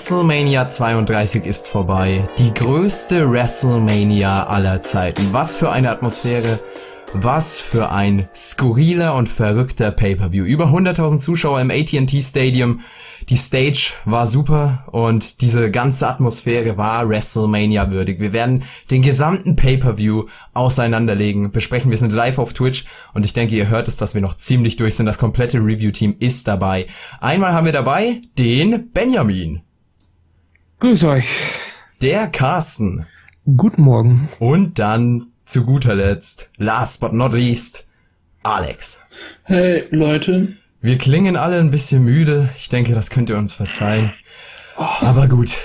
WrestleMania 32 ist vorbei. Die größte WrestleMania aller Zeiten. Was für eine Atmosphäre. Was für ein skurriler und verrückter Pay-per-View. Über 100.000 Zuschauer im AT&T Stadium. Die Stage war super und diese ganze Atmosphäre war WrestleMania würdig. Wir werden den gesamten Pay-per-View auseinanderlegen, besprechen. Wir sind live auf Twitch und ich denke, ihr hört es, dass wir noch ziemlich durch sind. Das komplette Review-Team ist dabei. Einmal haben wir dabei den Benjamin. Grüß euch. Der Carsten. Guten Morgen. Und dann zu guter Letzt, last but not least, Alex. Hey Leute. Wir klingen alle ein bisschen müde. Ich denke, das könnt ihr uns verzeihen. Aber gut,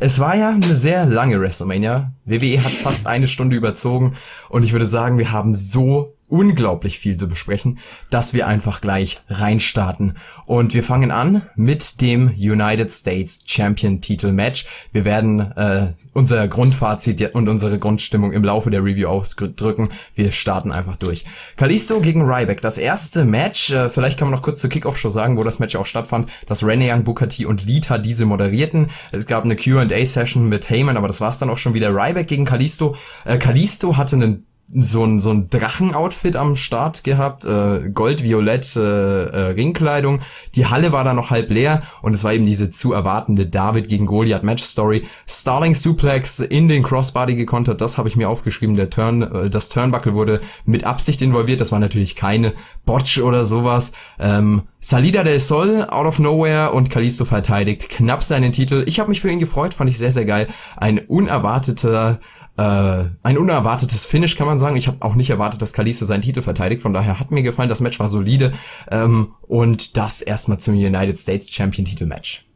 es war ja eine sehr lange WrestleMania. WWE hat fast eine Stunde überzogen und ich würde sagen, wir haben so unglaublich viel zu besprechen, dass wir einfach gleich reinstarten. Und wir fangen an mit dem United States Champion Titel Match. Wir werden äh, unser Grundfazit und unsere Grundstimmung im Laufe der Review ausdrücken. Wir starten einfach durch. Kalisto gegen Ryback. Das erste Match, äh, vielleicht kann man noch kurz zur Kickoff-Show sagen, wo das Match auch stattfand, dass Renee Young, Booker T und Lita diese moderierten. Es gab eine Q&A-Session mit Heyman, aber das war's dann auch schon wieder. Ryback gegen Kalisto. Äh, Kalisto hatte einen so ein, so ein Drachen-Outfit am Start gehabt, äh, gold-violett äh, Ringkleidung. Die Halle war da noch halb leer und es war eben diese zu erwartende David gegen Goliath Match-Story. Starling Suplex in den Crossbody gekontert, das habe ich mir aufgeschrieben. Der Turn, äh, das Turnbuckle wurde mit Absicht involviert, das war natürlich keine Botch oder sowas. Ähm, Salida del Sol, out of nowhere und Kalisto verteidigt knapp seinen Titel. Ich habe mich für ihn gefreut, fand ich sehr, sehr geil. Ein unerwarteter äh, ein unerwartetes Finish, kann man sagen. Ich habe auch nicht erwartet, dass Kalisto seinen Titel verteidigt. Von daher hat mir gefallen, das Match war solide. Ähm, und das erstmal zum United States Champion Titel Match.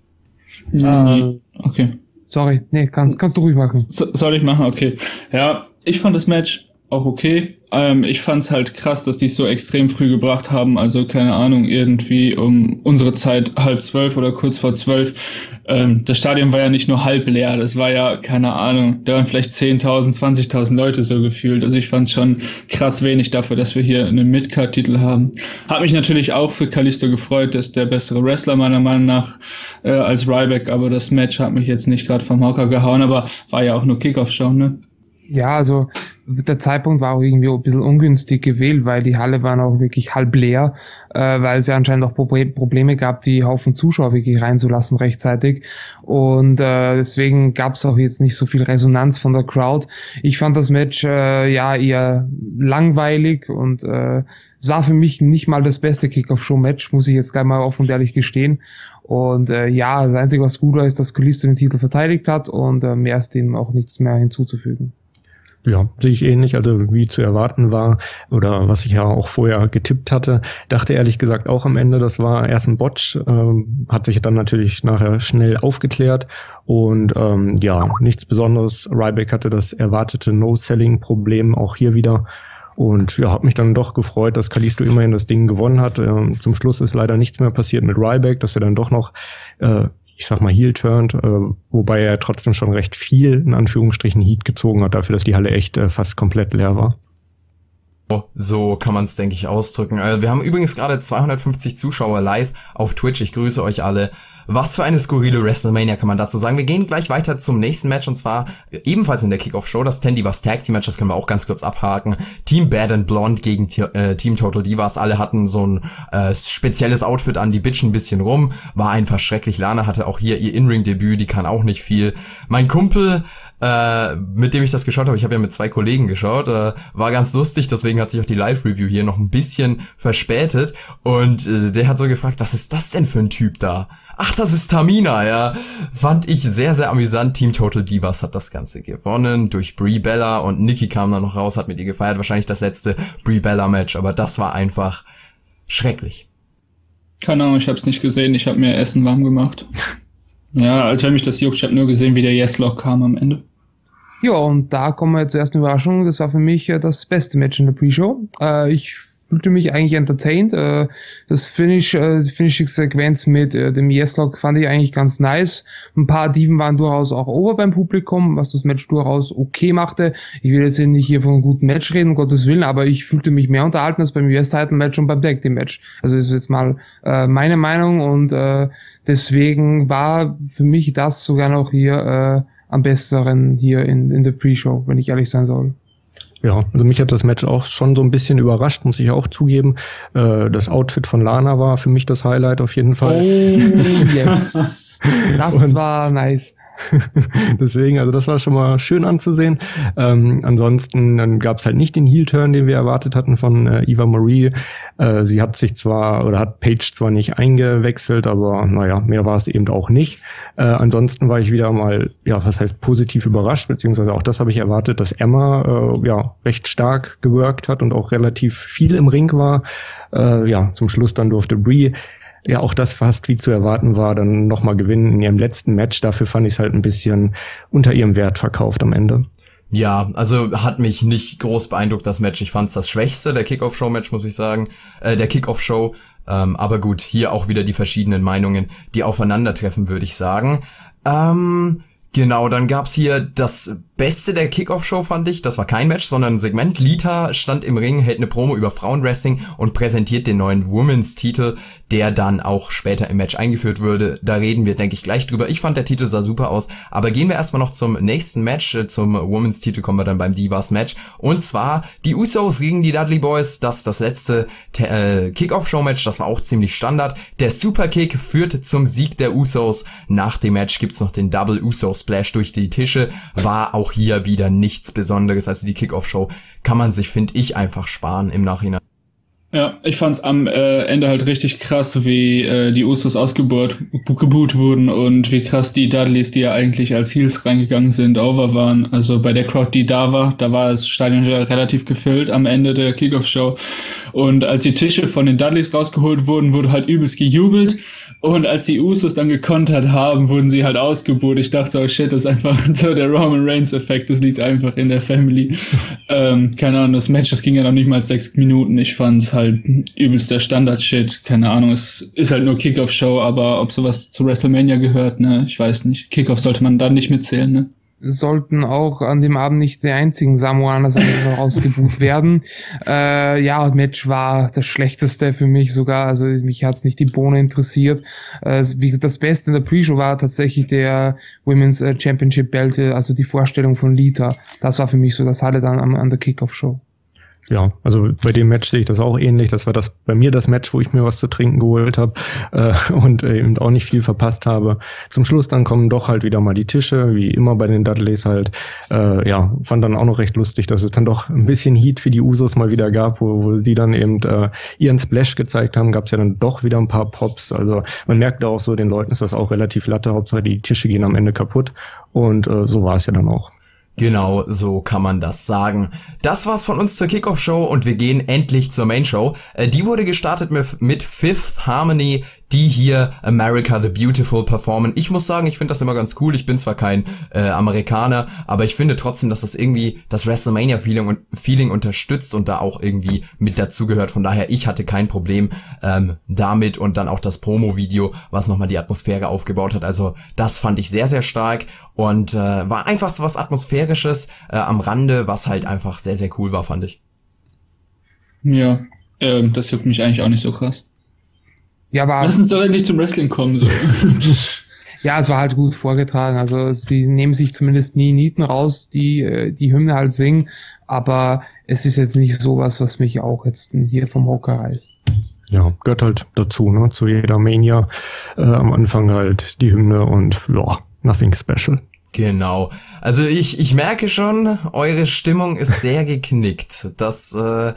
Äh, okay. Sorry, nee, kannst, kannst du ruhig machen. So, soll ich machen? Okay. Ja, ich fand das Match auch okay. Ähm, ich fand's halt krass, dass die es so extrem früh gebracht haben. Also keine Ahnung, irgendwie um unsere Zeit halb zwölf oder kurz vor zwölf. Ähm, das Stadion war ja nicht nur halb leer, das war ja, keine Ahnung, da waren vielleicht 10.000, 20.000 Leute so gefühlt. Also ich fand's schon krass wenig dafür, dass wir hier einen Midcard-Titel haben. Hat mich natürlich auch für Kalisto gefreut, dass der bessere Wrestler meiner Meinung nach äh, als Ryback, aber das Match hat mich jetzt nicht gerade vom Hocker gehauen, aber war ja auch nur Kickoff-Show, ne? Ja, also der Zeitpunkt war auch irgendwie ein bisschen ungünstig gewählt, weil die Halle war noch wirklich halb leer, äh, weil es ja anscheinend auch Probleme gab, die Haufen Zuschauer wirklich reinzulassen rechtzeitig. Und äh, deswegen gab es auch jetzt nicht so viel Resonanz von der Crowd. Ich fand das Match äh, ja eher langweilig und äh, es war für mich nicht mal das beste Kickoff-Show-Match, muss ich jetzt gleich mal offen und ehrlich gestehen. Und äh, ja, das Einzige, was gut war, ist, dass Kalisto den Titel verteidigt hat und äh, mehr ist dem auch nichts mehr hinzuzufügen. Ja, sehe ich ähnlich. Also wie zu erwarten war oder was ich ja auch vorher getippt hatte, dachte ehrlich gesagt auch am Ende, das war erst ein Botch, ähm, hat sich dann natürlich nachher schnell aufgeklärt und ähm, ja, nichts Besonderes. Ryback hatte das erwartete No-Selling-Problem auch hier wieder. Und ja, hat mich dann doch gefreut, dass Kalisto immerhin das Ding gewonnen hat. Ähm, zum Schluss ist leider nichts mehr passiert mit Ryback, dass er dann doch noch äh, ich sag mal, heel turned, äh, wobei er trotzdem schon recht viel, in Anführungsstrichen, Heat gezogen hat, dafür, dass die Halle echt äh, fast komplett leer war. So kann man es, denke ich, ausdrücken. Äh, wir haben übrigens gerade 250 Zuschauer live auf Twitch. Ich grüße euch alle. Was für eine skurrile WrestleMania kann man dazu sagen. Wir gehen gleich weiter zum nächsten Match und zwar ebenfalls in der Kickoff-Show. Das Tandy was Tag Team Match, das können wir auch ganz kurz abhaken. Team Bad and Blonde gegen äh, Team Total Divas. Alle hatten so ein äh, spezielles Outfit an, die bitchen ein bisschen rum. War einfach schrecklich. Lana hatte auch hier ihr In-Ring-Debüt, die kann auch nicht viel. Mein Kumpel äh, mit dem ich das geschaut habe, ich habe ja mit zwei Kollegen geschaut, äh, war ganz lustig, deswegen hat sich auch die Live-Review hier noch ein bisschen verspätet und äh, der hat so gefragt, was ist das denn für ein Typ da? Ach, das ist Tamina, ja. Fand ich sehr, sehr amüsant. Team Total Divas hat das Ganze gewonnen durch Brie Bella und Nikki kam dann noch raus, hat mit ihr gefeiert. Wahrscheinlich das letzte Brie Bella Match, aber das war einfach schrecklich. Keine Ahnung, ich habe es nicht gesehen. Ich habe mir Essen warm gemacht. Ja, als wenn mich das juckt. Ich habe nur gesehen, wie der Yes-Lock kam am Ende. Ja, und da kommen wir zur ersten Überraschung. Das war für mich äh, das beste Match in der Pre-Show. Äh, ich fühlte mich eigentlich entertained. Äh, das Finish, äh, Finishing-Sequenz mit äh, dem Yes-Lock fand ich eigentlich ganz nice. Ein paar Diven waren durchaus auch over beim Publikum, was das Match durchaus okay machte. Ich will jetzt nicht hier von einem guten Match reden, um Gottes Willen, aber ich fühlte mich mehr unterhalten als beim US-Title-Match und beim Tag-Team-Match. Also ist jetzt mal meine Meinung und deswegen war für mich das sogar noch hier am besseren hier in, in der Pre-Show, wenn ich ehrlich sein soll. Ja, also mich hat das Match auch schon so ein bisschen überrascht, muss ich auch zugeben. Äh, das Outfit von Lana war für mich das Highlight auf jeden Fall. Oh, yes. Das war nice. Deswegen, also das war schon mal schön anzusehen. Ähm, ansonsten dann gab es halt nicht den Heel-Turn, den wir erwartet hatten von äh, Eva Marie. Äh, sie hat sich zwar oder hat Page zwar nicht eingewechselt, aber naja, mehr war es eben auch nicht. Äh, ansonsten war ich wieder mal, ja, was heißt positiv überrascht, beziehungsweise auch das habe ich erwartet, dass Emma äh, ja recht stark gewirkt hat und auch relativ viel im Ring war. Äh, ja, zum Schluss dann durfte Brie ja auch das fast wie zu erwarten war, dann nochmal gewinnen in ihrem letzten Match. Dafür fand ich es halt ein bisschen unter ihrem Wert verkauft am Ende. Ja, also hat mich nicht groß beeindruckt, das Match. Ich fand es das schwächste der Kickoff-Show-Match, muss ich sagen. Äh, der Kickoff-Show. Ähm, aber gut, hier auch wieder die verschiedenen Meinungen, die aufeinandertreffen, würde ich sagen. Ähm, genau, dann gab's hier das Beste der Kickoff-Show fand ich, das war kein Match, sondern ein Segment. Lita stand im Ring, hält eine Promo über Frauenwrestling und präsentiert den neuen Women's-Titel, der dann auch später im Match eingeführt würde. Da reden wir, denke ich, gleich drüber. Ich fand, der Titel sah super aus. Aber gehen wir erstmal noch zum nächsten Match. Zum Women's-Titel kommen wir dann beim Divas-Match. Und zwar die Usos gegen die Dudley Boys. Das das letzte äh, Kickoff-Show-Match. Das war auch ziemlich Standard. Der Superkick führt zum Sieg der Usos. Nach dem Match gibt's noch den Double Uso-Splash durch die Tische. War auch auch hier wieder nichts Besonderes. Also die Kickoff-Show kann man sich, finde ich, einfach sparen im Nachhinein. Ja, ich fand's am äh, Ende halt richtig krass, wie äh, die Usos ausgebuht wurden und wie krass die Dudleys, die ja eigentlich als Heels reingegangen sind, over waren. Also bei der Crowd, die da war, da war das Stadion ja relativ gefüllt am Ende der Kickoff-Show. Und als die Tische von den Dudleys rausgeholt wurden, wurde halt übelst gejubelt. Und als die Usos dann gekontert haben, wurden sie halt ausgebucht. Ich dachte, oh shit, das ist einfach so der Roman Reigns-Effekt. Das liegt einfach in der Family. ähm, keine Ahnung, das Match, das ging ja noch nicht mal sechs Minuten. Ich fand's halt halt übelst der Standard-Shit. Keine Ahnung, es ist halt nur Kickoff-Show, aber ob sowas zu WrestleMania gehört, ne, ich weiß nicht. Kickoff sollte man da nicht mitzählen, ne? Sollten auch an dem Abend nicht die einzigen Samoaner sein, die rausgebucht werden. Äh, ja, Match war das schlechteste für mich sogar. Also mich hat's nicht die Bohne interessiert. Äh, das Beste in der Pre-Show war tatsächlich der Women's äh, Championship Belt, also die Vorstellung von Lita. Das war für mich so das Halle dann an, an der Kickoff-Show. Ja, also bei dem Match sehe ich das auch ähnlich. Das war das bei mir das Match, wo ich mir was zu trinken geholt habe äh, und äh, eben auch nicht viel verpasst habe. Zum Schluss dann kommen doch halt wieder mal die Tische, wie immer bei den Dudleys halt. Äh, ja, fand dann auch noch recht lustig, dass es dann doch ein bisschen Heat für die Usos mal wieder gab, wo, wo die dann eben äh, ihren Splash gezeigt haben, gab es ja dann doch wieder ein paar Pops. Also man merkt auch so, den Leuten ist das auch relativ latte. Hauptsache die Tische gehen am Ende kaputt. Und äh, so war es ja dann auch. Genau, so kann man das sagen. Das war's von uns zur Kickoff-Show und wir gehen endlich zur Main-Show. Äh, die wurde gestartet mit, mit Fifth Harmony, die hier America the Beautiful performen. Ich muss sagen, ich finde das immer ganz cool. Ich bin zwar kein äh, Amerikaner, aber ich finde trotzdem, dass das irgendwie das WrestleMania-Feeling Feeling unterstützt und da auch irgendwie mit dazugehört. Von daher, ich hatte kein Problem ähm, damit und dann auch das Promo-Video, was nochmal die Atmosphäre aufgebaut hat. Also das fand ich sehr, sehr stark und äh, war einfach so was Atmosphärisches äh, am Rande, was halt einfach sehr, sehr cool war, fand ich. Ja, äh, das juckt mich eigentlich auch nicht so krass. Ja, aber. Lass uns doch endlich zum Wrestling kommen, so. ja, es war halt gut vorgetragen. Also sie nehmen sich zumindest nie Nieten raus, die äh, die Hymne halt singen, aber es ist jetzt nicht sowas, was mich auch jetzt hier vom Hocker reißt. Ja, gehört halt dazu, ne? Zu jeder Mania äh, am Anfang halt die Hymne und ja, nothing special. Genau. Also ich, ich merke schon, eure Stimmung ist sehr geknickt. Das äh,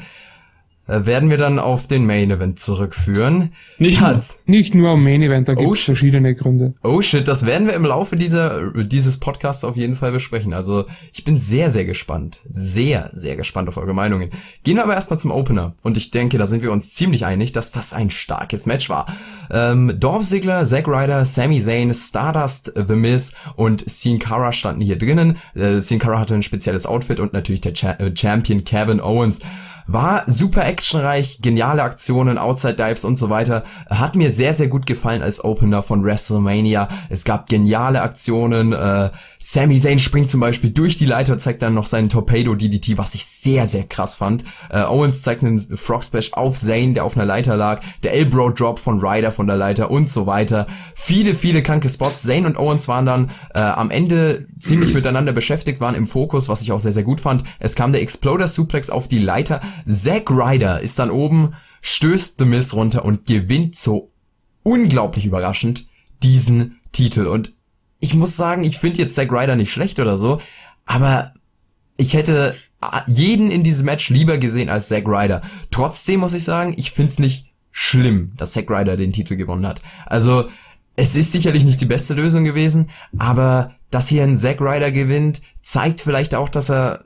werden wir dann auf den Main Event zurückführen. Nicht, nur, nicht nur am Main Event, da gibt es oh, verschiedene Gründe. Oh shit, das werden wir im Laufe dieser, dieses Podcasts auf jeden Fall besprechen. Also ich bin sehr, sehr gespannt. Sehr, sehr gespannt auf eure Meinungen. Gehen wir aber erstmal zum Opener. Und ich denke, da sind wir uns ziemlich einig, dass das ein starkes Match war. Ähm, Dorf Ziggler, Zack Ryder, Sami Zayn, Stardust, The Miz und Sin Cara standen hier drinnen. Äh, Sin Cara hatte ein spezielles Outfit und natürlich der Cha äh, Champion Kevin Owens. War super actionreich, geniale Aktionen, Outside Dives und so weiter. Hat mir sehr, sehr gut gefallen als Opener von WrestleMania. Es gab geniale Aktionen. Äh, Sami Zayn springt zum Beispiel durch die Leiter, zeigt dann noch seinen Torpedo DDT, was ich sehr, sehr krass fand. Äh, Owens zeigt einen Frog Splash auf Zayn, der auf einer Leiter lag. Der Elbow Drop von Ryder von der Leiter und so weiter. Viele, viele kranke Spots. Zayn und Owens waren dann äh, am Ende ziemlich miteinander beschäftigt, waren im Fokus, was ich auch sehr, sehr gut fand. Es kam der Exploder Suplex auf die Leiter. Zack Ryder ist dann oben, stößt The Miz runter und gewinnt so unglaublich überraschend diesen Titel. Und ich muss sagen, ich finde jetzt Zack Ryder nicht schlecht oder so, aber ich hätte jeden in diesem Match lieber gesehen als Zack Ryder. Trotzdem muss ich sagen, ich finde es nicht schlimm, dass Zack Ryder den Titel gewonnen hat. Also, es ist sicherlich nicht die beste Lösung gewesen, aber dass hier ein Zack Ryder gewinnt, zeigt vielleicht auch, dass er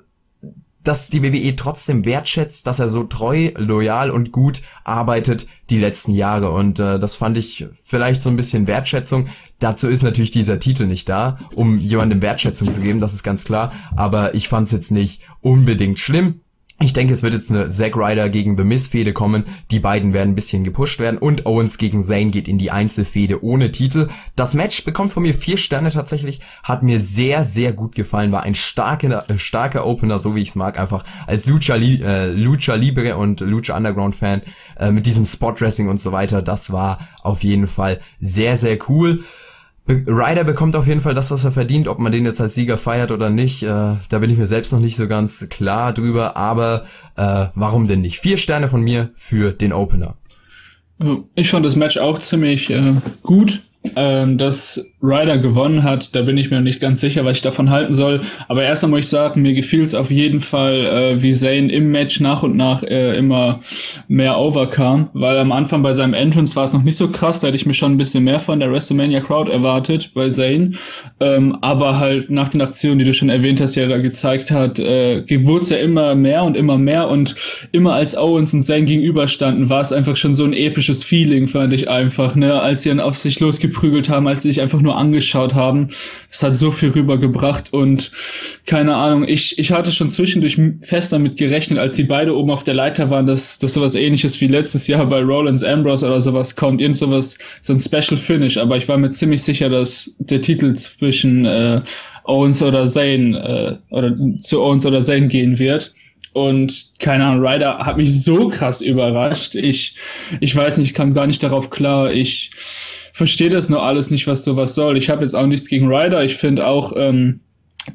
dass die WWE trotzdem wertschätzt, dass er so treu, loyal und gut arbeitet die letzten Jahre. Und äh, das fand ich vielleicht so ein bisschen Wertschätzung. Dazu ist natürlich dieser Titel nicht da, um jemandem Wertschätzung zu geben, das ist ganz klar. Aber ich fand es jetzt nicht unbedingt schlimm. Ich denke, es wird jetzt eine Zack Ryder gegen The Miz Fehde kommen. Die beiden werden ein bisschen gepusht werden und Owens gegen Zayn geht in die Einzelfehde ohne Titel. Das Match bekommt von mir vier Sterne tatsächlich. Hat mir sehr, sehr gut gefallen. War ein starker, äh, starker Opener, so wie ich es mag. Einfach als Lucha, äh, Lucha Libre und Lucha Underground Fan äh, mit diesem Spot Dressing und so weiter. Das war auf jeden Fall sehr, sehr cool. Ryder bekommt auf jeden Fall das, was er verdient, ob man den jetzt als Sieger feiert oder nicht. Äh, da bin ich mir selbst noch nicht so ganz klar drüber, aber äh, warum denn nicht? Vier Sterne von mir für den Opener. Ich fand das Match auch ziemlich äh, gut. Ähm, dass Ryder gewonnen hat, da bin ich mir nicht ganz sicher, was ich davon halten soll. Aber erstmal muss ich sagen, mir gefiel es auf jeden Fall, äh, wie Zane im Match nach und nach äh, immer mehr overkam, weil am Anfang bei seinem Entrance war es noch nicht so krass, da hätte ich mir schon ein bisschen mehr von der WrestleMania Crowd erwartet bei Zane. Ähm, aber halt nach den Aktionen, die du schon erwähnt hast, ja da gezeigt hat, äh, wurde es ja immer mehr und immer mehr und immer als Owens und Zane gegenüberstanden, war es einfach schon so ein episches Feeling, fand ich einfach, ne, als sie dann auf sich losgeprügelt haben, als sie sich einfach nur angeschaut haben. Es hat so viel rübergebracht und keine Ahnung, ich, ich hatte schon zwischendurch fest damit gerechnet, als die beide oben auf der Leiter waren, dass, dass sowas ähnliches wie letztes Jahr bei Rollins Ambrose oder sowas kommt, irgend sowas, so ein Special Finish, aber ich war mir ziemlich sicher, dass der Titel zwischen äh, Owens oder Zane äh, oder zu Owens oder Zane gehen wird. Und keine Ahnung, Ryder hat mich so krass überrascht. Ich, ich weiß nicht, ich kam gar nicht darauf klar. Ich, verstehe das nur alles nicht, was sowas soll. Ich habe jetzt auch nichts gegen Ryder. Ich finde auch, ähm,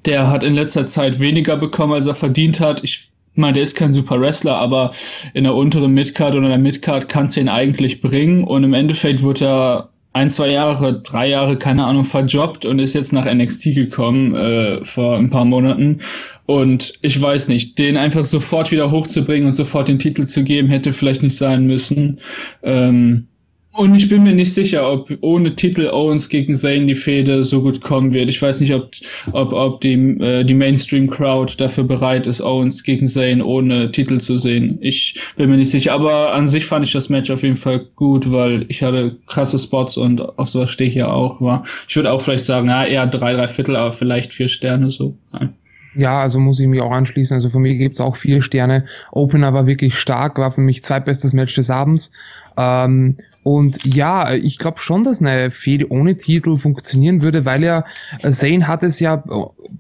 der hat in letzter Zeit weniger bekommen, als er verdient hat. Ich meine, der ist kein super Wrestler, aber in der unteren Midcard oder in der Midcard kannst du ihn eigentlich bringen. Und im Endeffekt wird er ein, zwei Jahre, drei Jahre, keine Ahnung, verjobbt und ist jetzt nach NXT gekommen äh, vor ein paar Monaten. Und ich weiß nicht, den einfach sofort wieder hochzubringen und sofort den Titel zu geben, hätte vielleicht nicht sein müssen. Ähm, und ich bin mir nicht sicher, ob ohne Titel Owens gegen Zayn die Fehde so gut kommen wird. Ich weiß nicht, ob, ob, ob die, äh, die Mainstream-Crowd dafür bereit ist, Owens gegen Zayn ohne Titel zu sehen. Ich bin mir nicht sicher. Aber an sich fand ich das Match auf jeden Fall gut, weil ich hatte krasse Spots und auf sowas stehe ich ja auch. War. Ich würde auch vielleicht sagen, ja, eher drei, drei Viertel, aber vielleicht vier Sterne so. Ja. Ja, also muss ich mich auch anschließen. Also für mich gibt's auch vier Sterne. Opener war wirklich stark, war für mich zweitbestes Match des Abends. Ähm, und ja, ich glaube schon, dass eine Fehde ohne Titel funktionieren würde, weil ja äh, Zane hat es ja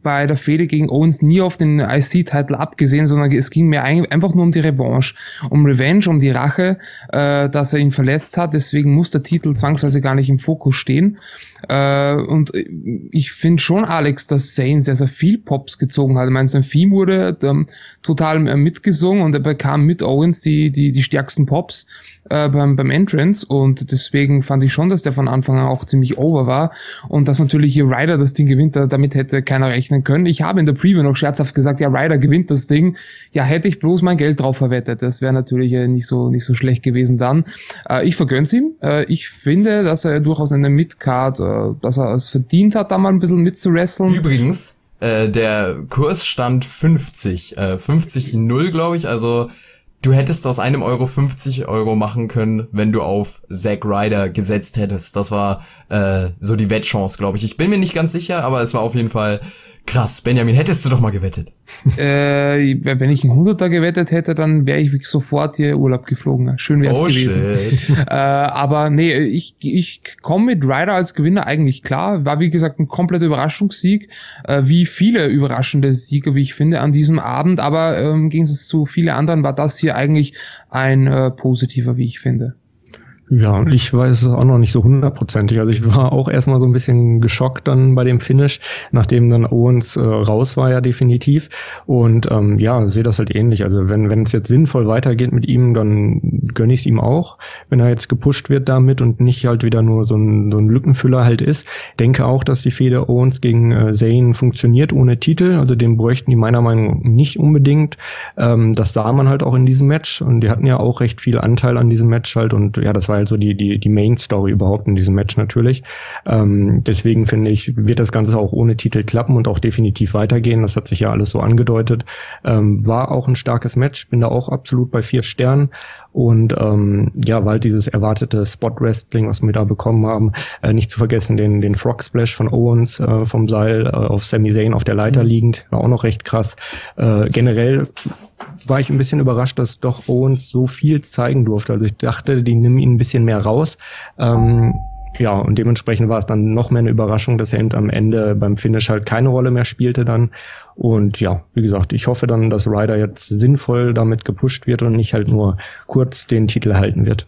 bei der Fehde gegen Owens nie auf den IC-Titel abgesehen, sondern es ging mir einfach nur um die Revanche, um Revenge, um die Rache, äh, dass er ihn verletzt hat. Deswegen muss der Titel zwangsweise gar nicht im Fokus stehen. Äh, und ich finde schon, Alex, dass Zane sehr, sehr viel Pops gezogen hat. Ich meine, sein Theme wurde ähm, total äh, mitgesungen und er bekam mit Owens die, die, die stärksten Pops äh, beim, beim Entrance und deswegen fand ich schon, dass der von Anfang an auch ziemlich over war und dass natürlich hier Ryder das Ding gewinnt, damit hätte keiner rechnen können. Ich habe in der Preview noch scherzhaft gesagt, ja, Ryder gewinnt das Ding. Ja, hätte ich bloß mein Geld drauf verwettet. Das wäre natürlich äh, nicht so nicht so schlecht gewesen dann. Äh, ich vergönn's ihm. Äh, ich finde, dass er durchaus in der Midcard, äh, dass er es verdient hat, da mal ein bisschen mitzuwresteln. Übrigens, äh, der Kurs stand 50, äh, 50-0, glaube ich, also du hättest aus einem Euro 50 Euro machen können, wenn du auf Zack Ryder gesetzt hättest. Das war äh, so die Wettchance, glaube ich. Ich bin mir nicht ganz sicher, aber es war auf jeden Fall Krass, Benjamin, hättest du doch mal gewettet. Äh, wenn ich einen Hunderter gewettet hätte, dann wäre ich sofort hier Urlaub geflogen. Schön wäre es oh, gewesen. Äh, aber nee, ich, ich komme mit Ryder als Gewinner eigentlich klar. War wie gesagt ein kompletter Überraschungssieg. Äh, wie viele überraschende Siege, wie ich finde, an diesem Abend. Aber ähm, im Gegensatz zu vielen anderen war das hier eigentlich ein äh, positiver, wie ich finde. Ja, ich weiß es auch noch nicht so hundertprozentig. Also ich war auch erstmal so ein bisschen geschockt dann bei dem Finish, nachdem dann Owens äh, raus war ja definitiv. Und ähm, ja, sehe das halt ähnlich. Also wenn wenn es jetzt sinnvoll weitergeht mit ihm, dann gönne ich es ihm auch, wenn er jetzt gepusht wird damit und nicht halt wieder nur so ein, so ein Lückenfüller halt ist. Denke auch, dass die Feder Owens gegen äh, Zane funktioniert ohne Titel. Also den bräuchten die meiner Meinung nach nicht unbedingt. Ähm, das sah man halt auch in diesem Match und die hatten ja auch recht viel Anteil an diesem Match halt und ja, das war halt so die, die, die Main Story überhaupt in diesem Match natürlich. Ähm, deswegen finde ich, wird das Ganze auch ohne Titel klappen und auch definitiv weitergehen. Das hat sich ja alles so angedeutet. Ähm, war auch ein starkes Match, bin da auch absolut bei vier Sternen. Und ähm, ja, weil dieses erwartete Spot Wrestling, was wir da bekommen haben, äh, nicht zu vergessen den den Frog Splash von Owens äh, vom Seil äh, auf Sami Zayn auf der Leiter mhm. liegend, war auch noch recht krass. Äh, generell war ich ein bisschen überrascht, dass doch Owens so viel zeigen durfte. Also ich dachte, die nehmen ihn ein bisschen mehr raus. Ähm, ja, und dementsprechend war es dann noch mehr eine Überraschung, dass er am Ende beim Finish halt keine Rolle mehr spielte dann. Und ja, wie gesagt, ich hoffe dann, dass Ryder jetzt sinnvoll damit gepusht wird und nicht halt nur kurz den Titel halten wird.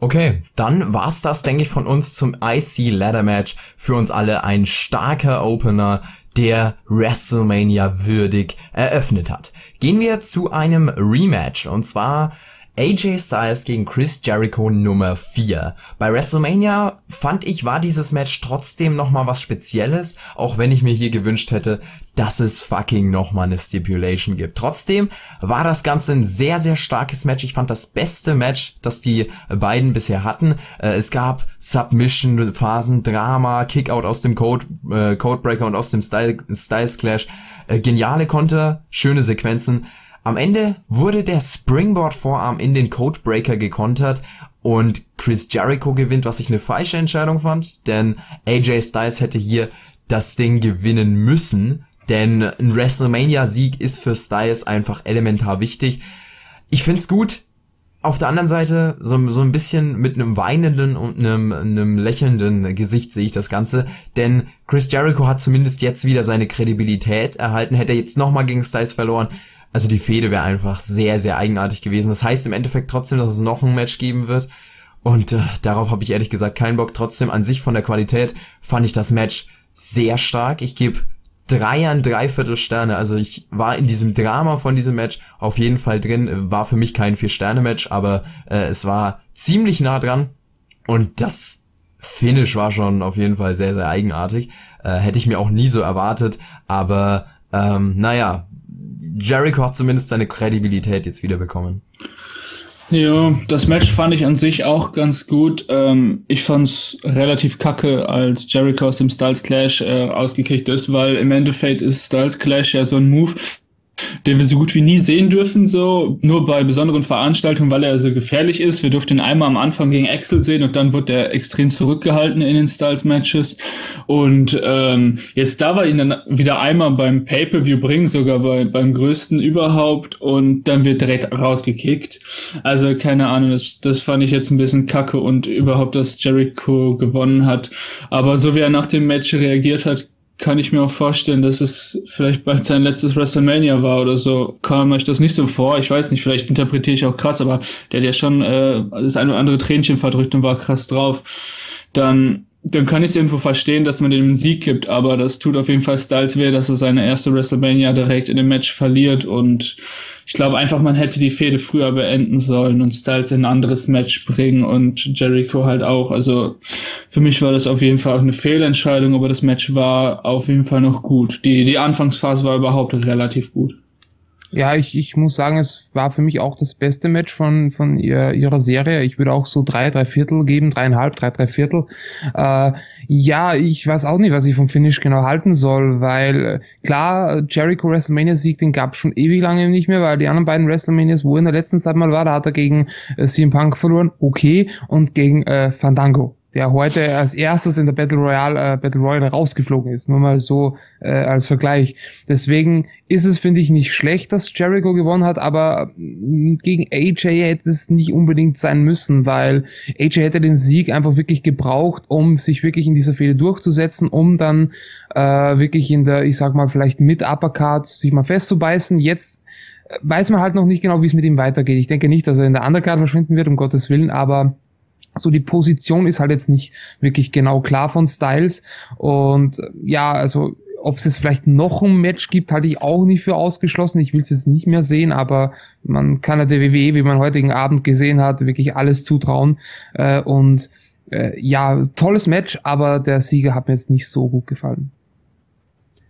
Okay, dann war's das, denke ich, von uns zum IC Ladder Match. Für uns alle ein starker Opener, der WrestleMania würdig eröffnet hat. Gehen wir zu einem Rematch und zwar AJ Styles gegen Chris Jericho Nummer 4. Bei WrestleMania fand ich, war dieses Match trotzdem nochmal was Spezielles, auch wenn ich mir hier gewünscht hätte, dass es fucking nochmal eine Stipulation gibt. Trotzdem war das Ganze ein sehr, sehr starkes Match. Ich fand das beste Match, das die beiden bisher hatten. Äh, es gab Submission-Phasen, Drama, Kickout aus dem Code, äh, Codebreaker und aus dem Style, Styles Clash. Äh, geniale Konter, schöne Sequenzen. Am Ende wurde der Springboard-Vorarm in den Codebreaker gekontert und Chris Jericho gewinnt, was ich eine falsche Entscheidung fand, denn AJ Styles hätte hier das Ding gewinnen müssen, denn ein WrestleMania-Sieg ist für Styles einfach elementar wichtig. Ich find's gut. Auf der anderen Seite, so, so ein bisschen mit einem weinenden und einem, einem lächelnden Gesicht sehe ich das Ganze, denn Chris Jericho hat zumindest jetzt wieder seine Kredibilität erhalten. Hätte er jetzt nochmal gegen Styles verloren, also die Fehde wäre einfach sehr, sehr eigenartig gewesen. Das heißt im Endeffekt trotzdem, dass es noch ein Match geben wird. Und äh, darauf habe ich ehrlich gesagt keinen Bock. Trotzdem an sich von der Qualität fand ich das Match sehr stark. Ich gebe drei an dreiviertel Sterne. Also ich war in diesem Drama von diesem Match auf jeden Fall drin. War für mich kein Vier-Sterne-Match, aber äh, es war ziemlich nah dran. Und das Finish war schon auf jeden Fall sehr, sehr eigenartig. Äh, hätte ich mir auch nie so erwartet. Aber ähm, naja, Jericho hat zumindest seine Kredibilität jetzt wieder bekommen. Ja, das Match fand ich an sich auch ganz gut. Ähm, ich fand's relativ kacke, als Jericho aus dem Styles Clash äh, ausgekickt ist, weil im Endeffekt ist Styles Clash ja so ein Move, den wir so gut wie nie sehen dürfen, so nur bei besonderen Veranstaltungen, weil er so gefährlich ist. Wir durften ihn einmal am Anfang gegen Axel sehen und dann wird er extrem zurückgehalten in den Styles-Matches. Und ähm, jetzt da wir ihn dann wieder einmal beim Pay-Per-View bringen, sogar bei, beim größten überhaupt, und dann wird direkt rausgekickt. Also keine Ahnung, das, das fand ich jetzt ein bisschen kacke und überhaupt, dass Jericho gewonnen hat. Aber so wie er nach dem Match reagiert hat, kann ich mir auch vorstellen, dass es vielleicht bald sein letztes WrestleMania war oder so. Kam euch das nicht so vor? Ich weiß nicht, vielleicht interpretiere ich auch krass, aber der hat ja schon äh, das eine oder andere Tränchen verdrückt und war krass drauf. Dann dann kann ich es irgendwo verstehen, dass man einen Sieg gibt, aber das tut auf jeden Fall Styles weh, dass er seine erste WrestleMania direkt in dem Match verliert und ich glaube einfach, man hätte die Fehde früher beenden sollen und Styles in ein anderes Match bringen und Jericho halt auch. Also für mich war das auf jeden Fall auch eine Fehlentscheidung, aber das Match war auf jeden Fall noch gut. Die, die Anfangsphase war überhaupt relativ gut. Ja, ich, ich muss sagen, es war für mich auch das beste Match von, von ihr, ihrer Serie. Ich würde auch so drei, drei Viertel geben, dreieinhalb, drei, drei Viertel. Äh, ja, ich weiß auch nicht, was ich vom Finish genau halten soll, weil äh, klar, Jericho WrestleMania Sieg, den gab es schon ewig lange nicht mehr, weil die anderen beiden WrestleManias, wo er in der letzten Zeit mal war, da hat er gegen äh, CM Punk verloren, okay, und gegen äh, Fandango der heute als erstes in der Battle Royale, äh, Battle Royale rausgeflogen ist. Nur mal so äh, als Vergleich. Deswegen ist es, finde ich, nicht schlecht, dass Jericho gewonnen hat, aber mm, gegen AJ hätte es nicht unbedingt sein müssen, weil AJ hätte den Sieg einfach wirklich gebraucht, um sich wirklich in dieser Fehde durchzusetzen, um dann äh, wirklich in der, ich sag mal, vielleicht mit Uppercard sich mal festzubeißen. Jetzt äh, weiß man halt noch nicht genau, wie es mit ihm weitergeht. Ich denke nicht, dass er in der Undercard verschwinden wird, um Gottes Willen, aber so die Position ist halt jetzt nicht wirklich genau klar von Styles. Und ja, also ob es jetzt vielleicht noch ein Match gibt, halte ich auch nicht für ausgeschlossen. Ich will es jetzt nicht mehr sehen, aber man kann ja der WWE, wie man heutigen Abend gesehen hat, wirklich alles zutrauen. Äh, und äh, ja, tolles Match, aber der Sieger hat mir jetzt nicht so gut gefallen.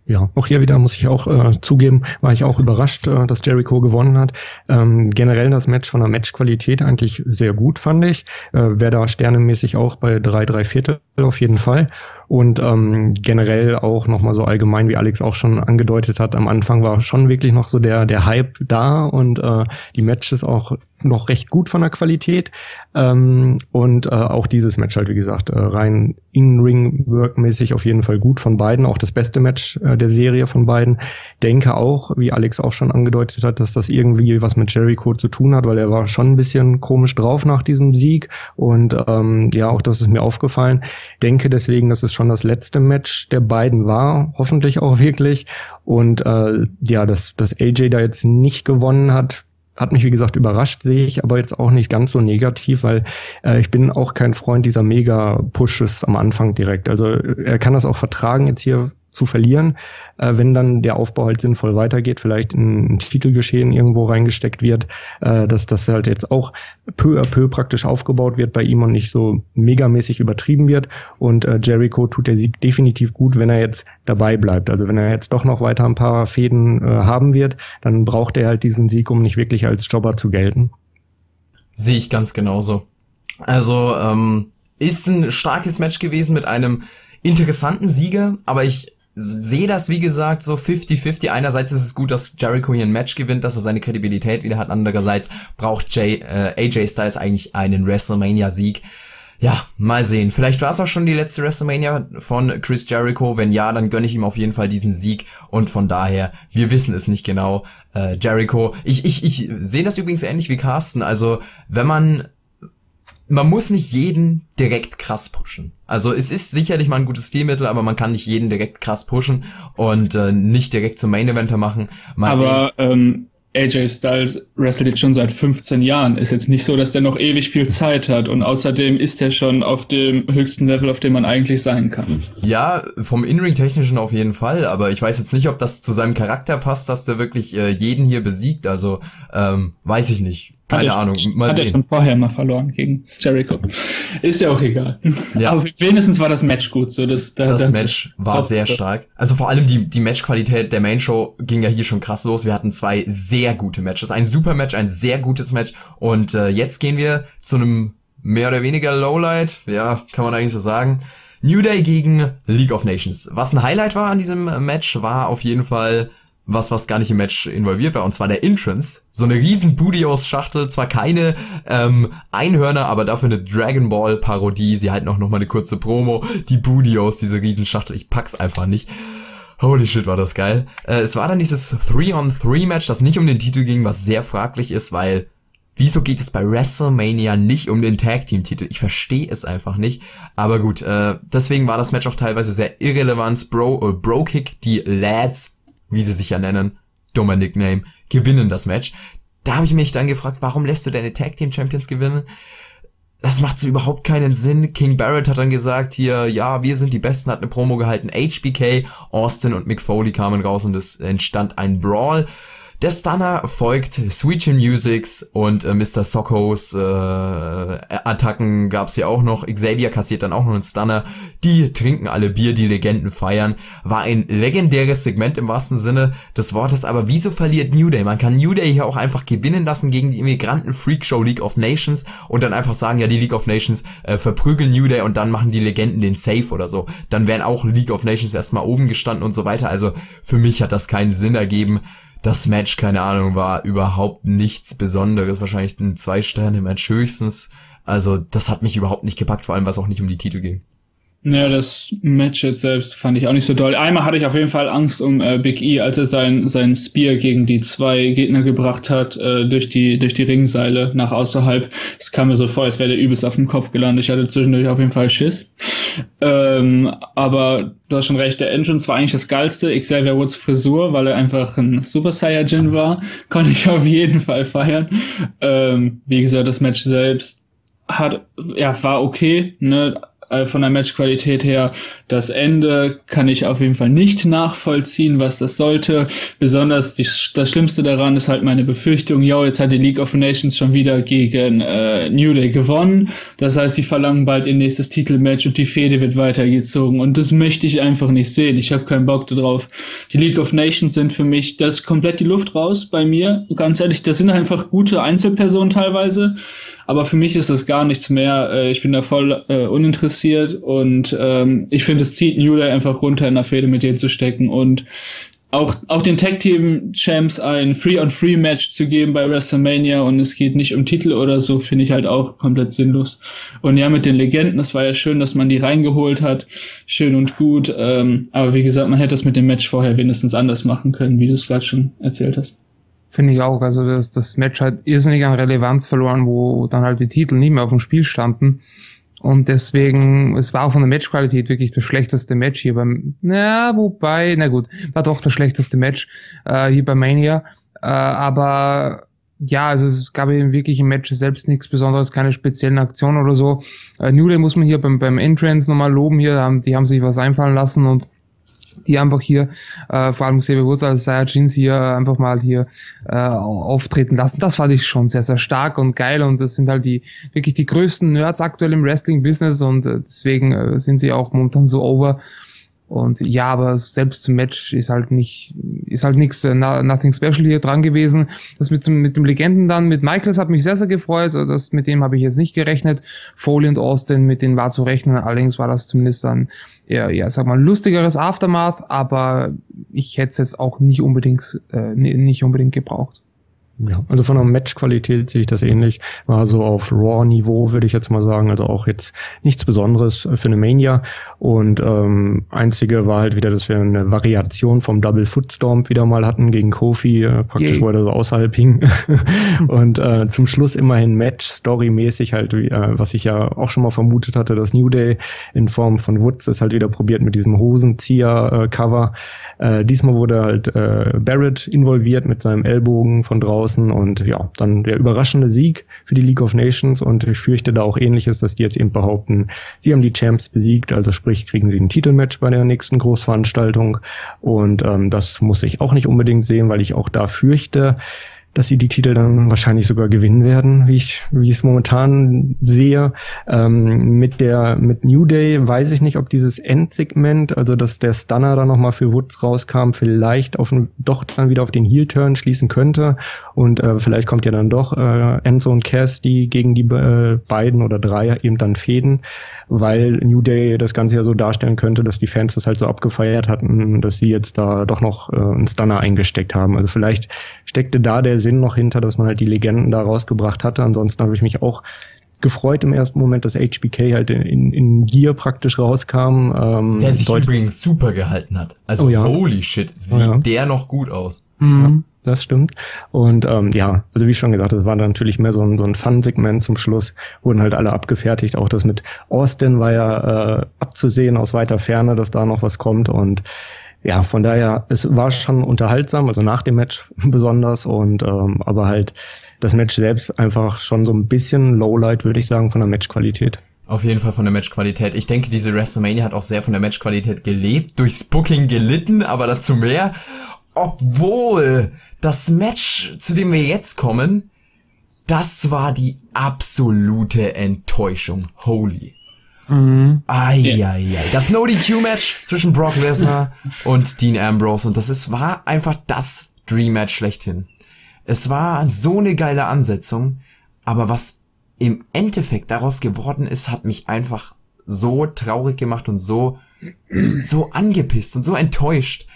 Ja, auch hier wieder muss ich auch äh, zugeben, war ich auch überrascht, äh, dass Jericho gewonnen hat. Ähm, generell das Match von der Matchqualität eigentlich sehr gut, fand ich. Äh, Wäre da sternemäßig auch bei drei, drei Viertel auf jeden Fall. Und ähm, generell auch nochmal so allgemein, wie Alex auch schon angedeutet hat, am Anfang war schon wirklich noch so der, der Hype da und äh, die Matches auch noch recht gut von der Qualität. Ähm, und äh, auch dieses Match halt, wie gesagt, äh, rein In-Ring-Work-mäßig auf jeden Fall gut von beiden. Auch das beste Match äh, der Serie von beiden. Denke auch, wie Alex auch schon angedeutet hat, dass das irgendwie was mit Jericho zu tun hat, weil er war schon ein bisschen komisch drauf nach diesem Sieg. Und ähm, ja, auch das ist mir aufgefallen. Denke deswegen, dass es schon das letzte Match der beiden war. Hoffentlich auch wirklich. Und äh, ja, dass, dass AJ da jetzt nicht gewonnen hat, hat mich, wie gesagt, überrascht, sehe ich aber jetzt auch nicht ganz so negativ, weil äh, ich bin auch kein Freund dieser Mega-Pushes am Anfang direkt. Also er kann das auch vertragen, jetzt hier zu verlieren, äh, wenn dann der Aufbau halt sinnvoll weitergeht, vielleicht in ein Titelgeschehen irgendwo reingesteckt wird, äh, dass das halt jetzt auch peu à peu praktisch aufgebaut wird bei ihm und nicht so megamäßig übertrieben wird. Und äh, Jericho tut der Sieg definitiv gut, wenn er jetzt dabei bleibt. Also wenn er jetzt doch noch weiter ein paar Fäden äh, haben wird, dann braucht er halt diesen Sieg, um nicht wirklich als Jobber zu gelten. Sehe ich ganz genauso. Also ähm, ist ein starkes Match gewesen mit einem interessanten Sieger, aber ich sehe das, wie gesagt, so 50-50. Einerseits ist es gut, dass Jericho hier ein Match gewinnt, dass er seine Kredibilität wieder hat. Andererseits braucht Jay, äh, AJ Styles eigentlich einen WrestleMania-Sieg. Ja, mal sehen. Vielleicht war es auch schon die letzte WrestleMania von Chris Jericho. Wenn ja, dann gönne ich ihm auf jeden Fall diesen Sieg. Und von daher, wir wissen es nicht genau. Äh, Jericho, ich, ich, ich sehe das übrigens ähnlich wie Carsten. Also, wenn man man muss nicht jeden direkt krass pushen. Also es ist sicherlich mal ein gutes Stilmittel, aber man kann nicht jeden direkt krass pushen und äh, nicht direkt zum Main Eventer machen. Mal aber ähm, AJ Styles wrestelt jetzt schon seit 15 Jahren. Ist jetzt nicht so, dass der noch ewig viel Zeit hat und außerdem ist er schon auf dem höchsten Level, auf dem man eigentlich sein kann. Ja, vom In-Ring technischen auf jeden Fall, aber ich weiß jetzt nicht, ob das zu seinem Charakter passt, dass der wirklich äh, jeden hier besiegt. Also ähm, weiß ich nicht. Keine Ahnung. Mal hat sehen. er schon vorher mal verloren gegen Jericho. Ist ja auch egal. Ja. Aber wenigstens war das Match gut. So, das da, das da, Match war sehr stark. Also vor allem die, die Matchqualität der Main Show ging ja hier schon krass los. Wir hatten zwei sehr gute Matches. Ein super Match, ein sehr gutes Match. Und äh, jetzt gehen wir zu einem mehr oder weniger Lowlight. Ja, kann man eigentlich so sagen. New Day gegen League of Nations. Was ein Highlight war an diesem Match, war auf jeden Fall was, was gar nicht im Match involviert war, und zwar der Entrance. So eine riesen Budios-Schachtel, zwar keine ähm, Einhörner, aber dafür eine Dragon Ball-Parodie. Sie halten auch noch mal eine kurze Promo. Die Budios, diese Riesenschachtel, ich pack's einfach nicht. Holy shit, war das geil. Äh, es war dann dieses 3-on-3-Match, das nicht um den Titel ging, was sehr fraglich ist, weil Wieso geht es bei WrestleMania nicht um den Tag Team Titel? Ich verstehe es einfach nicht. Aber gut, äh, deswegen war das Match auch teilweise sehr irrelevant. Bro, äh, Bro Kick, die Lads wie sie sich ja nennen, dummer Nickname, gewinnen das Match. Da habe ich mich dann gefragt, warum lässt du deine Tag Team Champions gewinnen? Das macht so überhaupt keinen Sinn. King Barrett hat dann gesagt hier, ja, wir sind die Besten, hat eine Promo gehalten. HBK, Austin und Mick Foley kamen raus und es entstand ein Brawl. Der Stunner folgt Sweet Chin Musics und äh, Mr. Sockos äh, Attacken gab's hier auch noch. Xavier kassiert dann auch noch einen Stunner. Die trinken alle Bier, die Legenden feiern. War ein legendäres Segment im wahrsten Sinne des Wortes, aber wieso verliert New Day? Man kann New Day hier auch einfach gewinnen lassen gegen die Immigranten Freakshow League of Nations und dann einfach sagen, ja, die League of Nations äh, verprügeln New Day und dann machen die Legenden den Safe oder so. Dann wären auch League of Nations erstmal oben gestanden und so weiter. Also für mich hat das keinen Sinn ergeben das Match, keine Ahnung, war überhaupt nichts Besonderes. Wahrscheinlich ein Zwei-Sterne-Match höchstens. Also das hat mich überhaupt nicht gepackt, vor allem was auch nicht um die Titel ging. Ja, das Match jetzt selbst fand ich auch nicht so doll. Einmal hatte ich auf jeden Fall Angst um äh, Big E, als er sein, sein Spear gegen die zwei Gegner gebracht hat, äh, durch die, durch die Ringseile nach außerhalb. Es kam mir so vor, als wäre der übelst auf dem Kopf gelandet. Ich hatte zwischendurch auf jeden Fall Schiss. Ähm, aber du hast schon recht, der Entrance war eigentlich das geilste. Xavier Woods Frisur, weil er einfach ein Super Saiyajin war, konnte ich auf jeden Fall feiern. Ähm, wie gesagt, das Match selbst hat, ja, war okay, ne? Äh, von der Matchqualität her. Das Ende kann ich auf jeden Fall nicht nachvollziehen, was das sollte. Besonders die, das Schlimmste daran ist halt meine Befürchtung, ja, jetzt hat die League of Nations schon wieder gegen äh, New Day gewonnen. Das heißt, die verlangen bald ihr nächstes Titelmatch und die Fehde wird weitergezogen. Und das möchte ich einfach nicht sehen. Ich habe keinen Bock darauf. Die League of Nations sind für mich, das komplett die Luft raus bei mir. Ganz ehrlich, das sind einfach gute Einzelpersonen teilweise. Aber für mich ist das gar nichts mehr. Äh, ich bin da voll äh, uninteressiert und ähm, ich finde, es zieht New Day einfach runter in der Fehde mit denen zu stecken und auch, auch den Tag Team Champs ein Free-on-Free-Match zu geben bei WrestleMania und es geht nicht um Titel oder so, finde ich halt auch komplett sinnlos. Und ja, mit den Legenden, das war ja schön, dass man die reingeholt hat. Schön und gut. Ähm, aber wie gesagt, man hätte das mit dem Match vorher wenigstens anders machen können, wie du es gerade schon erzählt hast. Finde ich auch. Also das, das Match hat irrsinnig an Relevanz verloren, wo dann halt die Titel nicht mehr auf dem Spiel standen. Und deswegen, es war auch von der Matchqualität wirklich das schlechteste Match hier beim, na, wobei, na gut, war doch das schlechteste Match äh, hier bei Mania. Äh, aber ja, also es gab eben wirklich im Match selbst nichts Besonderes, keine speziellen Aktionen oder so. Äh, New Day muss man hier beim, beim Entrance nochmal loben hier, die haben sich was einfallen lassen und die einfach hier, äh, vor allem Xavier Woods als Saiyajins hier äh, einfach mal hier äh, auftreten lassen. Das fand ich schon sehr, sehr stark und geil und das sind halt die wirklich die größten Nerds aktuell im Wrestling-Business und äh, deswegen äh, sind sie auch momentan so over. Und ja, aber selbst zum Match ist halt nicht, ist halt nichts, uh, nothing special hier dran gewesen. Das mit dem, mit dem Legenden dann, mit Michaels hat mich sehr, sehr gefreut. Das, mit dem habe ich jetzt nicht gerechnet. Foley und Austin, mit denen war zu rechnen. Allerdings war das zumindest dann eher, ja, sag mal, lustigeres Aftermath, aber ich hätte es jetzt auch nicht unbedingt, äh, nicht unbedingt gebraucht. Ja, also von der Matchqualität sehe ich das ähnlich. War so auf Raw-Niveau, würde ich jetzt mal sagen. Also auch jetzt nichts Besonderes für eine Mania. Und ähm, einzige war halt wieder, dass wir eine Variation vom Double Footstorm wieder mal hatten gegen Kofi, äh, praktisch yeah. wo er so außerhalb hing. und äh, zum Schluss immerhin Match-Story-mäßig halt, äh, was ich ja auch schon mal vermutet hatte, dass New Day in Form von Woods es halt wieder probiert mit diesem Hosenzieher-Cover. Äh, diesmal wurde halt äh, Barrett involviert mit seinem Ellbogen von draußen draußen und ja, dann der überraschende Sieg für die League of Nations. Und ich fürchte da auch ähnliches, dass die jetzt eben behaupten, sie haben die Champs besiegt, also sprich kriegen sie ein Titelmatch bei der nächsten Großveranstaltung. Und ähm, das muss ich auch nicht unbedingt sehen, weil ich auch da fürchte, dass sie die Titel dann wahrscheinlich sogar gewinnen werden, wie ich, wie ich es momentan sehe. Ähm, mit der, mit New Day weiß ich nicht, ob dieses Endsegment, also dass der Stunner dann nochmal für Woods rauskam, vielleicht auf doch dann wieder auf den Heel-Turn schließen könnte. Und äh, vielleicht kommt ja dann doch äh, Enzo und Cass, die gegen die äh, beiden oder drei eben dann fäden, weil New Day das Ganze ja so darstellen könnte, dass die Fans das halt so abgefeiert hatten, dass sie jetzt da doch noch äh, einen Stunner eingesteckt haben. Also vielleicht steckte da der Sinn noch hinter, dass man halt die Legenden da rausgebracht hatte. Ansonsten habe ich mich auch gefreut im ersten Moment, dass HBK halt in, in Gear praktisch rauskam. Ähm, der sich übrigens super gehalten hat. Also oh ja. holy shit, sieht oh ja. der noch gut aus. Mhm. Ja, das stimmt. Und ähm, ja, also wie schon gesagt, das war dann natürlich mehr so ein, so ein Fun-Segment zum Schluss, wurden halt alle abgefertigt. Auch das mit Austin war ja äh, abzusehen aus weiter Ferne, dass da noch was kommt. Und ja, von daher, es war schon unterhaltsam, also nach dem Match besonders und ähm, aber halt das Match selbst einfach schon so ein bisschen Lowlight, würde ich sagen, von der Matchqualität. Auf jeden Fall von der Matchqualität. Ich denke, diese WrestleMania hat auch sehr von der Matchqualität gelebt, durchs Booking gelitten, aber dazu mehr. Obwohl das Match, zu dem wir jetzt kommen, das war die absolute Enttäuschung. Holy. Mhm. Eieiei. Das No DQ Match zwischen Brock Lesnar und Dean Ambrose und das ist, war einfach das Dream Match schlechthin. Es war so eine geile Ansetzung, aber was im Endeffekt daraus geworden ist, hat mich einfach so traurig gemacht und so, so angepisst und so enttäuscht.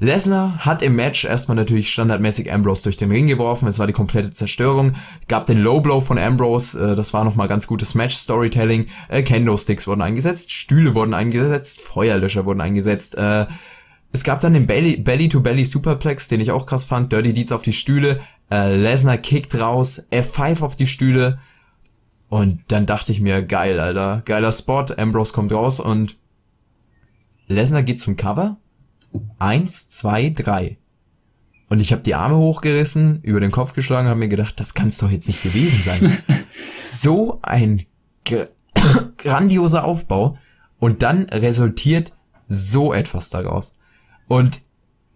Lesnar hat im Match erstmal natürlich standardmäßig Ambrose durch den Ring geworfen. Es war die komplette Zerstörung. Gab den Low Blow von Ambrose. Äh, das war nochmal ganz gutes Match-Storytelling. Äh, Kendo-Sticks wurden eingesetzt, Stühle wurden eingesetzt, Feuerlöscher wurden eingesetzt. Äh, es gab dann den Belly-to-Belly Superplex, den ich auch krass fand. Dirty Deeds auf die Stühle. Lesnar kickt raus, F5 auf die Stühle. Und dann dachte ich mir, geil, Alter. Geiler Spot. Ambrose kommt raus und Lesnar geht zum Cover Eins, zwei, drei. Und ich habe die Arme hochgerissen, über den Kopf geschlagen, habe mir gedacht, das kann's doch jetzt nicht gewesen sein. so ein grandioser Aufbau. Und dann resultiert so etwas daraus. Und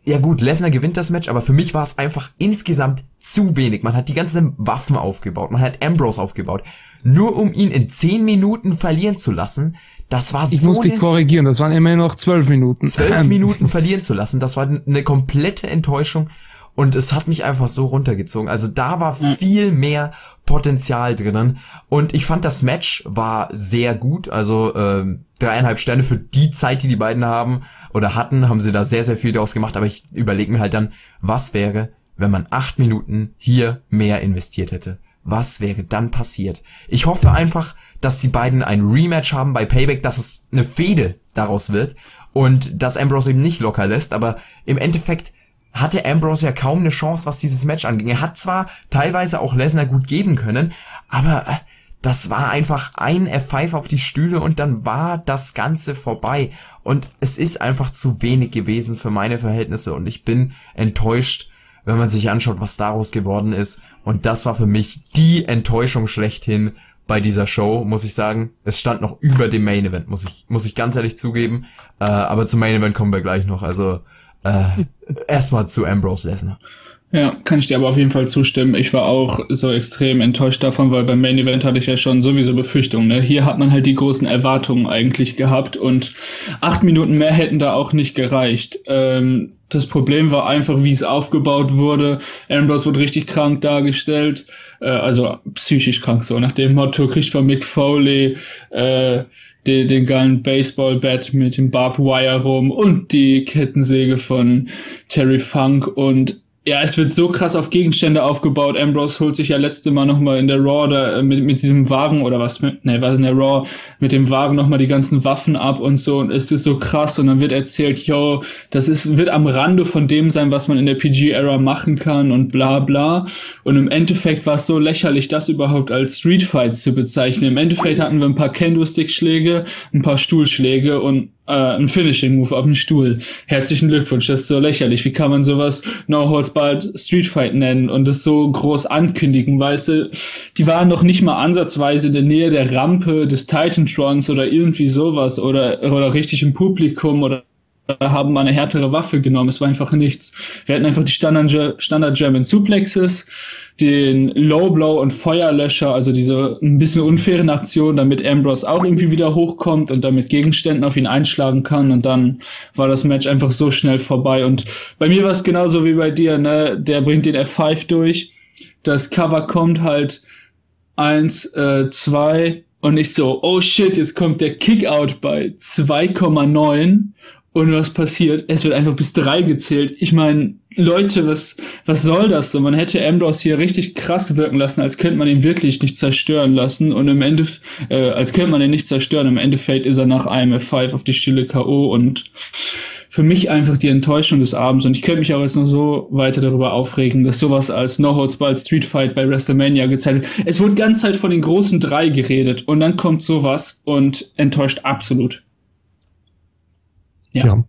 ja gut, Lesnar gewinnt das Match, aber für mich war es einfach insgesamt zu wenig. Man hat die ganzen Waffen aufgebaut, man hat Ambrose aufgebaut. Nur um ihn in 10 Minuten verlieren zu lassen, das war ich so. Ich muss dich korrigieren, das waren immerhin noch zwölf Minuten. Zwölf Minuten verlieren zu lassen, das war eine komplette Enttäuschung. Und es hat mich einfach so runtergezogen. Also da war viel mehr Potenzial drinnen. Und ich fand, das Match war sehr gut. Also ähm, dreieinhalb Sterne für die Zeit, die die beiden haben oder hatten, haben sie da sehr, sehr viel draus gemacht. Aber ich überlege mir halt dann, was wäre, wenn man acht Minuten hier mehr investiert hätte? Was wäre dann passiert? Ich hoffe einfach, dass die beiden ein Rematch haben bei Payback, dass es eine Fehde daraus wird und dass Ambrose eben nicht locker lässt, aber im Endeffekt hatte Ambrose ja kaum eine Chance, was dieses Match anging. Er hat zwar teilweise auch Lesnar gut geben können, aber äh, das war einfach ein F5 auf die Stühle und dann war das Ganze vorbei. Und es ist einfach zu wenig gewesen für meine Verhältnisse und ich bin enttäuscht, wenn man sich anschaut, was daraus geworden ist. Und das war für mich die Enttäuschung schlechthin bei dieser Show, muss ich sagen. Es stand noch über dem Main Event, muss ich, muss ich ganz ehrlich zugeben. Äh, aber zum Main Event kommen wir gleich noch. Also äh, erstmal zu Ambrose Lesnar. Ja, kann ich dir aber auf jeden Fall zustimmen. Ich war auch so extrem enttäuscht davon, weil beim Main Event hatte ich ja schon sowieso Befürchtungen. Ne? Hier hat man halt die großen Erwartungen eigentlich gehabt und acht Minuten mehr hätten da auch nicht gereicht. Ähm, das Problem war einfach, wie es aufgebaut wurde. Ambrose wird richtig krank dargestellt, äh, also psychisch krank so, nach dem Motto kriegt von Mick Foley äh, den, den geilen Baseball-Bat mit dem Barbed Wire rum und die Kettensäge von Terry Funk und ja, es wird so krass auf Gegenstände aufgebaut. Ambrose holt sich ja letzte Mal nochmal in der Raw da, äh, mit, mit diesem Wagen oder was, mit, ne, was in der Raw, mit dem Wagen nochmal die ganzen Waffen ab und so und es ist so krass und dann wird erzählt, yo, das ist, wird am Rande von dem sein, was man in der PG-Era machen kann und bla bla. Und im Endeffekt war es so lächerlich, das überhaupt als Streetfight zu bezeichnen. Im Endeffekt hatten wir ein paar Kendo-Stick-Schläge, ein paar Stuhlschläge und äh, ein Finishing Move auf dem Stuhl. Herzlichen Glückwunsch, das ist so lächerlich. Wie kann man sowas No Holds Barred Street Fight nennen und das so groß ankündigen, weißt du? Die waren noch nicht mal ansatzweise in der Nähe der Rampe des Titantrons oder irgendwie sowas oder, oder richtig im Publikum oder haben mal eine härtere Waffe genommen. Es war einfach nichts. Wir hatten einfach die Standard, Standard German Suplexes, den Low Blow und Feuerlöscher, also diese ein bisschen unfairen Aktion, damit Ambrose auch irgendwie wieder hochkommt und damit Gegenständen auf ihn einschlagen kann. Und dann war das Match einfach so schnell vorbei. Und bei mir war es genauso wie bei dir, ne? Der bringt den F5 durch. Das Cover kommt halt eins, äh, zwei und ich so, oh shit, jetzt kommt der Kickout bei 2,9 und was passiert? Es wird einfach bis drei gezählt. Ich meine, Leute, was, was soll das so? Man hätte Ambrose hier richtig krass wirken lassen, als könnte man ihn wirklich nicht zerstören lassen. Und im Ende, äh, als könnte man ihn nicht zerstören. Im Endeffekt ist er nach einem F5 auf die stille K.O. und für mich einfach die Enttäuschung des Abends. Und ich könnte mich auch jetzt noch so weiter darüber aufregen, dass sowas als No Holds Barred Street Fight bei WrestleMania gezeigt wird. Es wurde ganz Zeit von den großen drei geredet und dann kommt sowas und enttäuscht absolut. Ja. ja.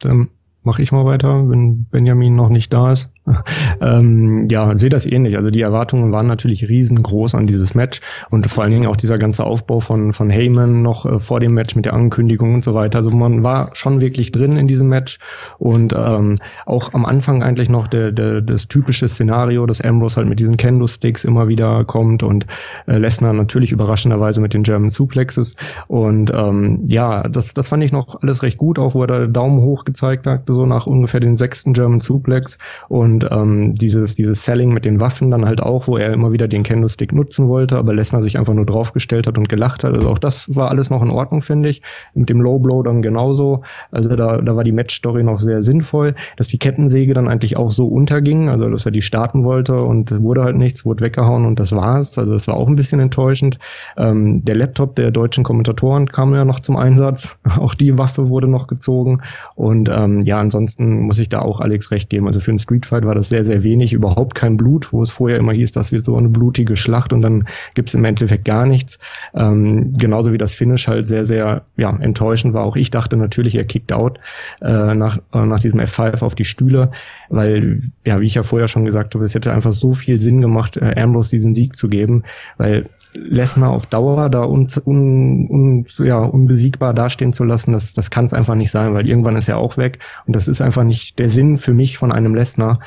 Dann mache ich mal weiter, wenn Benjamin noch nicht da ist. ähm, ja, sehe das ähnlich. Also die Erwartungen waren natürlich riesengroß an dieses Match und vor allen Dingen auch dieser ganze Aufbau von, von Heyman noch äh, vor dem Match mit der Ankündigung und so weiter. Also man war schon wirklich drin in diesem Match und ähm, auch am Anfang eigentlich noch der, der, das typische Szenario, dass Ambrose halt mit diesen Kendo-Sticks immer wieder kommt und äh, Lesnar natürlich überraschenderweise mit den German Suplexes und ähm, ja, das, das fand ich noch alles recht gut, auch wo er da Daumen hoch gezeigt hat, so nach ungefähr dem sechsten German Suplex und ähm, dieses, dieses Selling mit den Waffen dann halt auch, wo er immer wieder den Kendo-Stick nutzen wollte, aber Lesnar sich einfach nur draufgestellt hat und gelacht hat. Also auch das war alles noch in Ordnung, finde ich. Mit dem Low Blow dann genauso. Also da, da war die Match-Story noch sehr sinnvoll, dass die Kettensäge dann eigentlich auch so unterging, also dass er die starten wollte und wurde halt nichts, wurde weggehauen und das war's. Also das war auch ein bisschen enttäuschend. Ähm, der Laptop der deutschen Kommentatoren kam ja noch zum Einsatz. Auch die Waffe wurde noch gezogen. Und ähm, ja, ansonsten muss ich da auch Alex recht geben. Also für einen Streetfight war das sehr, sehr wenig, überhaupt kein Blut, wo es vorher immer hieß, das wird so eine blutige Schlacht und dann gibt's im Endeffekt gar nichts. Ähm, genauso wie das Finish halt sehr, sehr ja, enttäuschend war. Auch ich dachte natürlich, er kickt out äh, nach, äh, nach diesem F5 auf die Stühle, weil, ja, wie ich ja vorher schon gesagt habe, es hätte einfach so viel Sinn gemacht, äh, Ambrose diesen Sieg zu geben, weil Lesnar auf Dauer da un, un, un, ja, unbesiegbar dastehen zu lassen, das, das kann es einfach nicht sein, weil irgendwann ist er auch weg und das ist einfach nicht der Sinn für mich von einem Lesnar.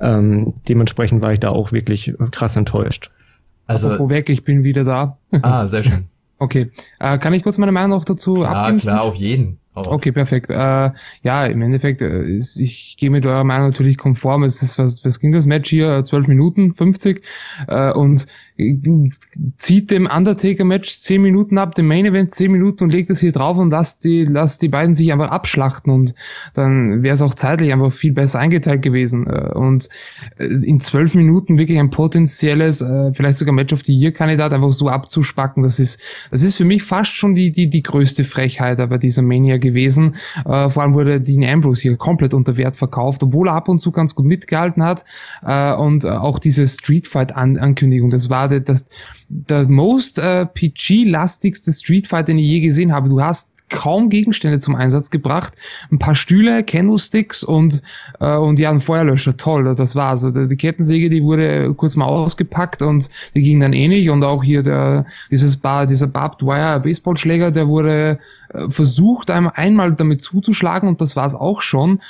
Ähm, dementsprechend war ich da auch wirklich krass enttäuscht. Also, Apropos weg, ich bin wieder da. Ah, sehr schön. okay, äh, kann ich kurz meine Meinung noch dazu klar, abgeben? Klar, auf jeden. Okay, perfekt. Äh, ja, im Endeffekt, äh, ist, ich gehe mit eurer Meinung natürlich konform. Es ist, was, was ging das Match hier? 12 Minuten, 50. Äh, und zieht dem Undertaker-Match 10 Minuten ab, dem Main-Event 10 Minuten und legt es hier drauf und lasst die, lasst die beiden sich einfach abschlachten und dann wäre es auch zeitlich einfach viel besser eingeteilt gewesen. Äh, und äh, in 12 Minuten wirklich ein potenzielles, äh, vielleicht sogar Match of the Year-Kandidat einfach so abzuspacken, das ist, das ist für mich fast schon die, die, die größte Frechheit bei dieser Mania gewesen. Vor allem wurde Dean Ambrose hier komplett unter Wert verkauft, obwohl er ab und zu ganz gut mitgehalten hat. Und auch diese Street Fight-Ankündigung, das war gerade das, das most äh, PG-lastigste Street Fight, den ich je gesehen habe. Du hast kaum Gegenstände zum Einsatz gebracht. Ein paar Stühle, Candlesticks und, äh, und ja, ein Feuerlöscher. Toll, das war's. Also die Kettensäge, die wurde kurz mal ausgepackt und die ging dann eh. Und auch hier der, dieses Bar, dieser Barbed Wire Baseballschläger, der wurde äh, versucht, einmal, einmal damit zuzuschlagen und das war's auch schon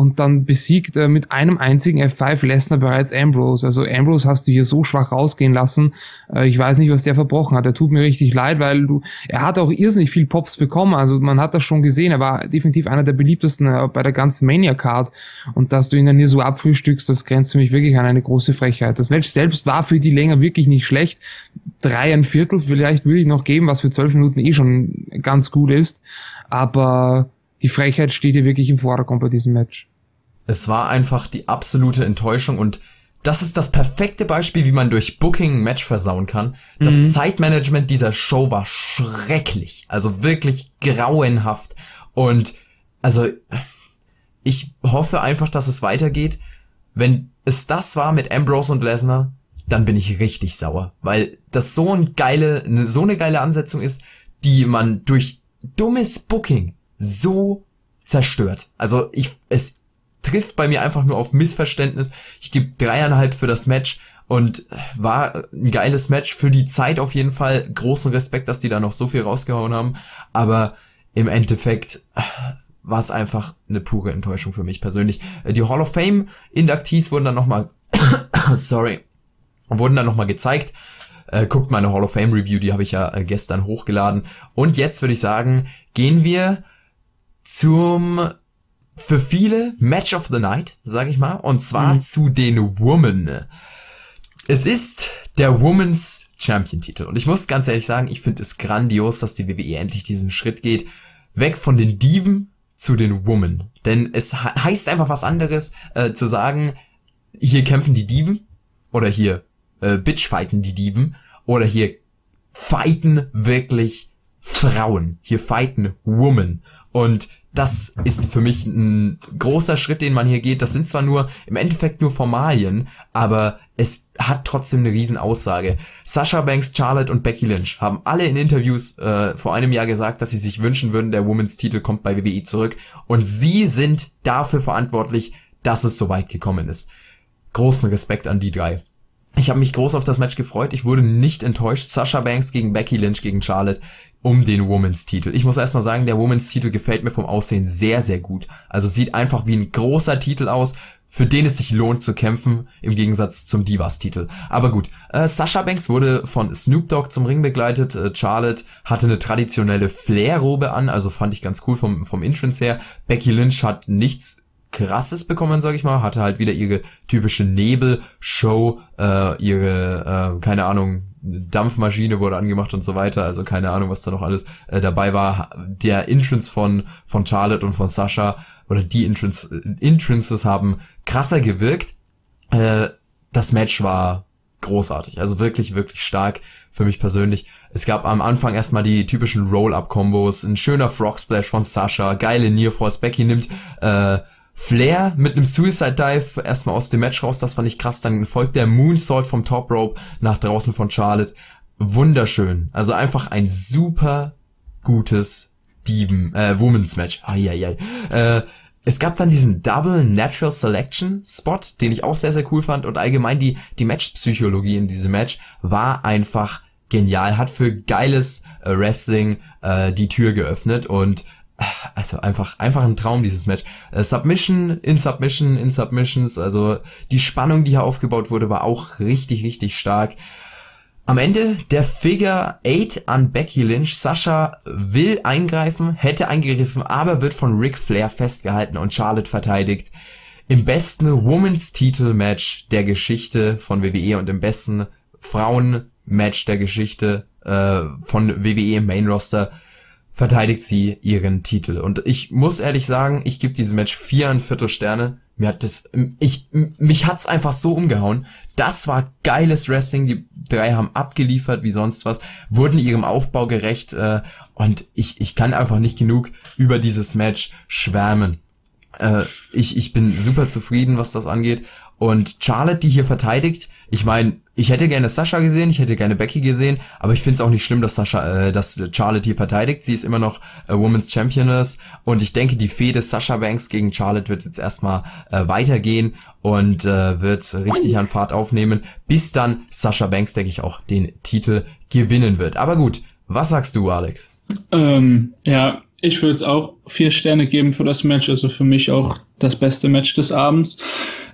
und dann besiegt er mit einem einzigen F5 Lesnar bereits Ambrose. Also Ambrose hast du hier so schwach rausgehen lassen. Äh, ich weiß nicht, was der verbrochen hat. Er tut mir richtig leid, weil du, er hat auch irrsinnig viel Pops bekommen. Also man hat das schon gesehen. Er war definitiv einer der beliebtesten äh, bei der ganzen Mania Card. Und dass du ihn dann hier so abfrühstückst, das grenzt für mich wirklich an eine große Frechheit. Das Match selbst war für die Länger wirklich nicht schlecht. Drei ein Viertel vielleicht würde ich noch geben, was für zwölf Minuten eh schon ganz gut ist. Aber die Frechheit steht hier wirklich im Vordergrund bei diesem Match. Es war einfach die absolute Enttäuschung und das ist das perfekte Beispiel, wie man durch Booking ein Match versauen kann. Das mhm. Zeitmanagement dieser Show war schrecklich. Also wirklich grauenhaft. Und also ich hoffe einfach, dass es weitergeht. Wenn es das war mit Ambrose und Lesnar, dann bin ich richtig sauer, weil das so ein geile, so eine geile Ansetzung ist, die man durch dummes Booking so zerstört. Also ich, es trifft bei mir einfach nur auf Missverständnis. Ich gebe dreieinhalb für das Match und war ein geiles Match für die Zeit auf jeden Fall. Großen Respekt, dass die da noch so viel rausgehauen haben. Aber im Endeffekt äh, war es einfach eine pure Enttäuschung für mich persönlich. Äh, die Hall of Fame Inductees wurden dann nochmal, sorry, wurden dann nochmal gezeigt. Äh, guckt meine Hall of Fame Review, die habe ich ja gestern hochgeladen. Und jetzt würde ich sagen, gehen wir zum für viele Match of the Night, sag ich mal, und zwar mhm. zu den Women. Es ist der Women's Champion Titel und ich muss ganz ehrlich sagen, ich finde es grandios, dass die WWE endlich diesen Schritt geht, weg von den Diven zu den Women. Denn es heißt einfach was anderes, äh, zu sagen, hier kämpfen die Diven oder hier äh, bitchfighten die Diven oder hier fighten wirklich Frauen. Hier fighten Women. Und das ist für mich ein großer Schritt, den man hier geht. Das sind zwar nur im Endeffekt nur Formalien, aber es hat trotzdem eine Riesenaussage. Sasha Banks, Charlotte und Becky Lynch haben alle in Interviews äh, vor einem Jahr gesagt, dass sie sich wünschen würden, der Women's Titel kommt bei WWE zurück. Und sie sind dafür verantwortlich, dass es so weit gekommen ist. Großen Respekt an die drei. Ich habe mich groß auf das Match gefreut. Ich wurde nicht enttäuscht. Sasha Banks gegen Becky Lynch gegen Charlotte um den Women's Titel. Ich muss erstmal sagen, der Women's Titel gefällt mir vom Aussehen sehr, sehr gut. Also sieht einfach wie ein großer Titel aus, für den es sich lohnt zu kämpfen, im Gegensatz zum Divas-Titel. Aber gut, äh, Sasha Banks wurde von Snoop Dogg zum Ring begleitet. Äh, Charlotte hatte eine traditionelle Flair-Robe an, also fand ich ganz cool vom, vom Entrance her. Becky Lynch hat nichts krasses bekommen, sag ich mal. Hatte halt wieder ihre typische Nebel-Show, äh, ihre, äh, keine Ahnung, Dampfmaschine wurde angemacht und so weiter. Also keine Ahnung, was da noch alles äh, dabei war. Der Entrance von, von Charlotte und von Sascha oder die Entrance, Entrances haben krasser gewirkt. Äh, das Match war großartig. Also wirklich, wirklich stark für mich persönlich. Es gab am Anfang erstmal die typischen Roll-Up-Kombos, ein schöner Frog Splash von Sasha, geile Near Force. Becky nimmt äh, Flair mit einem Suicide Dive erstmal aus dem Match raus, das fand ich krass. Dann folgt der Moonsault vom Top Rope nach draußen von Charlotte. Wunderschön. Also einfach ein super gutes Dieben, äh, Women's Match. Eieiei. Äh, es gab dann diesen Double Natural Selection Spot, den ich auch sehr, sehr cool fand. Und allgemein die, die Matchpsychologie in diesem Match war einfach genial. Hat für geiles äh, Wrestling äh, die Tür geöffnet und also einfach einfach ein Traum dieses Match. Äh, Submission in Submission in Submissions, also die Spannung, die hier aufgebaut wurde, war auch richtig richtig stark. Am Ende der Figure 8 an Becky Lynch. Sascha will eingreifen, hätte eingegriffen, aber wird von Ric Flair festgehalten und Charlotte verteidigt. Im besten Women's Titel Match der Geschichte von WWE und im besten Frauen Match der Geschichte äh, von WWE Main Roster verteidigt sie ihren Titel. Und ich muss ehrlich sagen, ich gebe diesem Match vier und Viertel Sterne. Mir hat das, ich, mich hat's einfach so umgehauen. Das war geiles Wrestling. Die drei haben abgeliefert wie sonst was, wurden ihrem Aufbau gerecht äh, und ich, ich kann einfach nicht genug über dieses Match schwärmen. Äh, ich, ich bin super zufrieden, was das angeht. Und Charlotte, die hier verteidigt, ich meine, ich hätte gerne Sascha gesehen, ich hätte gerne Becky gesehen, aber ich finde es auch nicht schlimm, dass Sascha, äh, dass Charlotte hier verteidigt. Sie ist immer noch äh, Women's Championess und ich denke, die Fehde Sascha Banks gegen Charlotte wird jetzt erstmal äh, weitergehen und äh, wird richtig an Fahrt aufnehmen, bis dann Sascha Banks, denke ich, auch den Titel gewinnen wird. Aber gut, was sagst du, Alex? Ähm, ja, ich würde auch vier Sterne geben für das Match, also für mich auch das beste Match des Abends.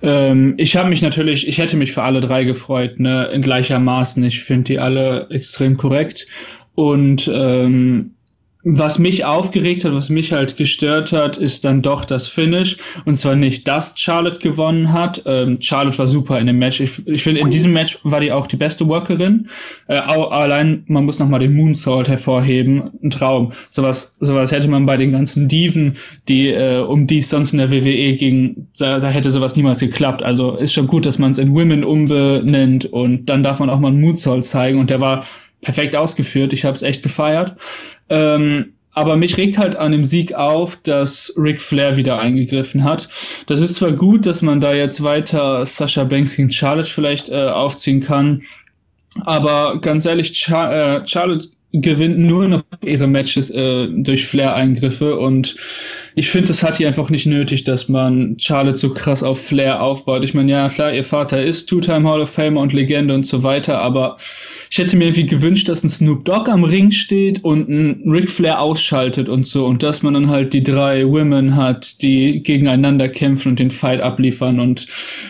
Ähm, ich habe mich natürlich, ich hätte mich für alle drei gefreut, ne, in gleichermaßen. Ich finde die alle extrem korrekt und ähm, was mich aufgeregt hat, was mich halt gestört hat, ist dann doch das Finish. Und zwar nicht, dass Charlotte gewonnen hat. Ähm, Charlotte war super in dem Match. Ich, ich finde, in diesem Match war die auch die beste Workerin. Äh, allein, man muss nochmal den Moonsault hervorheben. Ein Traum. Sowas, sowas hätte man bei den ganzen Diven, die äh, um die es sonst in der WWE ging, da, da hätte sowas niemals geklappt. Also ist schon gut, dass man es in Women umbenennt und dann darf man auch mal einen Moonsault zeigen. Und der war perfekt ausgeführt. Ich habe es echt gefeiert. Ähm, aber mich regt halt an dem Sieg auf, dass Ric Flair wieder eingegriffen hat. Das ist zwar gut, dass man da jetzt weiter Sasha Banks gegen Charlotte vielleicht äh, aufziehen kann, aber ganz ehrlich, Char äh, Charlotte gewinnt nur noch ihre Matches äh, durch Flair-Eingriffe und ich finde, es hat hier einfach nicht nötig, dass man Charlotte so krass auf Flair aufbaut. Ich meine, ja, klar, ihr Vater ist Two-Time Hall of Famer und Legende und so weiter, aber ich hätte mir irgendwie gewünscht, dass ein Snoop Dogg am Ring steht und ein Ric Flair ausschaltet und so und dass man dann halt die drei Women hat, die gegeneinander kämpfen und den Fight abliefern und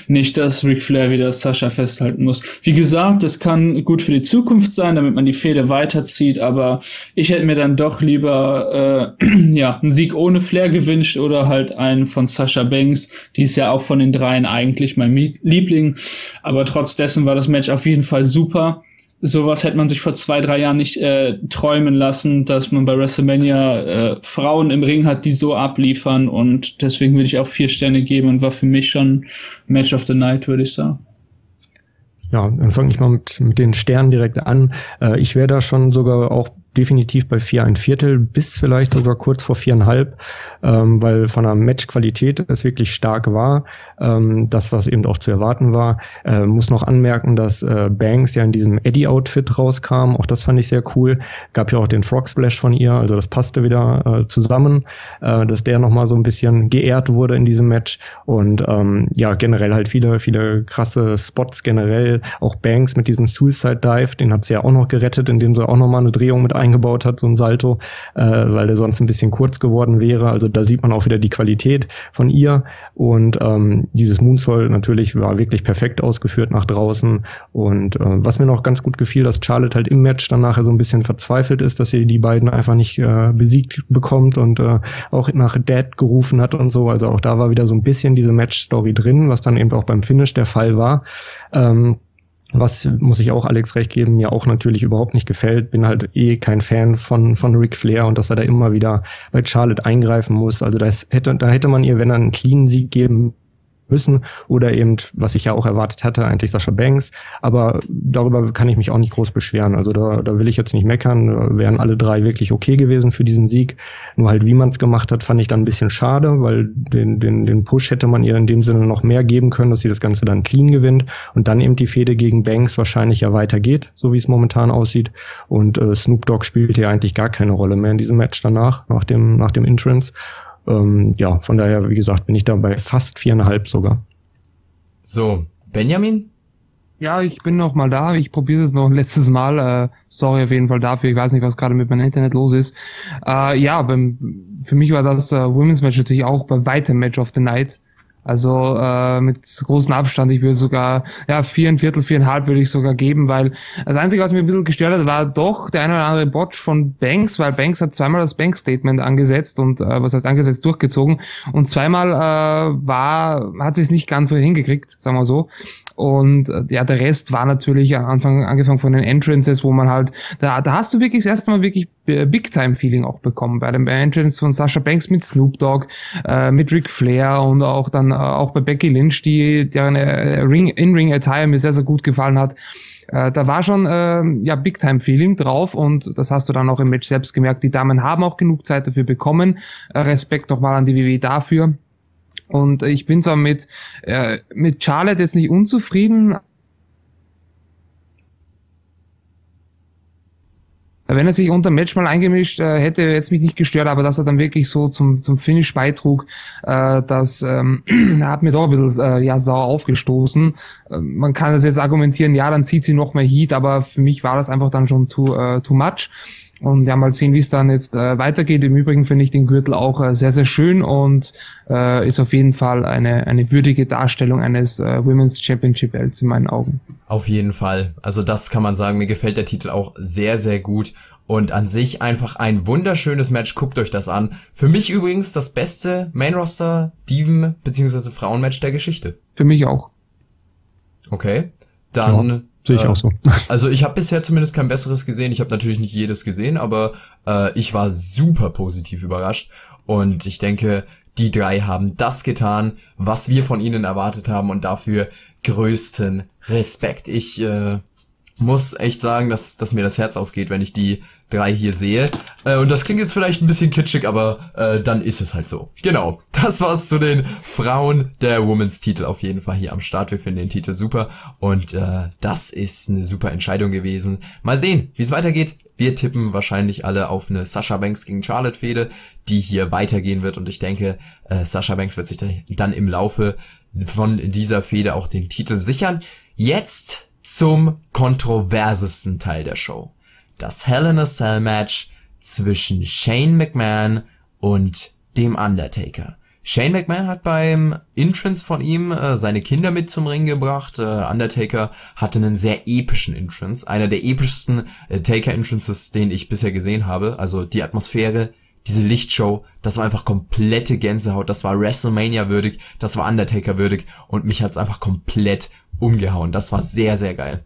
nicht, dass Ric Flair wieder Sascha festhalten muss. Wie gesagt, das kann gut für die Zukunft sein, damit man die Fehde weiterzieht, aber ich hätte mir dann doch lieber äh, ja einen Sieg ohne Flair gewünscht oder halt einen von Sasha Banks. Die ist ja auch von den dreien eigentlich mein Liebling. Aber trotz dessen war das Match auf jeden Fall super. Sowas hätte man sich vor zwei, drei Jahren nicht äh, träumen lassen, dass man bei WrestleMania äh, Frauen im Ring hat, die so abliefern. Und deswegen würde ich auch vier Sterne geben und war für mich schon Match of the Night, würde ich sagen. Ja, dann fange ich mal mit, mit den Sternen direkt an. Äh, ich wäre da schon sogar auch definitiv bei vier ein Viertel bis vielleicht sogar kurz vor viereinhalb, ähm, weil von der Matchqualität es wirklich stark war. Ähm, das, was eben auch zu erwarten war. Äh, muss noch anmerken, dass äh, Banks ja in diesem Eddie-Outfit rauskam. Auch das fand ich sehr cool. Gab ja auch den Frog Splash von ihr, also das passte wieder äh, zusammen, äh, dass der nochmal so ein bisschen geehrt wurde in diesem Match. Und ähm, ja, generell halt viele, viele krasse Spots generell. Auch Banks mit diesem Suicide Dive, den hat sie ja auch noch gerettet, indem sie auch nochmal eine Drehung mit ein eingebaut hat, so ein Salto, äh, weil der sonst ein bisschen kurz geworden wäre. Also da sieht man auch wieder die Qualität von ihr. Und ähm, dieses Moonsault natürlich war wirklich perfekt ausgeführt nach draußen. Und äh, was mir noch ganz gut gefiel, dass Charlotte halt im Match dann nachher so ein bisschen verzweifelt ist, dass sie die beiden einfach nicht äh, besiegt bekommt und äh, auch nach Dad gerufen hat und so. Also auch da war wieder so ein bisschen diese Match-Story drin, was dann eben auch beim Finish der Fall war. Ähm, was muss ich auch Alex recht geben, mir auch natürlich überhaupt nicht gefällt. Bin halt eh kein Fan von, von Ric Flair und dass er da immer wieder bei Charlotte eingreifen muss. Also das hätte, da hätte man ihr, wenn er einen clean Sieg geben müssen oder eben, was ich ja auch erwartet hatte, eigentlich Sascha Banks. Aber darüber kann ich mich auch nicht groß beschweren. Also da, da will ich jetzt nicht meckern. Da wären alle drei wirklich okay gewesen für diesen Sieg. Nur halt, wie man es gemacht hat, fand ich dann ein bisschen schade, weil den, den, den Push hätte man ihr in dem Sinne noch mehr geben können, dass sie das Ganze dann clean gewinnt und dann eben die Fehde gegen Banks wahrscheinlich ja weitergeht, so wie es momentan aussieht. Und äh, Snoop Dogg spielt ja eigentlich gar keine Rolle mehr in diesem Match danach, nach dem, nach dem Entrance. Ähm, ja, von daher, wie gesagt, bin ich da bei fast viereinhalb sogar. So, Benjamin? Ja, ich bin noch mal da. Ich probiere es noch ein letztes Mal. Äh, sorry auf jeden Fall dafür. Ich weiß nicht, was gerade mit meinem Internet los ist. Äh, ja, beim, für mich war das äh, Women's Match natürlich auch bei weitem Match of the Night. Also äh, mit großem Abstand. Ich würde sogar, ja, vier, ein Viertel, viereinhalb würde ich sogar geben, weil das Einzige, was mir ein bisschen gestört hat, war doch der eine oder andere Botch von Banks, weil Banks hat zweimal das Bank-Statement angesetzt und äh, was heißt angesetzt, durchgezogen und zweimal äh, war, hat sich nicht ganz hingekriegt, sagen wir so. Und äh, ja, der Rest war natürlich am Anfang, angefangen von den Entrances, wo man halt, da, da hast du wirklich das erste Mal wirklich Big-Time-Feeling auch bekommen. Bei dem Entrance von Sasha Banks mit Snoop Dogg, äh, mit Ric Flair und auch dann äh, auch bei Becky Lynch, die deren äh, Ring, In-Ring-Attire mir sehr, sehr gut gefallen hat. Äh, da war schon äh, ja Big-Time-Feeling drauf und das hast du dann auch im Match selbst gemerkt. Die Damen haben auch genug Zeit dafür bekommen. Äh, Respekt nochmal an die WWE dafür. Und ich bin zwar mit, äh, mit Charlotte jetzt nicht unzufrieden, wenn er sich unter Match mal eingemischt äh, hätte, jetzt mich nicht gestört, aber dass er dann wirklich so zum, zum Finish beitrug, äh, das ähm, hat mir doch ein bisschen äh, ja, sauer aufgestoßen. Äh, man kann das jetzt argumentieren, ja, dann zieht sie noch mehr Heat, aber für mich war das einfach dann schon too, äh, too much. Und ja, mal sehen, wie es dann jetzt äh, weitergeht. Im Übrigen finde ich den Gürtel auch äh, sehr, sehr schön und äh, ist auf jeden Fall eine, eine würdige Darstellung eines äh, Women's Championship Belts in meinen Augen. Auf jeden Fall. Also das kann man sagen. Mir gefällt der Titel auch sehr, sehr gut. Und an sich einfach ein wunderschönes Match. Guckt euch das an. Für mich übrigens das beste Main Roster Diven bzw. Frauenmatch der Geschichte. Für mich auch. Okay. Dann ja. Sehe ich äh, auch so. Also ich habe bisher zumindest kein besseres gesehen. Ich habe natürlich nicht jedes gesehen, aber äh, ich war super positiv überrascht. Und ich denke, die drei haben das getan, was wir von ihnen erwartet haben und dafür größten Respekt. Ich äh, muss echt sagen, dass, dass mir das Herz aufgeht, wenn ich die drei hier sehe. Äh, und das klingt jetzt vielleicht ein bisschen kitschig, aber äh, dann ist es halt so. Genau, das war's zu den Frauen der Women's Titel auf jeden Fall hier am Start. Wir finden den Titel super und äh, das ist eine super Entscheidung gewesen. Mal sehen, wie es weitergeht. Wir tippen wahrscheinlich alle auf eine Sasha Banks gegen Charlotte Fehde, die hier weitergehen wird und ich denke, äh, Sasha Banks wird sich dann im Laufe von dieser Fehde auch den Titel sichern. Jetzt zum kontroversesten Teil der Show das Hell in a Cell Match zwischen Shane McMahon und dem Undertaker. Shane McMahon hat beim Entrance von ihm äh, seine Kinder mit zum Ring gebracht. Äh, Undertaker hatte einen sehr epischen Entrance, einer der epischsten äh, Taker Entrances, den ich bisher gesehen habe. Also die Atmosphäre, diese Lichtshow, das war einfach komplette Gänsehaut, das war WrestleMania würdig, das war Undertaker würdig und mich hat's einfach komplett umgehauen. Das war sehr, sehr geil.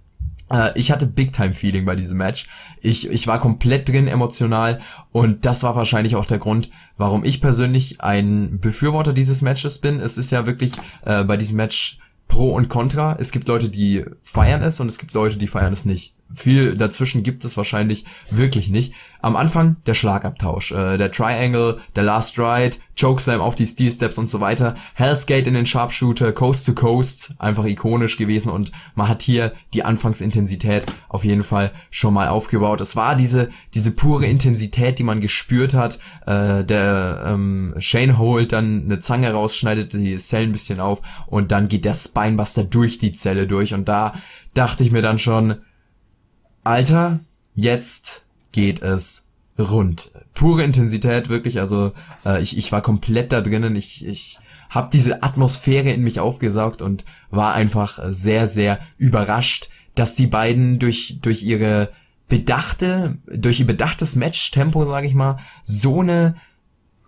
Äh, ich hatte Big-Time-Feeling bei diesem Match. Ich, ich war komplett drin emotional und das war wahrscheinlich auch der Grund, warum ich persönlich ein Befürworter dieses Matches bin. Es ist ja wirklich äh, bei diesem Match Pro und Contra. Es gibt Leute, die feiern es und es gibt Leute, die feiern es nicht. Viel dazwischen gibt es wahrscheinlich wirklich nicht. Am Anfang der Schlagabtausch, äh, der Triangle, der Last Ride, Chokeslam auf die Steel Steps und so weiter, Hell's Gate in den Sharpshooter, Coast to Coast, einfach ikonisch gewesen und man hat hier die Anfangsintensität auf jeden Fall schon mal aufgebaut. Es war diese, diese pure Intensität, die man gespürt hat. Äh, der ähm, Shane holt dann eine Zange raus, schneidet die Zellen ein bisschen auf und dann geht der Spinebuster durch die Zelle durch und da dachte ich mir dann schon, Alter, jetzt geht es rund. Pure Intensität, wirklich. Also äh, ich, ich war komplett da drinnen. Ich, ich habe diese Atmosphäre in mich aufgesaugt und war einfach sehr, sehr überrascht, dass die beiden durch, durch ihre bedachte, durch ihr bedachtes Match-Tempo, sage ich mal, so eine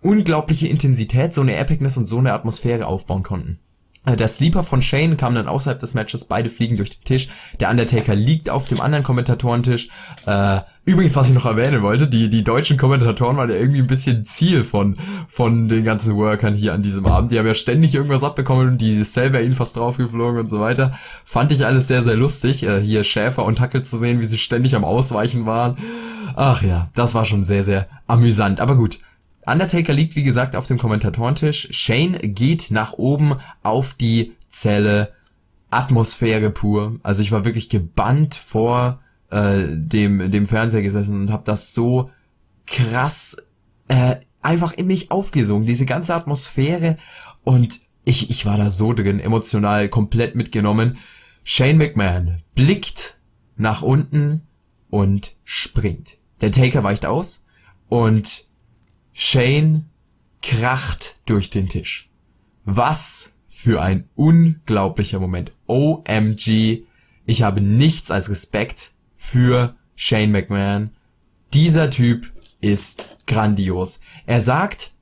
unglaubliche Intensität, so eine Epicness und so eine Atmosphäre aufbauen konnten. Äh, der Sleeper von Shane kam dann außerhalb des Matches, beide fliegen durch den Tisch. Der Undertaker liegt auf dem anderen Kommentatorentisch. Äh, übrigens, was ich noch erwähnen wollte, die, die deutschen Kommentatoren waren ja irgendwie ein bisschen Ziel von, von den ganzen Workern hier an diesem Abend. Die haben ja ständig irgendwas abbekommen und die selber ihnen fast draufgeflogen und so weiter. Fand ich alles sehr, sehr lustig, äh, hier Schäfer und Hackel zu sehen, wie sie ständig am Ausweichen waren. Ach ja, das war schon sehr, sehr amüsant. Aber gut, Undertaker liegt, wie gesagt, auf dem Kommentatorentisch. Shane geht nach oben auf die Zelle. Atmosphäre pur. Also ich war wirklich gebannt vor äh, dem, dem Fernseher gesessen und habe das so krass äh, einfach in mich aufgesogen. Diese ganze Atmosphäre und ich, ich war da so drin, emotional komplett mitgenommen. Shane McMahon blickt nach unten und springt. Der Taker weicht aus und Shane kracht durch den Tisch. Was für ein unglaublicher Moment. OMG. Ich habe nichts als Respekt für Shane McMahon. Dieser Typ ist grandios. Er sagt,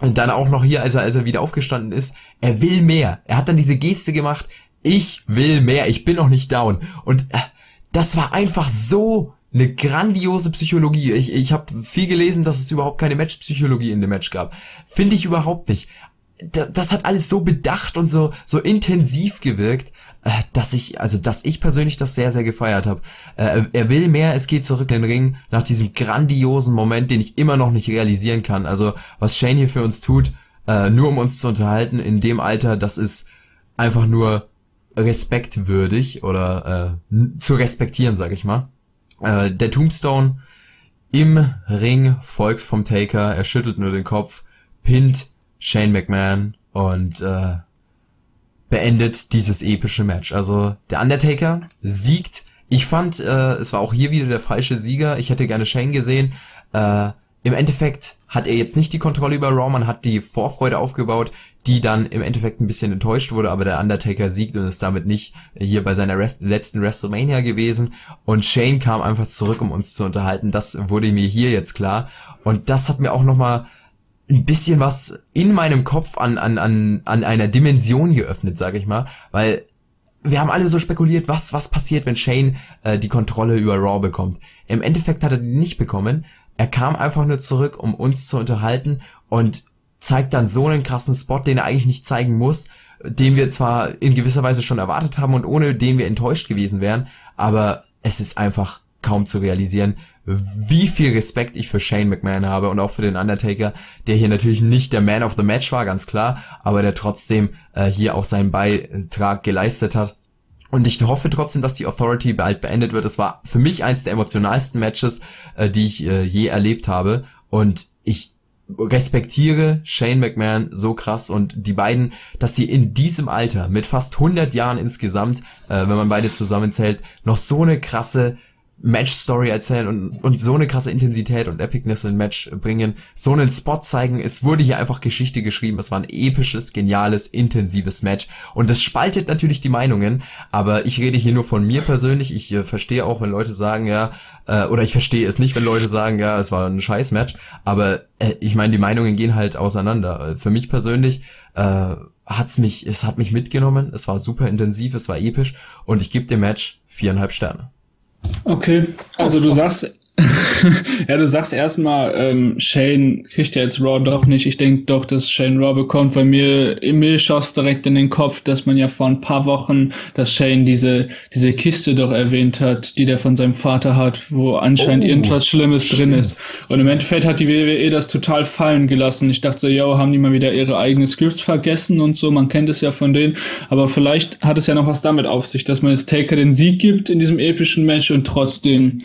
und dann auch noch hier, als er, als er wieder aufgestanden ist, er will mehr. Er hat dann diese Geste gemacht, ich will mehr, ich bin noch nicht down. Und äh, das war einfach so eine grandiose Psychologie. Ich, ich habe viel gelesen, dass es überhaupt keine Matchpsychologie in dem Match gab. Finde ich überhaupt nicht. Das, das hat alles so bedacht und so so intensiv gewirkt, äh, dass ich also dass ich persönlich das sehr sehr gefeiert habe. Äh, er will mehr, es geht zurück in den Ring nach diesem grandiosen Moment, den ich immer noch nicht realisieren kann. Also was Shane hier für uns tut, äh, nur um uns zu unterhalten in dem Alter, das ist einfach nur respektwürdig oder äh, zu respektieren, sag ich mal. Äh, der Tombstone im Ring folgt vom Taker, er schüttelt nur den Kopf, pinnt Shane McMahon und äh, beendet dieses epische Match. Also der Undertaker siegt. Ich fand, äh, es war auch hier wieder der falsche Sieger. Ich hätte gerne Shane gesehen. Äh, Im Endeffekt hat er jetzt nicht die Kontrolle über Raw, man hat die Vorfreude aufgebaut, die dann im Endeffekt ein bisschen enttäuscht wurde, aber der Undertaker siegt und ist damit nicht hier bei seiner Rest letzten WrestleMania gewesen. Und Shane kam einfach zurück, um uns zu unterhalten. Das wurde mir hier jetzt klar. Und das hat mir auch nochmal ein bisschen was in meinem Kopf an, an, an, an einer Dimension geöffnet, sag ich mal, weil wir haben alle so spekuliert, was, was passiert, wenn Shane äh, die Kontrolle über Raw bekommt. Im Endeffekt hat er die nicht bekommen. Er kam einfach nur zurück, um uns zu unterhalten und zeigt dann so einen krassen Spot, den er eigentlich nicht zeigen muss, den wir zwar in gewisser Weise schon erwartet haben und ohne den wir enttäuscht gewesen wären, aber es ist einfach kaum zu realisieren, wie viel Respekt ich für Shane McMahon habe und auch für den Undertaker, der hier natürlich nicht der Man of the Match war, ganz klar, aber der trotzdem äh, hier auch seinen Beitrag geleistet hat. Und ich hoffe trotzdem, dass die Authority bald beendet wird. Es war für mich eins der emotionalsten Matches, äh, die ich äh, je erlebt habe. Und respektiere Shane McMahon so krass und die beiden, dass sie in diesem Alter mit fast 100 Jahren insgesamt, äh, wenn man beide zusammenzählt, noch so eine krasse Match-Story erzählen und, und so eine krasse Intensität und Epicness in Match bringen, so einen Spot zeigen. Es wurde hier einfach Geschichte geschrieben. Es war ein episches, geniales, intensives Match. Und das spaltet natürlich die Meinungen, aber ich rede hier nur von mir persönlich. Ich äh, verstehe auch, wenn Leute sagen, ja, äh, oder ich verstehe es nicht, wenn Leute sagen, ja, es war ein scheiß Match. Aber äh, ich meine, die Meinungen gehen halt auseinander. Äh, für mich persönlich äh, hat's mich, es hat mich mitgenommen. Es war super intensiv, es war episch und ich gebe dem Match viereinhalb Sterne. Okay, also du sagst, ja, du sagst erstmal, ähm, Shane kriegt ja jetzt Raw doch nicht. Ich denke doch, dass Shane Raw bekommt, weil mir, mir schoss direkt in den Kopf, dass man ja vor ein paar Wochen, dass Shane diese, diese Kiste doch erwähnt hat, die der von seinem Vater hat, wo anscheinend oh, irgendwas Schlimmes stimmt. drin ist. Und im Endeffekt hat die WWE das total fallen gelassen. Ich dachte so, yo, haben die mal wieder ihre eigenen Scripts vergessen und so, man kennt es ja von denen. Aber vielleicht hat es ja noch was damit auf sich, dass man jetzt Taker den Sieg gibt in diesem epischen Match und trotzdem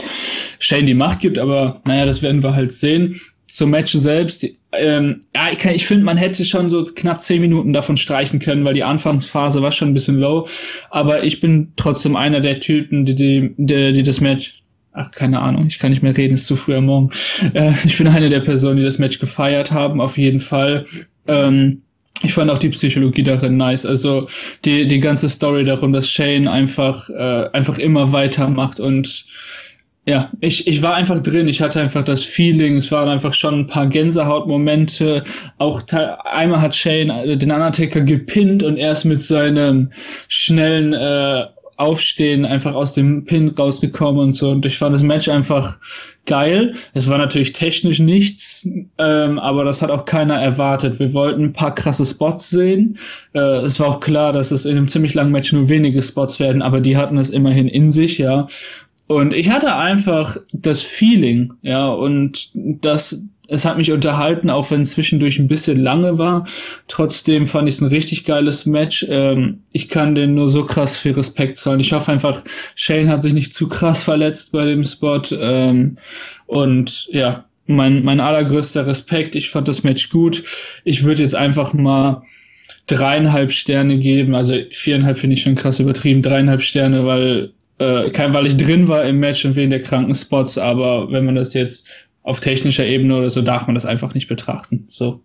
Shane die Macht gibt, aber naja, das werden wir halt sehen. Zum Match selbst, ähm, ja, ich, ich finde, man hätte schon so knapp zehn Minuten davon streichen können, weil die Anfangsphase war schon ein bisschen low. Aber ich bin trotzdem einer der Typen, die, die, die, die das Match ach, keine Ahnung, ich kann nicht mehr reden, ist zu früh am Morgen. Äh, ich bin eine der Personen, die das Match gefeiert haben, auf jeden Fall. Ähm, ich fand auch die Psychologie darin nice. Also die, die ganze Story darum, dass Shane einfach, äh, einfach immer weitermacht und ja, ich, ich war einfach drin, ich hatte einfach das Feeling, es waren einfach schon ein paar Gänsehautmomente. Auch einmal hat Shane den Undertaker gepinnt und erst mit seinem schnellen äh, Aufstehen einfach aus dem Pin rausgekommen und so. Und ich fand das Match einfach geil. Es war natürlich technisch nichts, ähm, aber das hat auch keiner erwartet. Wir wollten ein paar krasse Spots sehen. Äh, es war auch klar, dass es in einem ziemlich langen Match nur wenige Spots werden, aber die hatten es immerhin in sich, ja. Und ich hatte einfach das Feeling, ja, und das, es hat mich unterhalten, auch wenn es zwischendurch ein bisschen lange war. Trotzdem fand ich es ein richtig geiles Match. Ähm, ich kann den nur so krass viel Respekt zollen. Ich hoffe einfach, Shane hat sich nicht zu krass verletzt bei dem Spot. Ähm, und ja, mein, mein allergrößter Respekt. Ich fand das Match gut. Ich würde jetzt einfach mal dreieinhalb Sterne geben. Also viereinhalb finde ich schon krass übertrieben. Dreieinhalb Sterne, weil äh, kein, weil ich drin war im Match und wegen der kranken Spots, aber wenn man das jetzt auf technischer Ebene oder so, darf man das einfach nicht betrachten. So.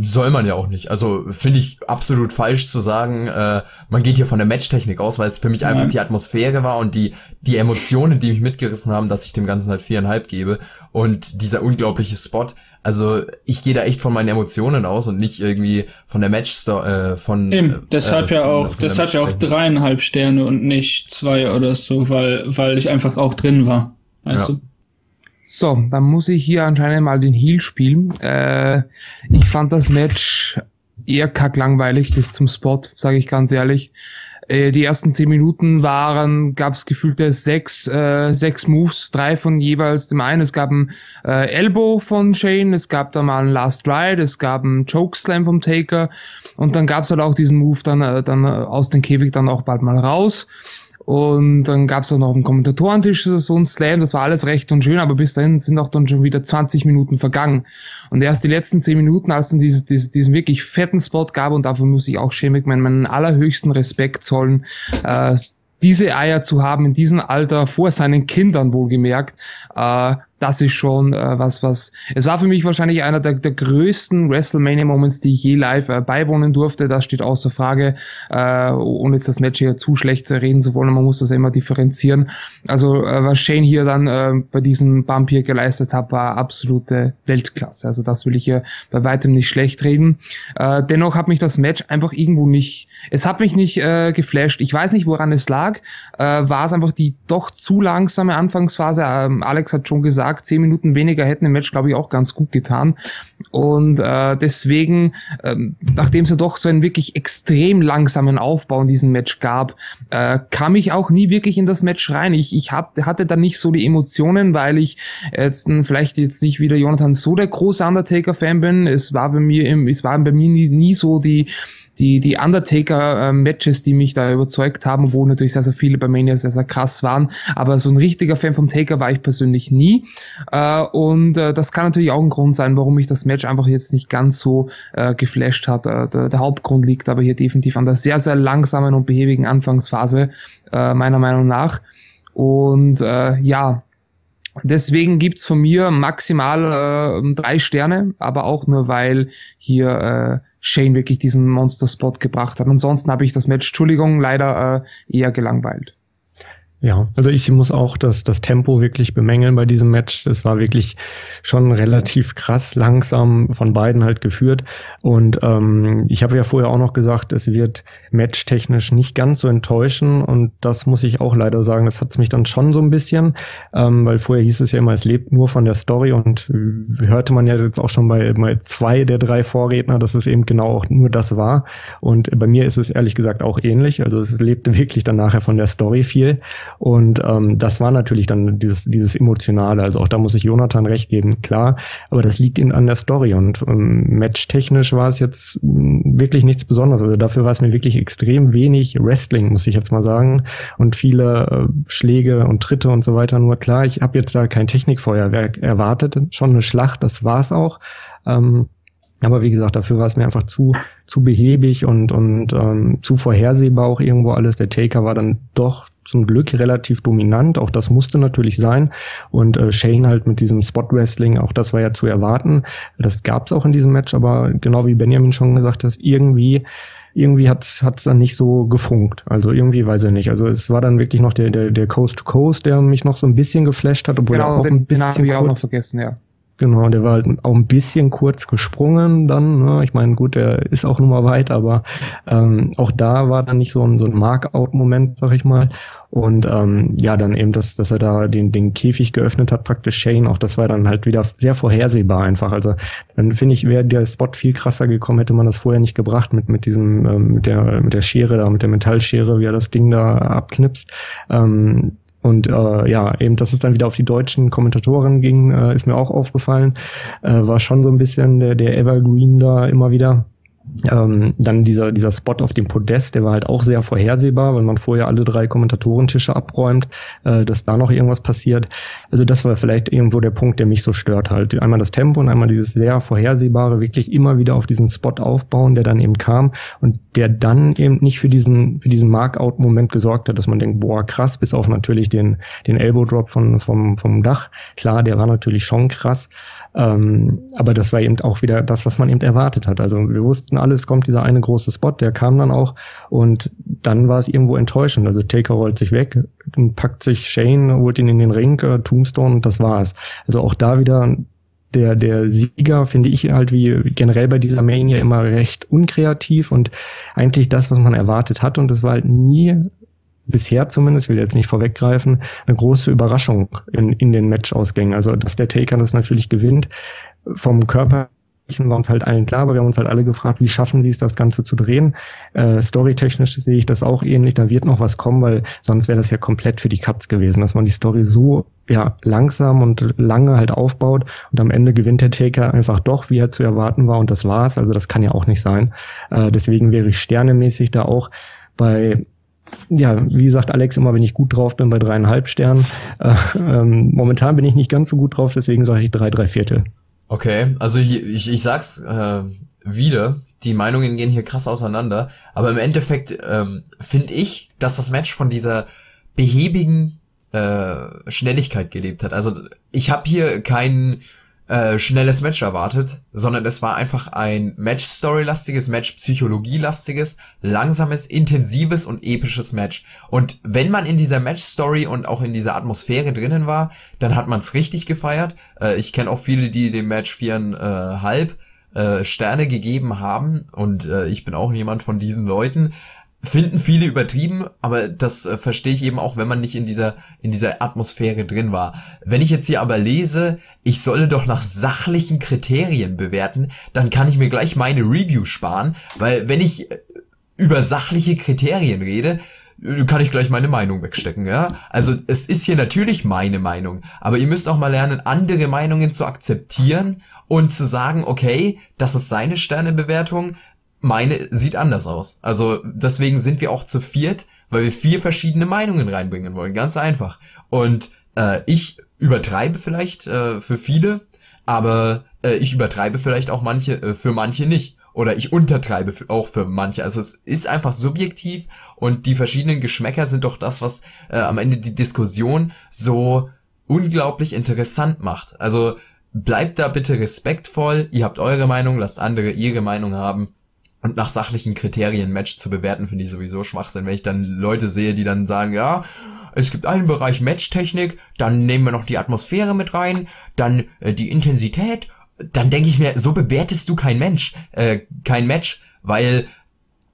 Soll man ja auch nicht. Also finde ich absolut falsch zu sagen, äh, man geht hier von der Matchtechnik aus, weil es für mich Nein. einfach die Atmosphäre war und die, die Emotionen, die mich mitgerissen haben, dass ich dem Ganzen halt viereinhalb gebe. Und dieser unglaubliche Spot, also ich gehe da echt von meinen Emotionen aus und nicht irgendwie von der Match äh, von Eben, äh, deshalb äh, ja auch deshalb ja auch dreieinhalb Sterne und nicht zwei oder so, weil weil ich einfach auch drin war. Weißt ja. du? So, dann muss ich hier anscheinend mal den Heal spielen. Äh, ich fand das Match eher kacklangweilig bis zum Spot, sage ich ganz ehrlich. Äh, die ersten zehn Minuten waren, gab es gefühlte sechs, äh, sechs Moves, drei von jeweils dem einen. Es gab ein äh, Elbow von Shane, es gab da mal ein Last Ride, es gab ein Chokeslam vom Taker und dann gab es halt auch diesen Move dann, äh, dann äh, aus dem Käfig dann auch bald mal raus. Und dann gab es auch noch einen Kommentatorentisch, so ein Slam, das war alles recht und schön, aber bis dahin sind auch dann schon wieder 20 Minuten vergangen. Und erst die letzten 10 Minuten, als dann dieses, dieses, diesen wirklich fetten Spot gab, und dafür muss ich auch Schemik meinen, meinen allerhöchsten Respekt zollen, äh, diese Eier zu haben in diesem Alter vor seinen Kindern wohlgemerkt, äh, das ist schon äh, was, was. Es war für mich wahrscheinlich einer der, der größten WrestleMania-Moments, die ich je live äh, beiwohnen durfte. Das steht außer Frage, äh, ohne jetzt das Match hier zu schlecht zu reden zu wollen. Man muss das ja immer differenzieren. Also äh, was Shane hier dann äh, bei diesem Bump hier geleistet hat, war absolute Weltklasse. Also das will ich hier bei weitem nicht schlecht reden. Äh, dennoch hat mich das Match einfach irgendwo nicht. Es hat mich nicht äh, geflasht. Ich weiß nicht, woran es lag. Äh, war es einfach die doch zu langsame Anfangsphase. Ähm, Alex hat schon gesagt gesagt, zehn Minuten weniger hätten im Match, glaube ich, auch ganz gut getan. Und äh, deswegen, ähm, nachdem es ja doch so einen wirklich extrem langsamen Aufbau in diesem Match gab, äh, kam ich auch nie wirklich in das Match rein. Ich, ich hab, hatte da nicht so die Emotionen, weil ich jetzt vielleicht jetzt nicht wieder Jonathan so der große Undertaker-Fan bin. Es war bei mir, es war bei mir nie, nie so die die, die Undertaker-Matches, die mich da überzeugt haben, wo natürlich sehr, sehr viele bei Mania sehr, sehr krass waren. Aber so ein richtiger Fan vom Taker war ich persönlich nie. Äh, und äh, das kann natürlich auch ein Grund sein, warum mich das Match einfach jetzt nicht ganz so äh, geflasht hat. Der, Hauptgrund liegt aber hier definitiv an der sehr, sehr langsamen und behäbigen Anfangsphase, meiner Meinung nach. Und äh, ja, Deswegen gibt's von mir maximal äh, drei Sterne, aber auch nur, weil hier äh, Shane wirklich diesen Monster-Spot gebracht hat. Ansonsten habe ich das Match, Entschuldigung, leider äh, eher gelangweilt. Ja, also ich muss auch das, das Tempo wirklich bemängeln bei diesem Match. Es war wirklich schon relativ krass langsam von beiden halt geführt. Und ähm, ich habe ja vorher auch noch gesagt, es wird matchtechnisch nicht ganz so enttäuschen. Und das muss ich auch leider sagen, das hat mich dann schon so ein bisschen, ähm, weil vorher hieß es ja immer, es lebt nur von der Story. Und hörte man ja jetzt auch schon bei, bei zwei der drei Vorredner, dass es eben genau auch nur das war. Und bei mir ist es ehrlich gesagt auch ähnlich. Also es lebte wirklich dann nachher von der Story viel. Und ähm, das war natürlich dann dieses, dieses Emotionale. Also auch da muss ich Jonathan recht geben, klar. Aber das liegt ihm an der Story. Und ähm, matchtechnisch war es jetzt mh, hm, wirklich nichts Besonderes. Also dafür war es mir wirklich extrem wenig Wrestling, muss ich jetzt mal sagen. Und viele äh, Schläge und Tritte und so weiter. Nur klar, ich habe jetzt da kein Technikfeuerwerk erwartet. Schon eine Schlacht, das war es auch. Ähm, aber wie gesagt, dafür war es mir einfach zu, zu behäbig und, und ähm, zu vorhersehbar auch irgendwo alles. Der Taker war dann doch zum Glück relativ dominant. Auch das musste natürlich sein. Und äh, Shane halt mit diesem Spot Wrestling, auch das war ja zu erwarten. Das gab es auch in diesem Match, aber genau wie Benjamin schon gesagt hat, irgendwie irgendwie hat es dann nicht so gefunkt. Also irgendwie weiß ich nicht. Also es war dann wirklich noch der, der, der Coast to Coast, der mich noch so ein bisschen geflasht hat, obwohl genau, er auch den, ein bisschen den habe ich auch noch vergessen, ja. Genau, der war halt auch ein bisschen kurz gesprungen dann. Ne? Ich meine, gut, der ist auch nun mal weit, aber ähm, auch da war dann nicht so ein, so ein Markout-Moment, sag ich mal. Und ähm, ja, dann eben, dass, dass er da den, den Käfig geöffnet hat, praktisch Shane, auch das war dann halt wieder sehr vorhersehbar einfach. Also dann finde ich, wäre der Spot viel krasser gekommen, hätte man das vorher nicht gebracht mit, mit diesem, ähm, mit der, mit der Schere da, mit der Metallschere, wie er das Ding da abknipst. Ähm, und äh, ja, eben, dass es dann wieder auf die deutschen Kommentatoren ging, äh, ist mir auch aufgefallen. Äh, war schon so ein bisschen der, der Evergreen da immer wieder. Ähm, dann dieser, dieser Spot auf dem Podest, der war halt auch sehr vorhersehbar, wenn man vorher alle drei Kommentatorentische abräumt, äh, dass da noch irgendwas passiert. Also das war vielleicht irgendwo der Punkt, der mich so stört halt. Einmal das Tempo und einmal dieses sehr vorhersehbare, wirklich immer wieder auf diesen Spot aufbauen, der dann eben kam und der dann eben nicht für diesen, für diesen Markout-Moment gesorgt hat, dass man denkt, boah, krass, bis auf natürlich den, den Elbow Drop von, vom, vom Dach. Klar, der war natürlich schon krass. Ähm, aber das war eben auch wieder das, was man eben erwartet hat. Also wir wussten alles, kommt dieser eine große Spot, der kam dann auch und dann war es irgendwo enttäuschend. Also Taker rollt sich weg, packt sich Shane, holt ihn in den Ring, äh, Tombstone und das war's. Also auch da wieder der, der Sieger finde ich halt wie generell bei dieser Mania immer recht unkreativ und eigentlich das, was man erwartet hat und es war halt nie bisher zumindest, will jetzt nicht vorweggreifen, eine große Überraschung in, in den Matchausgängen. Also, dass der Taker das natürlich gewinnt, vom Körper war uns halt allen klar, aber wir haben uns halt alle gefragt, wie schaffen sie es, das Ganze zu drehen. Äh, storytechnisch sehe ich das auch ähnlich, da wird noch was kommen, weil sonst wäre das ja komplett für die Cuts gewesen, dass man die Story so ja langsam und lange halt aufbaut und am Ende gewinnt der Taker einfach doch, wie er zu erwarten war und das war's. Also das kann ja auch nicht sein. Äh, deswegen wäre ich sternemäßig da auch bei ja, wie sagt Alex immer, wenn ich gut drauf bin, bei dreieinhalb Sternen. Äh, ähm, momentan bin ich nicht ganz so gut drauf, deswegen sage ich drei, drei Viertel. Okay, also ich, ich, ich sag's äh, wieder, die Meinungen gehen hier krass auseinander, aber im Endeffekt ähm, finde ich, dass das Match von dieser behäbigen äh, Schnelligkeit gelebt hat. Also ich habe hier keinen äh, schnelles Match erwartet, sondern es war einfach ein Match-Story-lastiges, Match-Psychologie-lastiges, langsames, intensives und episches Match. Und wenn man in dieser Match-Story und auch in dieser Atmosphäre drinnen war, dann hat man es richtig gefeiert. Äh, ich kenne auch viele, die dem Match viereinhalb äh, Sterne gegeben haben und äh, ich bin auch jemand von diesen Leuten finden viele übertrieben, aber das äh, verstehe ich eben auch, wenn man nicht in dieser in dieser Atmosphäre drin war. Wenn ich jetzt hier aber lese, ich solle doch nach sachlichen Kriterien bewerten, dann kann ich mir gleich meine Review sparen, weil wenn ich äh, über sachliche Kriterien rede, äh, kann ich gleich meine Meinung wegstecken, ja? Also es ist hier natürlich meine Meinung, aber ihr müsst auch mal lernen, andere Meinungen zu akzeptieren und zu sagen, okay, das ist seine Sternebewertung, meine sieht anders aus. Also deswegen sind wir auch zu viert, weil wir vier verschiedene Meinungen reinbringen wollen. Ganz einfach. Und äh, ich übertreibe vielleicht äh, für viele, aber äh, ich übertreibe vielleicht auch manche äh, für manche nicht. Oder ich untertreibe für, auch für manche. Also es ist einfach subjektiv und die verschiedenen Geschmäcker sind doch das, was äh, am Ende die Diskussion so unglaublich interessant macht. Also bleibt da bitte respektvoll. Ihr habt eure Meinung, lasst andere ihre Meinung haben und nach sachlichen Kriterien Match zu bewerten, finde ich sowieso Schwachsinn. Wenn ich dann Leute sehe, die dann sagen, ja, es gibt einen Bereich Matchtechnik, dann nehmen wir noch die Atmosphäre mit rein, dann äh, die Intensität, dann denke ich mir, so bewertest du kein Mensch, äh, kein Match, weil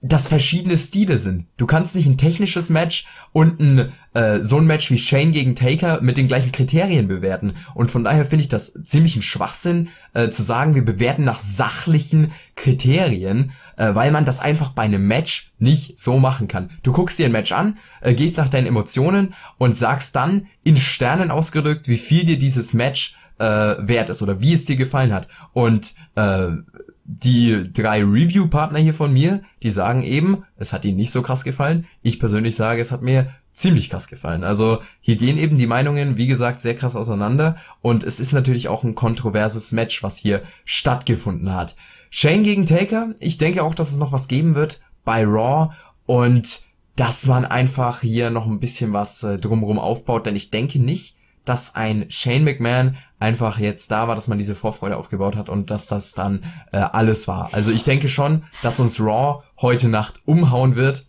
das verschiedene Stile sind. Du kannst nicht ein technisches Match und ein äh, so ein Match wie Shane gegen Taker mit den gleichen Kriterien bewerten. Und von daher finde ich das ziemlich ein Schwachsinn, äh, zu sagen, wir bewerten nach sachlichen Kriterien äh, weil man das einfach bei einem Match nicht so machen kann. Du guckst dir ein Match an, äh, gehst nach deinen Emotionen und sagst dann in Sternen ausgedrückt, wie viel dir dieses Match äh, wert ist oder wie es dir gefallen hat. Und äh, die drei Review-Partner hier von mir, die sagen eben, es hat ihnen nicht so krass gefallen. Ich persönlich sage, es hat mir ziemlich krass gefallen. Also hier gehen eben die Meinungen, wie gesagt, sehr krass auseinander und es ist natürlich auch ein kontroverses Match, was hier stattgefunden hat. Shane gegen Taker. Ich denke auch, dass es noch was geben wird bei Raw. Und dass man einfach hier noch ein bisschen was äh, drumherum aufbaut, denn ich denke nicht, dass ein Shane McMahon einfach jetzt da war, dass man diese Vorfreude aufgebaut hat und dass das dann äh, alles war. Also ich denke schon, dass uns Raw heute Nacht umhauen wird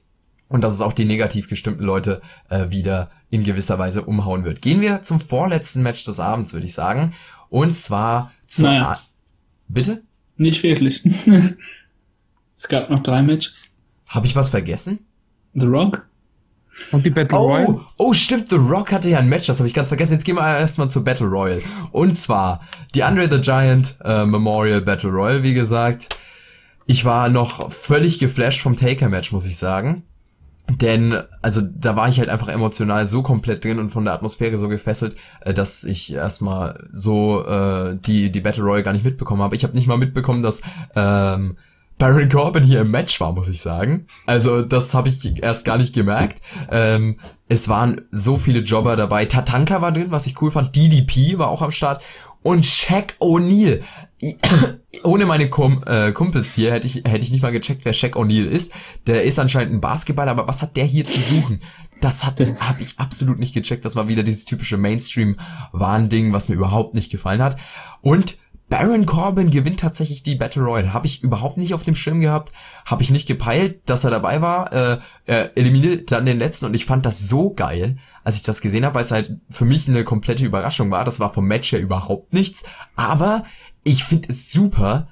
und dass es auch die negativ gestimmten Leute äh, wieder in gewisser Weise umhauen wird. Gehen wir zum vorletzten Match des Abends, würde ich sagen. Und zwar zu. Naja. Bitte? Nicht wirklich. es gab noch drei Matches. Habe ich was vergessen? The Rock? Und die Battle Oh, Royale? oh, stimmt, The Rock hatte ja ein Match, das habe ich ganz vergessen. Jetzt gehen wir erstmal zur Battle Royale. Und zwar die Andre the Giant äh, Memorial Battle Royale, wie gesagt. Ich war noch völlig geflasht vom Taker-Match, muss ich sagen. Denn, also da war ich halt einfach emotional so komplett drin und von der Atmosphäre so gefesselt, äh, dass ich erstmal so äh, die, die Battle Royale gar nicht mitbekommen habe. Ich habe nicht mal mitbekommen, dass ähm, Baron Corbin hier im Match war, muss ich sagen. Also das habe ich erst gar nicht gemerkt. Ähm, es waren so viele Jobber dabei. Tatanka war drin, was ich cool fand. DDP war auch am Start. Und Shaq O'Neal. Ohne meine Kum äh, Kumpels hier hätte ich, hätte ich nicht mal gecheckt, wer Shaq O'Neal ist. Der ist anscheinend ein Basketballer, aber was hat der hier zu suchen? Das hat habe ich absolut nicht gecheckt. Das war wieder dieses typische Mainstream-Warn-Ding, was mir überhaupt nicht gefallen hat. Und Baron Corbin gewinnt tatsächlich die Battle Royale. Habe ich überhaupt nicht auf dem Schirm gehabt. Habe ich nicht gepeilt, dass er dabei war. Äh, er eliminiert dann den letzten und ich fand das so geil, als ich das gesehen habe, weil es halt für mich eine komplette Überraschung war. Das war vom Match her überhaupt nichts. Aber ich finde es super,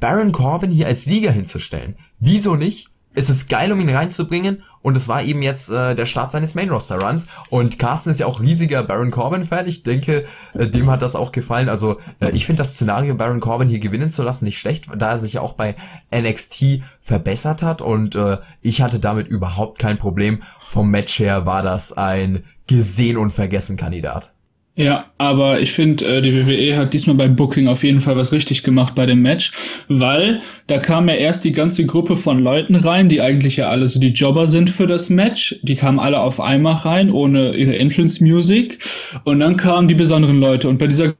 Baron Corbin hier als Sieger hinzustellen. Wieso nicht? Es ist geil, um ihn reinzubringen. Und es war eben jetzt äh, der Start seines Main-Roster-Runs. Und Carsten ist ja auch riesiger Baron Corbin-Fan. Ich denke, äh, dem hat das auch gefallen. Also äh, ich finde das Szenario, Baron Corbin hier gewinnen zu lassen, nicht schlecht, da er sich ja auch bei NXT verbessert hat. Und äh, ich hatte damit überhaupt kein Problem. Vom Match her war das ein gesehen und vergessen Kandidat. Ja, aber ich finde, äh, die WWE hat diesmal beim Booking auf jeden Fall was richtig gemacht bei dem Match, weil da kam ja erst die ganze Gruppe von Leuten rein, die eigentlich ja alle so die Jobber sind für das Match. Die kamen alle auf einmal rein, ohne ihre Entrance Music. Und dann kamen die besonderen Leute. Und bei dieser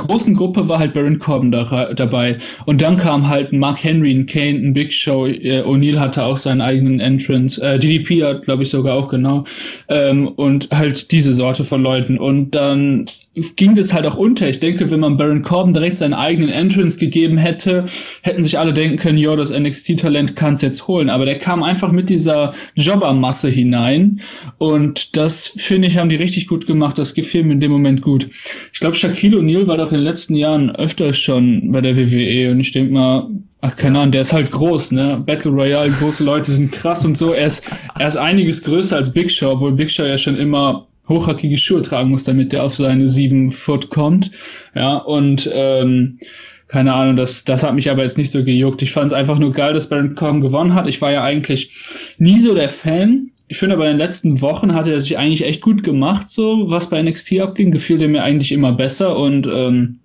großen Gruppe war halt Baron Corbin da, dabei. Und dann kam halt Mark Henry, ein Kane, ein Big Show. Äh, O'Neill hatte auch seinen eigenen Entrance. Äh, DDP hat, glaube ich, sogar auch genau. Ähm, und halt diese Sorte von Leuten. Und dann ging das halt auch unter. Ich denke, wenn man Baron Corbin direkt seinen eigenen Entrance gegeben hätte, hätten sich alle denken können, jo, das NXT-Talent kann's jetzt holen. Aber der kam einfach mit dieser Jobbermasse hinein. Und das, finde ich, haben die richtig gut gemacht. Das gefiel mir in dem Moment gut. Ich glaube, Shaquille O'Neal war doch in den letzten Jahren öfters schon bei der WWE. Und ich denke mal, Ach, keine Ahnung, der ist halt groß, ne? Battle Royale, große Leute sind krass und so. Er ist, er ist einiges größer als Big Show, obwohl Big Show ja schon immer hochhackige Schuhe tragen muss, damit der auf seine sieben Foot kommt. Ja, und ähm, keine Ahnung, das, das hat mich aber jetzt nicht so gejuckt. Ich fand es einfach nur geil, dass Baron Corbin gewonnen hat. Ich war ja eigentlich nie so der Fan. Ich finde aber in den letzten Wochen hatte er sich eigentlich echt gut gemacht, so was bei NXT abging, gefiel der mir eigentlich immer besser und ähm,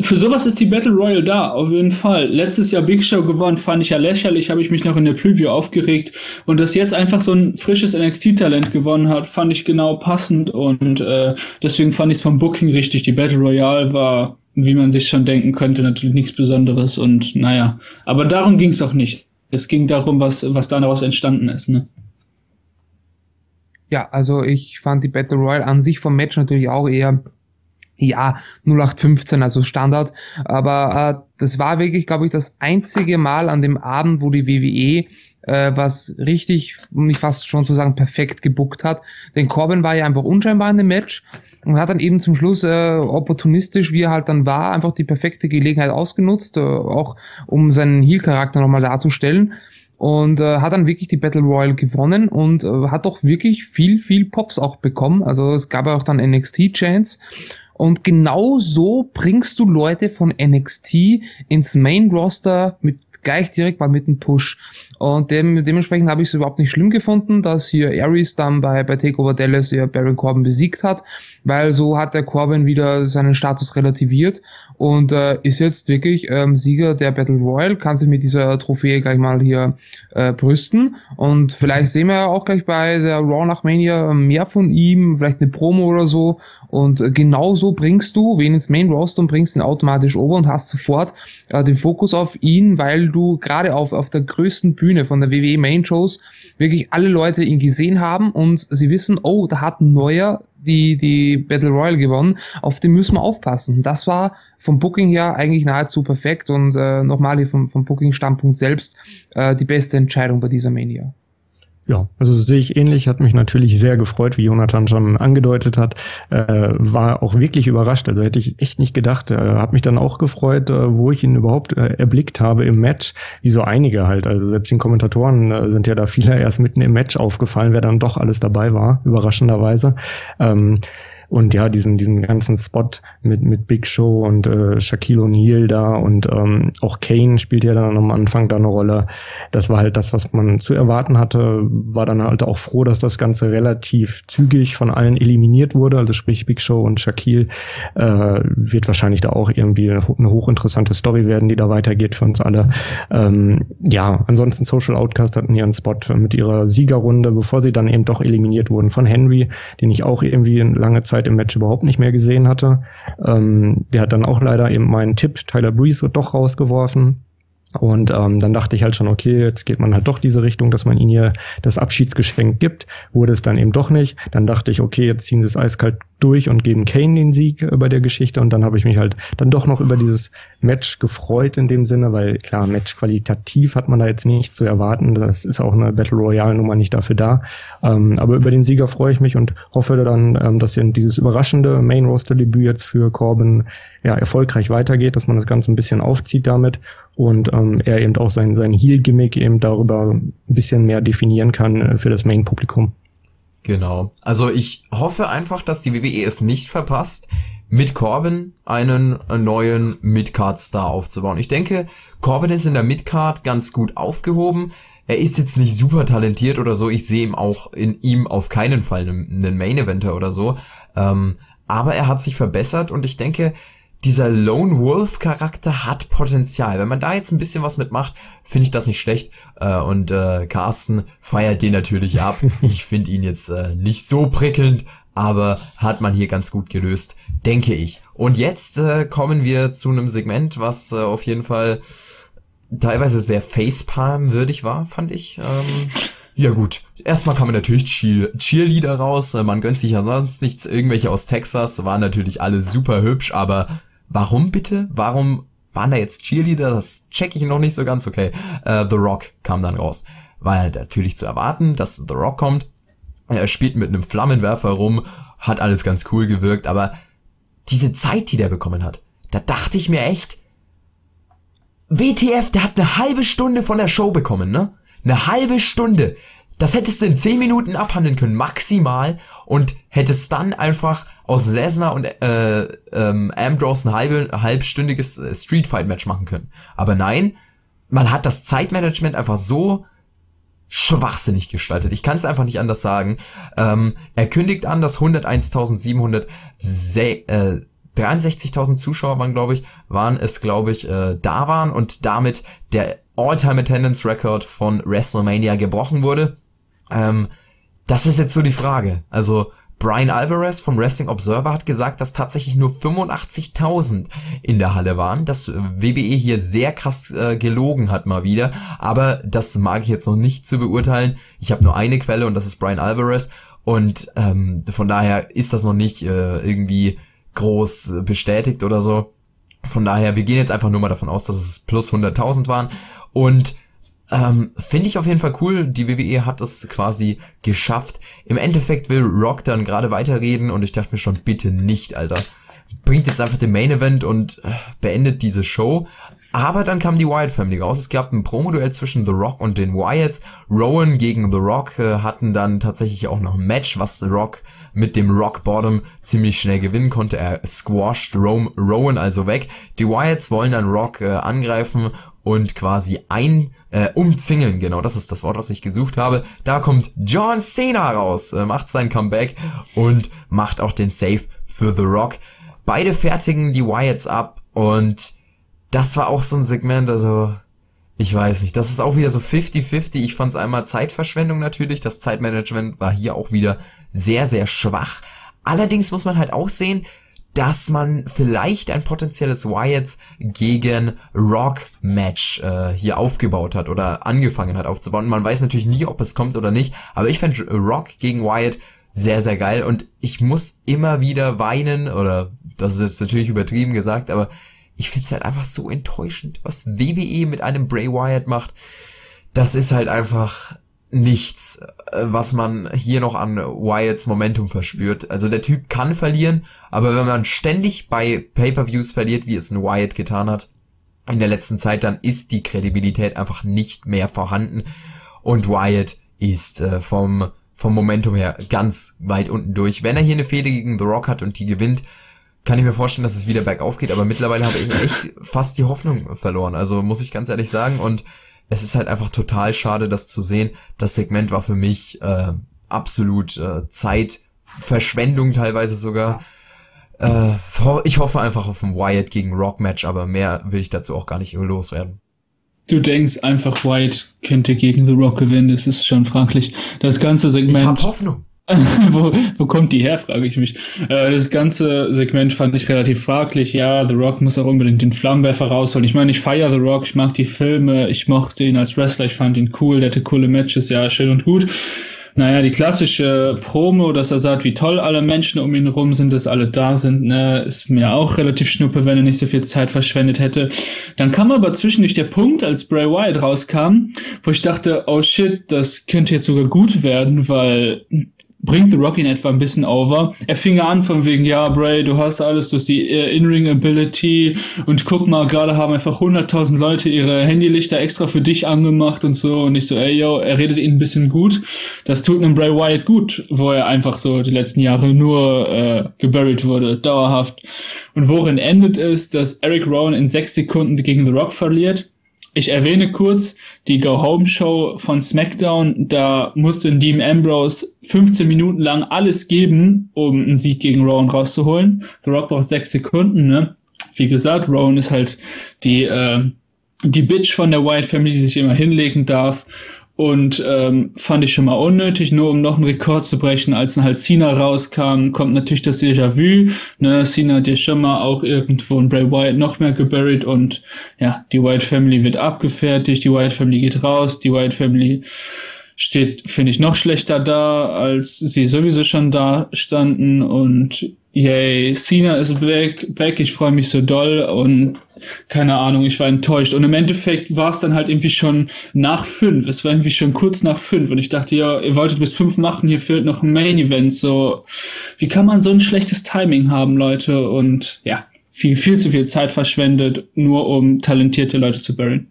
für sowas ist die Battle Royale da, auf jeden Fall. Letztes Jahr Big Show gewonnen, fand ich ja lächerlich, habe ich mich noch in der Preview aufgeregt. Und dass jetzt einfach so ein frisches NXT-Talent gewonnen hat, fand ich genau passend. Und äh, deswegen fand ich es vom Booking richtig. Die Battle Royale war, wie man sich schon denken könnte, natürlich nichts Besonderes. Und naja, aber darum ging es auch nicht. Es ging darum, was, was daraus entstanden ist. Ne? Ja, also ich fand die Battle Royale an sich vom Match natürlich auch eher ja, 0815, also Standard. Aber äh, das war wirklich, glaube ich, das einzige Mal an dem Abend, wo die WWE äh, was richtig, um nicht fast schon zu sagen, perfekt gebuckt hat. Denn Corbin war ja einfach unscheinbar in dem Match und hat dann eben zum Schluss äh, opportunistisch, wie er halt dann war, einfach die perfekte Gelegenheit ausgenutzt, äh, auch um seinen Heel-Charakter nochmal darzustellen und äh, hat dann wirklich die Battle Royale gewonnen und äh, hat doch wirklich viel, viel Pops auch bekommen. Also es gab ja auch dann NXT-Chance und genau so bringst du Leute von NXT ins Main Roster mit gleich direkt mal mit dem Push. Und dem, dementsprechend habe ich es überhaupt nicht schlimm gefunden, dass hier Aries dann bei, bei Takeover Dallas ja Baron Corbin besiegt hat, weil so hat der Corbin wieder seinen Status relativiert und äh, ist jetzt wirklich ähm, Sieger der Battle Royale, kann sich mit dieser Trophäe gleich mal hier äh, brüsten und vielleicht sehen wir auch gleich bei der Raw nach Mania mehr von ihm, vielleicht eine Promo oder so und äh, genau so bringst du wen ins Main Roster und bringst ihn automatisch over und hast sofort äh, den Fokus auf ihn, weil du gerade auf, auf der größten Bühne von der WWE Main Shows wirklich alle Leute ihn gesehen haben und sie wissen, oh, da hat ein neuer die, die Battle Royale gewonnen, auf den müssen wir aufpassen. Das war vom Booking her eigentlich nahezu perfekt und äh, nochmal hier vom, vom Booking-Standpunkt selbst äh, die beste Entscheidung bei dieser Mania. Ja, also sehe ich ähnlich, hat mich natürlich sehr gefreut, wie Jonathan schon angedeutet hat, äh, war auch wirklich überrascht, also hätte ich echt nicht gedacht, äh, hat mich dann auch gefreut, äh, wo ich ihn überhaupt äh, erblickt habe im Match, wie so einige halt, also selbst den Kommentatoren äh, sind ja da viele erst mitten im Match aufgefallen, wer dann doch alles dabei war, überraschenderweise. Ähm, und ja, diesen, diesen ganzen Spot mit, mit Big Show und äh, Shaquille O'Neal da und ähm, auch Kane spielt ja dann am Anfang da eine Rolle. Das war halt das, was man zu erwarten hatte. War dann halt auch froh, dass das Ganze relativ zügig von allen eliminiert wurde. Also sprich Big Show und Shaquille äh, wird wahrscheinlich da auch irgendwie eine hochinteressante Story werden, die da weitergeht für uns alle. Ähm, ja, ansonsten Social Outcast hatten ihren Spot mit ihrer Siegerrunde, bevor sie dann eben doch eliminiert wurden von Henry, den ich auch irgendwie lange Zeit Zeit im Match überhaupt nicht mehr gesehen hatte. Ähm, der hat dann auch leider eben meinen Tipp Tyler Breeze doch rausgeworfen. Und ähm, dann dachte ich halt schon, okay, jetzt geht man halt doch diese Richtung, dass man ihnen hier das Abschiedsgeschenk gibt. Wurde es dann eben doch nicht. Dann dachte ich, okay, jetzt ziehen sie es eiskalt durch und geben Kane den Sieg bei der Geschichte. Und dann habe ich mich halt dann doch noch über dieses Match gefreut in dem Sinne, weil klar, Match qualitativ hat man da jetzt nicht zu erwarten. Das ist auch eine Battle Royale Nummer nicht dafür da. Ähm, aber über den Sieger freue ich mich und hoffe dann, ähm, dass dieses überraschende Main Roster Debüt jetzt für Corbin ja erfolgreich weitergeht, dass man das Ganze ein bisschen aufzieht damit und ähm, er eben auch sein, sein Heel-Gimmick eben darüber ein bisschen mehr definieren kann äh, für das Main-Publikum. Genau. Also ich hoffe einfach, dass die WWE es nicht verpasst, mit Corbin einen neuen Midcard-Star aufzubauen. Ich denke, Corbin ist in der Midcard ganz gut aufgehoben. Er ist jetzt nicht super talentiert oder so. Ich sehe ihm auch in ihm auf keinen Fall einen Main-Eventer oder so. Ähm, aber er hat sich verbessert und ich denke, dieser Lone Wolf Charakter hat Potenzial. Wenn man da jetzt ein bisschen was mitmacht, finde ich das nicht schlecht. Äh, und äh, Carsten feiert den natürlich ab. Ich finde ihn jetzt äh, nicht so prickelnd, aber hat man hier ganz gut gelöst, denke ich. Und jetzt äh, kommen wir zu einem Segment, was äh, auf jeden Fall teilweise sehr Facepalm-würdig war, fand ich. Ähm, ja gut, erstmal kam natürlich Cheer Cheerleader raus. Man gönnt sich ja sonst nichts. Irgendwelche aus Texas waren natürlich alle super hübsch, aber Warum bitte? Warum waren da jetzt Cheerleader? Das check ich noch nicht so ganz. Okay, uh, The Rock kam dann raus. War halt natürlich zu erwarten, dass The Rock kommt. Er spielt mit einem Flammenwerfer rum, hat alles ganz cool gewirkt, aber diese Zeit, die der bekommen hat, da dachte ich mir echt, WTF, der hat eine halbe Stunde von der Show bekommen, ne? Eine halbe Stunde. Das hättest du in 10 Minuten abhandeln können, maximal, und hättest dann einfach aus Lesnar und äh, ähm, Ambrose ein halbe, halbstündiges äh, Streetfight-Match machen können. Aber nein, man hat das Zeitmanagement einfach so schwachsinnig gestaltet. Ich kann es einfach nicht anders sagen. Ähm, er kündigt an, dass 101.763.000 äh, Zuschauer waren, glaube ich, waren es, glaube ich, äh, da waren und damit der All-Time Attendance Record von WrestleMania gebrochen wurde. Ähm, das ist jetzt so die Frage. Also Brian Alvarez vom Wrestling Observer hat gesagt, dass tatsächlich nur 85.000 in der Halle waren, dass WWE hier sehr krass äh, gelogen hat mal wieder, aber das mag ich jetzt noch nicht zu beurteilen. Ich habe nur eine Quelle und das ist Brian Alvarez und ähm, von daher ist das noch nicht äh, irgendwie groß bestätigt oder so. Von daher, wir gehen jetzt einfach nur mal davon aus, dass es plus 100.000 waren und ähm, Finde ich auf jeden Fall cool. Die WWE hat es quasi geschafft. Im Endeffekt will Rock dann gerade weiterreden und ich dachte mir schon, bitte nicht, Alter. Bringt jetzt einfach den Main Event und äh, beendet diese Show. Aber dann kam die Wyatt Family raus. Es gab ein Promo-Duell zwischen The Rock und den Wyatts. Rowan gegen The Rock äh, hatten dann tatsächlich auch noch ein Match, was The Rock mit dem Rock Bottom ziemlich schnell gewinnen konnte. Er squashed Rowan also weg. Die Wyatts wollen dann Rock äh, angreifen und quasi ein äh, umzingeln, genau, das ist das Wort, was ich gesucht habe. Da kommt John Cena raus, äh, macht sein Comeback und macht auch den Save für The Rock. Beide fertigen die Wyatts ab und das war auch so ein Segment, also ich weiß nicht, das ist auch wieder so 50-50. Ich fand es einmal Zeitverschwendung natürlich, das Zeitmanagement war hier auch wieder sehr, sehr schwach. Allerdings muss man halt auch sehen, dass man vielleicht ein potenzielles Wyatts gegen Rock Match äh, hier aufgebaut hat oder angefangen hat aufzubauen. Man weiß natürlich nie, ob es kommt oder nicht, aber ich fände Rock gegen Wyatt sehr, sehr geil und ich muss immer wieder weinen oder das ist jetzt natürlich übertrieben gesagt, aber ich finde es halt einfach so enttäuschend, was WWE mit einem Bray Wyatt macht. Das ist halt einfach nichts, äh, was man hier noch an Wyatts Momentum verspürt. Also der Typ kann verlieren, aber wenn man ständig bei Pay-per-Views verliert, wie es ein Wyatt getan hat in der letzten Zeit, dann ist die Kredibilität einfach nicht mehr vorhanden und Wyatt ist äh, vom vom Momentum her ganz weit unten durch. Wenn er hier eine Fehde gegen The Rock hat und die gewinnt, kann ich mir vorstellen, dass es wieder bergauf geht, aber mittlerweile habe ich echt fast die Hoffnung verloren. Also muss ich ganz ehrlich sagen und es ist halt einfach total schade, das zu sehen. Das Segment war für mich äh, absolut äh, Zeitverschwendung teilweise sogar. Äh, ich hoffe einfach auf ein Wyatt gegen Rock Match, aber mehr will ich dazu auch gar nicht loswerden. Du denkst einfach, Wyatt könnte gegen The Rock gewinnen, das ist schon fraglich. Das ganze Segment. Ich hab Hoffnung. wo, wo kommt die her, frage ich mich. Äh, das ganze Segment fand ich relativ fraglich. Ja, The Rock muss auch unbedingt den Flammenwerfer rausholen. Ich meine, ich feiere The Rock, ich mag die Filme, ich mochte ihn als Wrestler, ich fand ihn cool, der hatte coole Matches, ja, schön und gut. Naja, die klassische Promo, dass er sagt, wie toll alle Menschen um ihn rum sind, dass alle da sind, ne, ist mir auch relativ schnuppe, wenn er nicht so viel Zeit verschwendet hätte. Dann kam aber zwischendurch der Punkt, als Bray Wyatt rauskam, wo ich dachte, oh shit, das könnte jetzt sogar gut werden, weil bringt The Rock ihn etwa ein bisschen over. Er fing an von wegen, ja, Bray, du hast alles, du hast die äh, In-Ring-Ability und guck mal, gerade haben einfach 100.000 Leute ihre Handylichter extra für dich angemacht und so und ich so, ey, yo, er redet ihn ein bisschen gut. Das tut einem Bray Wyatt gut, wo er einfach so die letzten Jahre nur äh, geburied wurde, dauerhaft. Und worin endet es, dass Eric Rowan in sechs Sekunden gegen The Rock verliert? Ich erwähne kurz die Go-Home-Show von SmackDown. Da musste Dean Ambrose 15 Minuten lang alles geben, um einen Sieg gegen Rowan rauszuholen. The Rock braucht sechs Sekunden, ne? Wie gesagt, Rowan ist halt die, äh, die Bitch von der White Family, die sich immer hinlegen darf. Und ähm, fand ich schon mal unnötig, nur um noch einen Rekord zu brechen, als dann halt Cena rauskam, kommt natürlich das Déjà-vu. Ne? Cena hat ja schon mal auch irgendwo in Bray Wyatt noch mehr geburied und ja, die White Family wird abgefertigt, die White Family geht raus, die White Family steht, finde ich, noch schlechter da, als sie sowieso schon da standen und yay, Cena ist back, back, ich freue mich so doll und keine Ahnung, ich war enttäuscht. Und im Endeffekt war es dann halt irgendwie schon nach fünf. Es war irgendwie schon kurz nach fünf. Und ich dachte, ja, ihr wolltet bis fünf machen, hier fehlt noch ein Main Event. So, wie kann man so ein schlechtes Timing haben, Leute? Und ja, viel, viel zu viel Zeit verschwendet, nur um talentierte Leute zu buryen.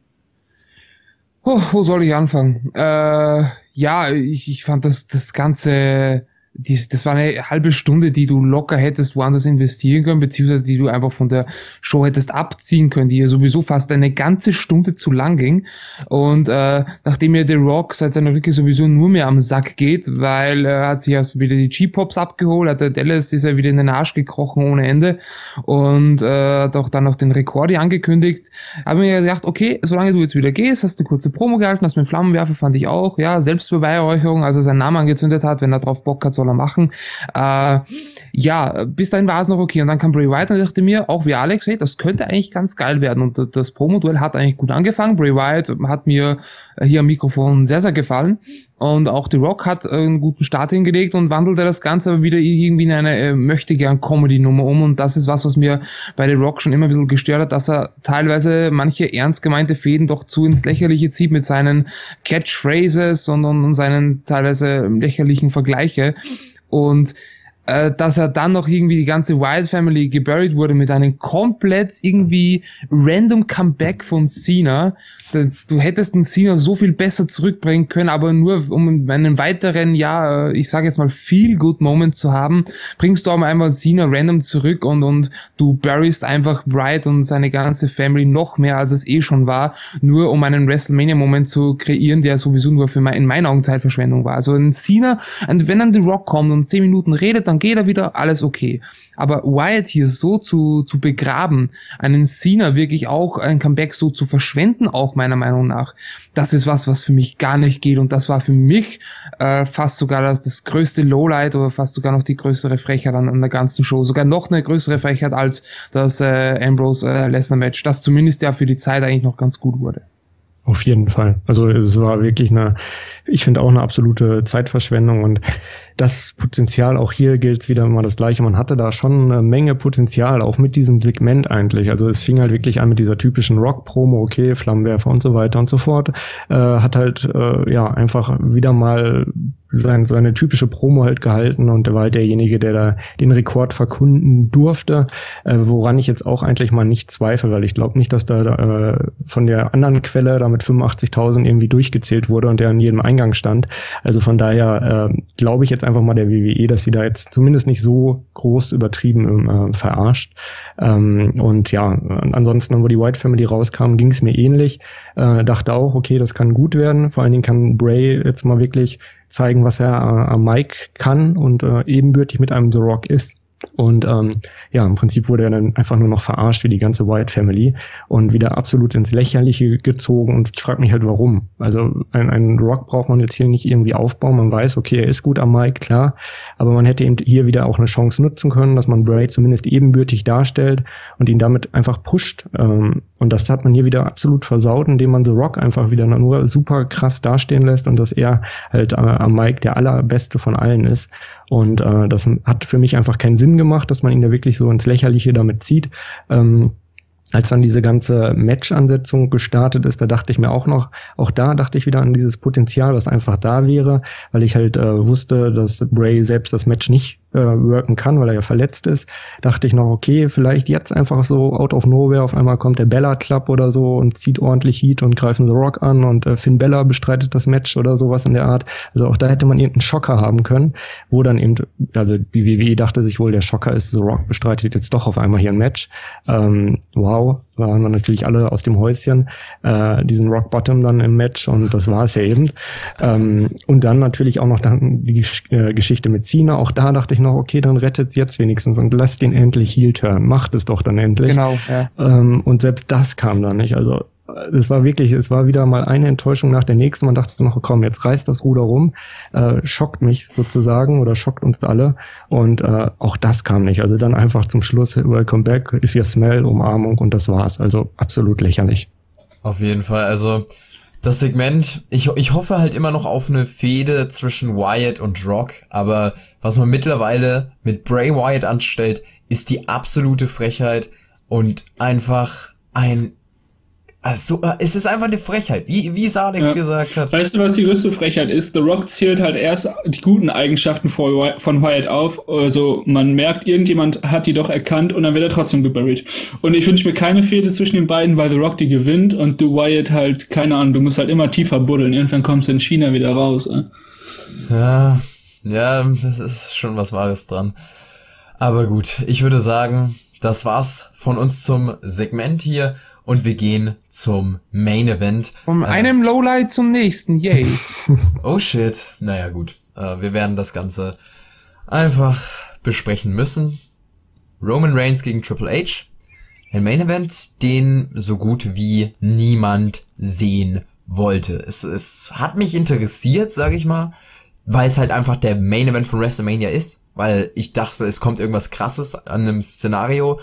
Oh, wo soll ich anfangen? Äh, ja, ich, ich fand das, das ganze dies, das war eine halbe Stunde, die du locker hättest woanders investieren können, beziehungsweise die du einfach von der Show hättest abziehen können, die ja sowieso fast eine ganze Stunde zu lang ging. Und äh, nachdem mir The Rock seit seiner Rückkehr sowieso nur mehr am Sack geht, weil er hat sich erst wieder die G-Pops abgeholt, hat der Dallas ist er wieder in den Arsch gekrochen ohne Ende und äh, hat auch dann noch den Rekord angekündigt, habe mir gedacht, okay, solange du jetzt wieder gehst, hast du kurze Promo gehalten, hast mit Flammenwerfer, fand ich auch, ja, Selbstbeweihräucherung, also sein Name angezündet hat, wenn er drauf Bock hat, soll er machen. Äh, ja, bis dahin war es noch okay. Und dann kam Bray Wyatt und dachte mir, auch wie Alex, hey, das könnte eigentlich ganz geil werden. Und das Promo-Duell hat eigentlich gut angefangen. Bray Wyatt hat mir hier am Mikrofon sehr, sehr gefallen. Und auch The Rock hat einen guten Start hingelegt und wandelte das Ganze aber wieder irgendwie in eine äh, möchte gern Comedy-Nummer um. Und das ist was, was mir bei The Rock schon immer ein bisschen gestört hat, dass er teilweise manche ernst gemeinte Fäden doch zu ins Lächerliche zieht mit seinen Catchphrases und, und, und seinen teilweise lächerlichen Vergleiche. Und äh, dass er dann noch irgendwie die ganze Wild Family geburied wurde mit einem komplett irgendwie random Comeback von Cena. Du hättest den Cena so viel besser zurückbringen können, aber nur um einen weiteren, ja, äh, ich sage jetzt mal, feel good Moment zu haben, bringst du aber einmal Cena random zurück und, und du buryst einfach Bright und seine ganze Family noch mehr, als es eh schon war, nur um einen WrestleMania-Moment zu kreieren, der sowieso nur für mein, in meinen Augen Zeitverschwendung war. Also ein Cena, und wenn dann The Rock kommt und zehn Minuten redet, dann geht er wieder, alles okay. Aber Wyatt hier so zu, zu begraben, einen Cena wirklich auch ein Comeback so zu verschwenden, auch meiner Meinung nach, das ist was, was für mich gar nicht geht. Und das war für mich äh, fast sogar das, das größte Lowlight oder fast sogar noch die größere Frechheit an, an der ganzen Show. Sogar noch eine größere Frechheit als das äh, Ambrose äh, Lesnar Match, das zumindest ja für die Zeit eigentlich noch ganz gut wurde. Auf jeden Fall. Also es war wirklich eine, ich finde auch eine absolute Zeitverschwendung und das Potenzial, auch hier gilt wieder immer das Gleiche. Man hatte da schon eine Menge Potenzial, auch mit diesem Segment eigentlich. Also es fing halt wirklich an mit dieser typischen Rock-Promo, okay, Flammenwerfer und so weiter und so fort. Äh, hat halt äh, ja einfach wieder mal sein, seine typische Promo halt gehalten und er war halt derjenige, der da den Rekord verkunden durfte, äh, woran ich jetzt auch eigentlich mal nicht zweifle, weil ich glaube nicht, dass da äh, von der anderen Quelle da mit 85.000 irgendwie durchgezählt wurde und der an jedem Eingang stand. Also von daher äh, glaube ich jetzt einfach mal der WWE, dass sie da jetzt zumindest nicht so groß übertrieben äh, verarscht. Ähm, und ja, ansonsten, wo die White Family rauskam, ging es mir ähnlich. Äh, dachte auch, okay, das kann gut werden. Vor allen Dingen kann Bray jetzt mal wirklich zeigen, was er äh, am Mike kann und äh, ebenbürtig mit einem The Rock ist. Und ähm, ja, im Prinzip wurde er dann einfach nur noch verarscht wie die ganze Wyatt Family und wieder absolut ins Lächerliche gezogen. Und ich frage mich halt, warum. Also ein, ein Rock braucht man jetzt hier nicht irgendwie aufbauen. Man weiß, okay, er ist gut am Mike, klar. Aber man hätte eben hier wieder auch eine Chance nutzen können, dass man Bray zumindest ebenbürtig darstellt und ihn damit einfach pusht. Ähm, und das hat man hier wieder absolut versaut, indem man The Rock einfach wieder nur super krass dastehen lässt und dass er halt äh, am Mike der allerbeste von allen ist. Und äh, das hat für mich einfach keinen Sinn gemacht, dass man ihn da wirklich so ins Lächerliche damit zieht. Ähm, als dann diese ganze Match-Ansetzung gestartet ist, da dachte ich mir auch noch, auch da dachte ich wieder an dieses Potenzial, was einfach da wäre, weil ich halt äh, wusste, dass Bray selbst das Match nicht äh, worken kann, weil er ja verletzt ist, dachte ich noch, okay, vielleicht jetzt einfach so out of nowhere, auf einmal kommt der Bella Club oder so und zieht ordentlich Heat und greifen The Rock an und äh, Finn Bella bestreitet das Match oder sowas in der Art. Also auch da hätte man irgendeinen Schocker haben können, wo dann eben, also die WWE dachte sich wohl, der Schocker ist, The Rock bestreitet jetzt doch auf einmal hier ein Match. Ähm, wow, waren wir natürlich alle aus dem Häuschen, äh, diesen Rock Bottom dann im Match und das war es ja eben. Ähm, und dann natürlich auch noch dann die äh, Geschichte mit Cena. Auch da dachte ich noch, okay, dann rettet jetzt wenigstens und lasst ihn endlich Heel turn. Macht es doch dann endlich. Genau, ja. Ähm, und selbst das kam dann nicht. Also es war wirklich, es war wieder mal eine Enttäuschung nach der nächsten. Man dachte noch, komm, jetzt reißt das Ruder rum, äh, schockt mich sozusagen oder schockt uns alle. Und äh, auch das kam nicht. Also dann einfach zum Schluss, welcome back, if you smell, Umarmung und das war's. Also absolut lächerlich. Auf jeden Fall. Also das Segment, ich, ich hoffe halt immer noch auf eine Fehde zwischen Wyatt und Rock, aber was man mittlerweile mit Bray Wyatt anstellt, ist die absolute Frechheit und einfach ein also, es ist einfach eine Frechheit, wie, wie es Alex ja. gesagt hat. Weißt du, was die größte Frechheit ist? The Rock zählt halt erst die guten Eigenschaften von Wyatt auf. Also, man merkt, irgendjemand hat die doch erkannt und dann wird er trotzdem geburied. Und ich wünsche mir keine Fehde zwischen den beiden, weil The Rock die gewinnt und du Wyatt halt, keine Ahnung, du musst halt immer tiefer buddeln. Irgendwann kommst du in China wieder raus. Äh. Ja, ja, das ist schon was Wahres dran. Aber gut, ich würde sagen, das war's von uns zum Segment hier und wir gehen zum Main Event. Von äh, einem Lowlight zum nächsten, yay. oh shit. Naja, gut. Äh, wir werden das Ganze einfach besprechen müssen. Roman Reigns gegen Triple H. Ein Main Event, den so gut wie niemand sehen wollte. Es, es hat mich interessiert, sag ich mal, weil es halt einfach der Main Event von WrestleMania ist. Weil ich dachte, es kommt irgendwas krasses an einem Szenario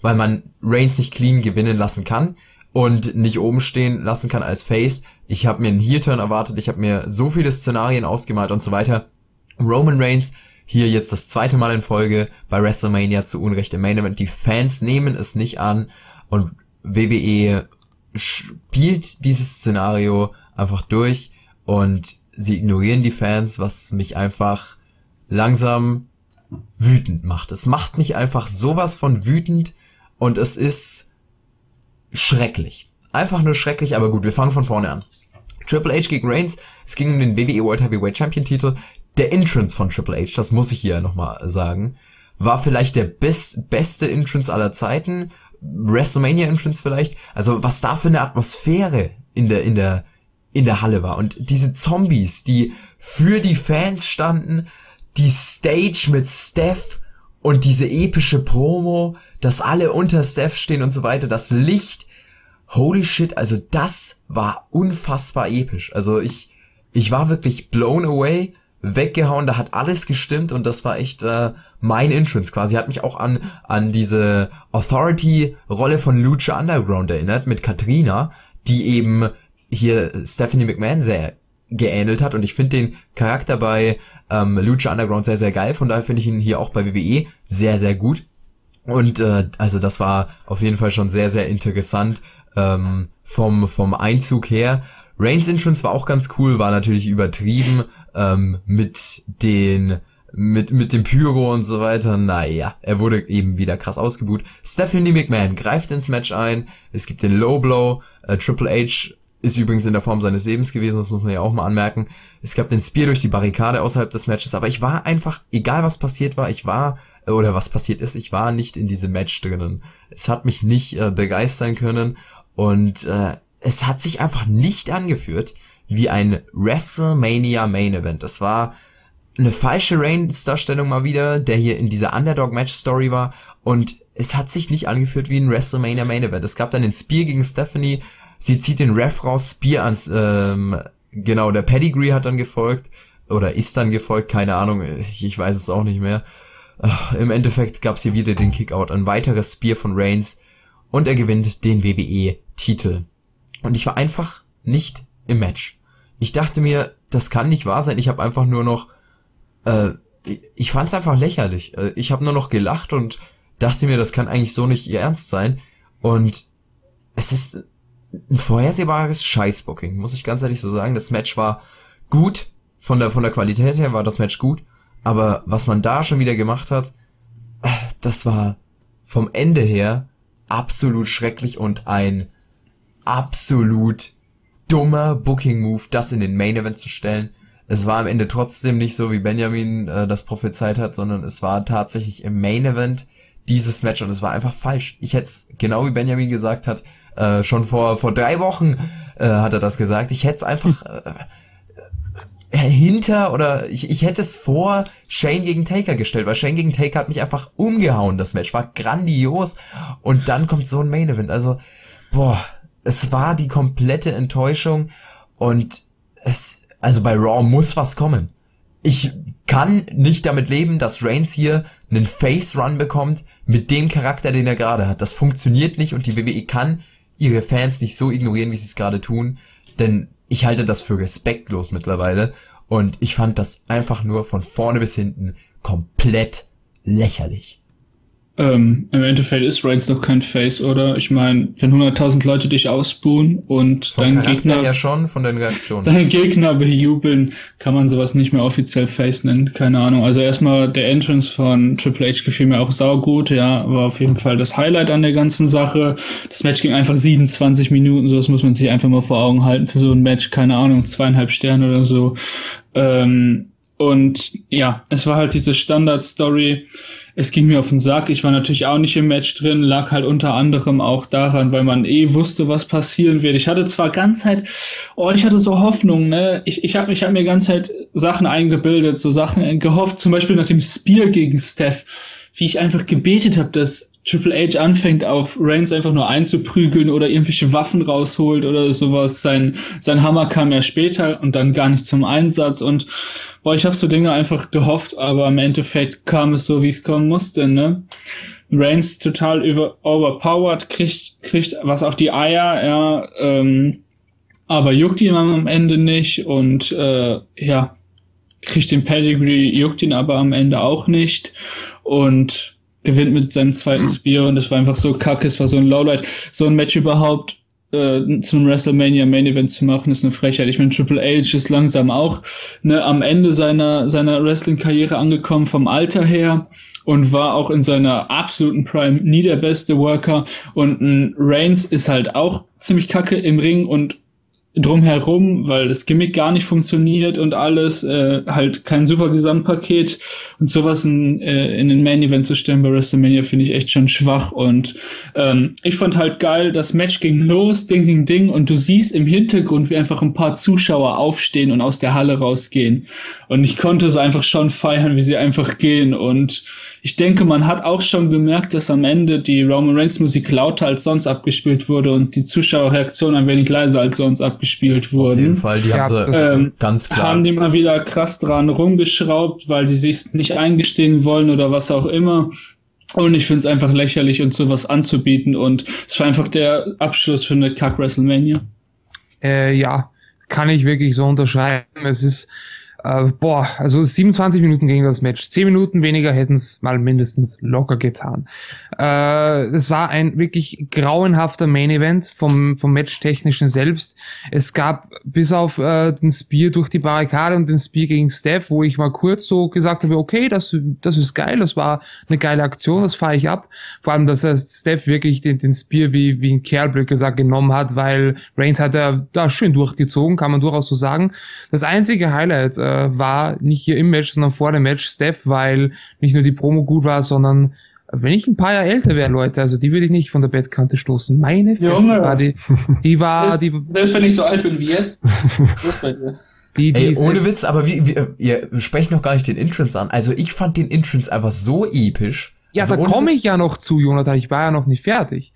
weil man Reigns nicht clean gewinnen lassen kann und nicht oben stehen lassen kann als Face. Ich habe mir einen Heel-Turn erwartet, ich habe mir so viele Szenarien ausgemalt und so weiter. Roman Reigns hier jetzt das zweite Mal in Folge bei WrestleMania zu Unrecht im Main Event. Die Fans nehmen es nicht an und WWE spielt dieses Szenario einfach durch und sie ignorieren die Fans, was mich einfach langsam wütend macht. Es macht mich einfach sowas von wütend, und es ist schrecklich. Einfach nur schrecklich, aber gut, wir fangen von vorne an. Triple H gegen Reigns, es ging um den WWE World Heavyweight Champion Titel. Der Entrance von Triple H, das muss ich hier nochmal sagen, war vielleicht der best, beste Entrance aller Zeiten. WrestleMania Entrance vielleicht. Also was da für eine Atmosphäre in der, in der, in der Halle war. Und diese Zombies, die für die Fans standen, die Stage mit Steph und diese epische Promo, dass alle unter Steph stehen und so weiter, das Licht, holy shit, also das war unfassbar episch. Also ich, ich war wirklich blown away, weggehauen, da hat alles gestimmt und das war echt äh, mein Entrance quasi. Hat mich auch an, an diese Authority-Rolle von Lucha Underground erinnert mit Katrina, die eben hier Stephanie McMahon sehr geähnelt hat und ich finde den Charakter bei ähm, Lucha Underground sehr, sehr geil, von daher finde ich ihn hier auch bei WWE sehr, sehr gut. Und äh, also das war auf jeden Fall schon sehr, sehr interessant ähm, vom, vom Einzug her. Reigns Entrance war auch ganz cool, war natürlich übertrieben ähm, mit den mit mit dem Pyro und so weiter. Naja, er wurde eben wieder krass ausgebuht. Stephanie McMahon greift ins Match ein. Es gibt den Low Blow. Äh, Triple H ist übrigens in der Form seines Lebens gewesen, das muss man ja auch mal anmerken. Es gab den Spear durch die Barrikade außerhalb des Matches, aber ich war einfach, egal was passiert war, ich war, äh, oder was passiert ist, ich war nicht in diesem Match drinnen. Es hat mich nicht äh, begeistern können und äh, es hat sich einfach nicht angeführt wie ein WrestleMania Main Event. Das war eine falsche Reigns-Darstellung mal wieder, der hier in dieser Underdog-Match-Story war und es hat sich nicht angeführt wie ein WrestleMania Main Event. Es gab dann den Spear gegen Stephanie, Sie zieht den Ref raus, Spear ans, ähm, genau, der Pedigree hat dann gefolgt, oder ist dann gefolgt, keine Ahnung, ich, ich weiß es auch nicht mehr. Ach, Im Endeffekt gab es hier wieder den Kickout, ein weiteres Spear von Reigns und er gewinnt den WWE-Titel. Und ich war einfach nicht im Match. Ich dachte mir, das kann nicht wahr sein. Ich habe einfach nur noch, äh, ich fand es einfach lächerlich. Äh, ich habe nur noch gelacht und dachte mir, das kann eigentlich so nicht ihr Ernst sein. Und es ist ein vorhersehbares Scheißbooking, muss ich ganz ehrlich so sagen. Das Match war gut, von der, von der Qualität her war das Match gut, aber was man da schon wieder gemacht hat, das war vom Ende her absolut schrecklich und ein absolut dummer Booking-Move, das in den Main Event zu stellen. Es war am Ende trotzdem nicht so, wie Benjamin äh, das prophezeit hat, sondern es war tatsächlich im Main Event dieses Match und es war einfach falsch. Ich hätte genau wie Benjamin gesagt hat, äh, schon vor, vor drei Wochen äh, hat er das gesagt. Ich hätte es einfach äh, äh, hinter oder ich, ich hätte es vor Shane gegen Taker gestellt, weil Shane gegen Taker hat mich einfach umgehauen. Das Match war grandios und dann kommt so ein Main Event. Also, boah, es war die komplette Enttäuschung und es, also bei Raw muss was kommen. Ich kann nicht damit leben, dass Reigns hier einen Face Run bekommt mit dem Charakter, den er gerade hat. Das funktioniert nicht und die WWE kann ihre Fans nicht so ignorieren, wie sie es gerade tun, denn ich halte das für respektlos mittlerweile und ich fand das einfach nur von vorne bis hinten komplett lächerlich. Ähm, Im Endeffekt ist Reigns noch kein Face, oder? Ich meine, wenn 100.000 Leute dich ausbuhen und Vom dein Charakter Gegner, ja schon von den Reaktionen. dein Gegner bejubeln, kann man sowas nicht mehr offiziell Face nennen. Keine Ahnung. Also erstmal der Entrance von Triple H gefiel mir auch saugut, ja, war auf jeden Fall das Highlight an der ganzen Sache. Das Match ging einfach 27 Minuten, so das muss man sich einfach mal vor Augen halten für so ein Match, keine Ahnung, zweieinhalb Sterne oder so. Ähm, und ja, es war halt diese Standard-Story. Es ging mir auf den Sack. Ich war natürlich auch nicht im Match drin, lag halt unter anderem auch daran, weil man eh wusste, was passieren wird. Ich hatte zwar ganz Zeit, oh, ich hatte so Hoffnung, ne? Ich, ich habe ich hab mir ganz Zeit Sachen eingebildet, so Sachen gehofft, zum Beispiel nach dem Spear gegen Steph, wie ich einfach gebetet habe, dass Triple H anfängt, auf Reigns einfach nur einzuprügeln oder irgendwelche Waffen rausholt oder sowas. Sein, sein Hammer kam ja später und dann gar nicht zum Einsatz. Und boah, ich habe so Dinge einfach gehofft, aber im Endeffekt kam es so, wie es kommen musste, ne? Reigns total über overpowered, kriegt, kriegt was auf die Eier, ja, ähm, aber juckt ihn am Ende nicht und äh, ja, kriegt den Pedigree, juckt ihn aber am Ende auch nicht. Und gewinnt mit seinem zweiten Spear und das war einfach so kacke, es war so ein Lowlight. So ein Match überhaupt äh, zu einem WrestleMania Main Event zu machen, ist eine Frechheit. Ich meine, Triple H ist langsam auch ne, am Ende seiner, seiner Wrestling-Karriere angekommen vom Alter her und war auch in seiner absoluten Prime nie der beste Worker und ein Reigns ist halt auch ziemlich kacke im Ring und drumherum, weil das Gimmick gar nicht funktioniert und alles, äh, halt kein super Gesamtpaket. Und sowas in, äh, in den Main Event zu stellen bei WrestleMania finde ich echt schon schwach. Und ähm, ich fand halt geil, das Match ging los, ding, ding, ding. Und du siehst im Hintergrund, wie einfach ein paar Zuschauer aufstehen und aus der Halle rausgehen. Und ich konnte es einfach schon feiern, wie sie einfach gehen. Und ich denke, man hat auch schon gemerkt, dass am Ende die Roman Reigns Musik lauter als sonst abgespielt wurde und die Zuschauerreaktion ein wenig leiser als sonst abgespielt wurden. Auf jeden Fall, die ja, haben sie ähm, ganz klar. Haben die mal wieder krass dran rumgeschraubt, weil die sich nicht eingestehen wollen oder was auch immer. Und ich finde es einfach lächerlich, uns sowas anzubieten. Und es war einfach der Abschluss für eine Kack WrestleMania. Äh, ja, kann ich wirklich so unterschreiben. Es ist äh, boah, also 27 Minuten ging das Match. 10 Minuten weniger hätten es mal mindestens locker getan. Äh, es war ein wirklich grauenhafter Main Event vom, vom Match-Technischen selbst. Es gab bis auf äh, den Spear durch die Barrikade und den Spear gegen Steph, wo ich mal kurz so gesagt habe, okay, das, das ist geil, das war eine geile Aktion, das fahre ich ab. Vor allem, dass er Steph wirklich den, den Spear wie, wie ein Kerl, gesagt, genommen hat, weil Reigns hat er da schön durchgezogen, kann man durchaus so sagen. Das einzige Highlight äh, war nicht hier im Match, sondern vor dem Match Steph, weil nicht nur die Promo gut war, sondern wenn ich ein paar Jahre älter wäre, Leute, also die würde ich nicht von der Bettkante stoßen. Meine Fresse war die, die war, selbst, die, selbst wenn ich so alt bin wie jetzt. Die, die Ey, ohne Witz, aber wie, wie, ihr sprecht noch gar nicht den Entrance an. Also ich fand den Entrance einfach so episch. Ja, also da komme ich ja noch zu, Jonathan. Ich war ja noch nicht fertig.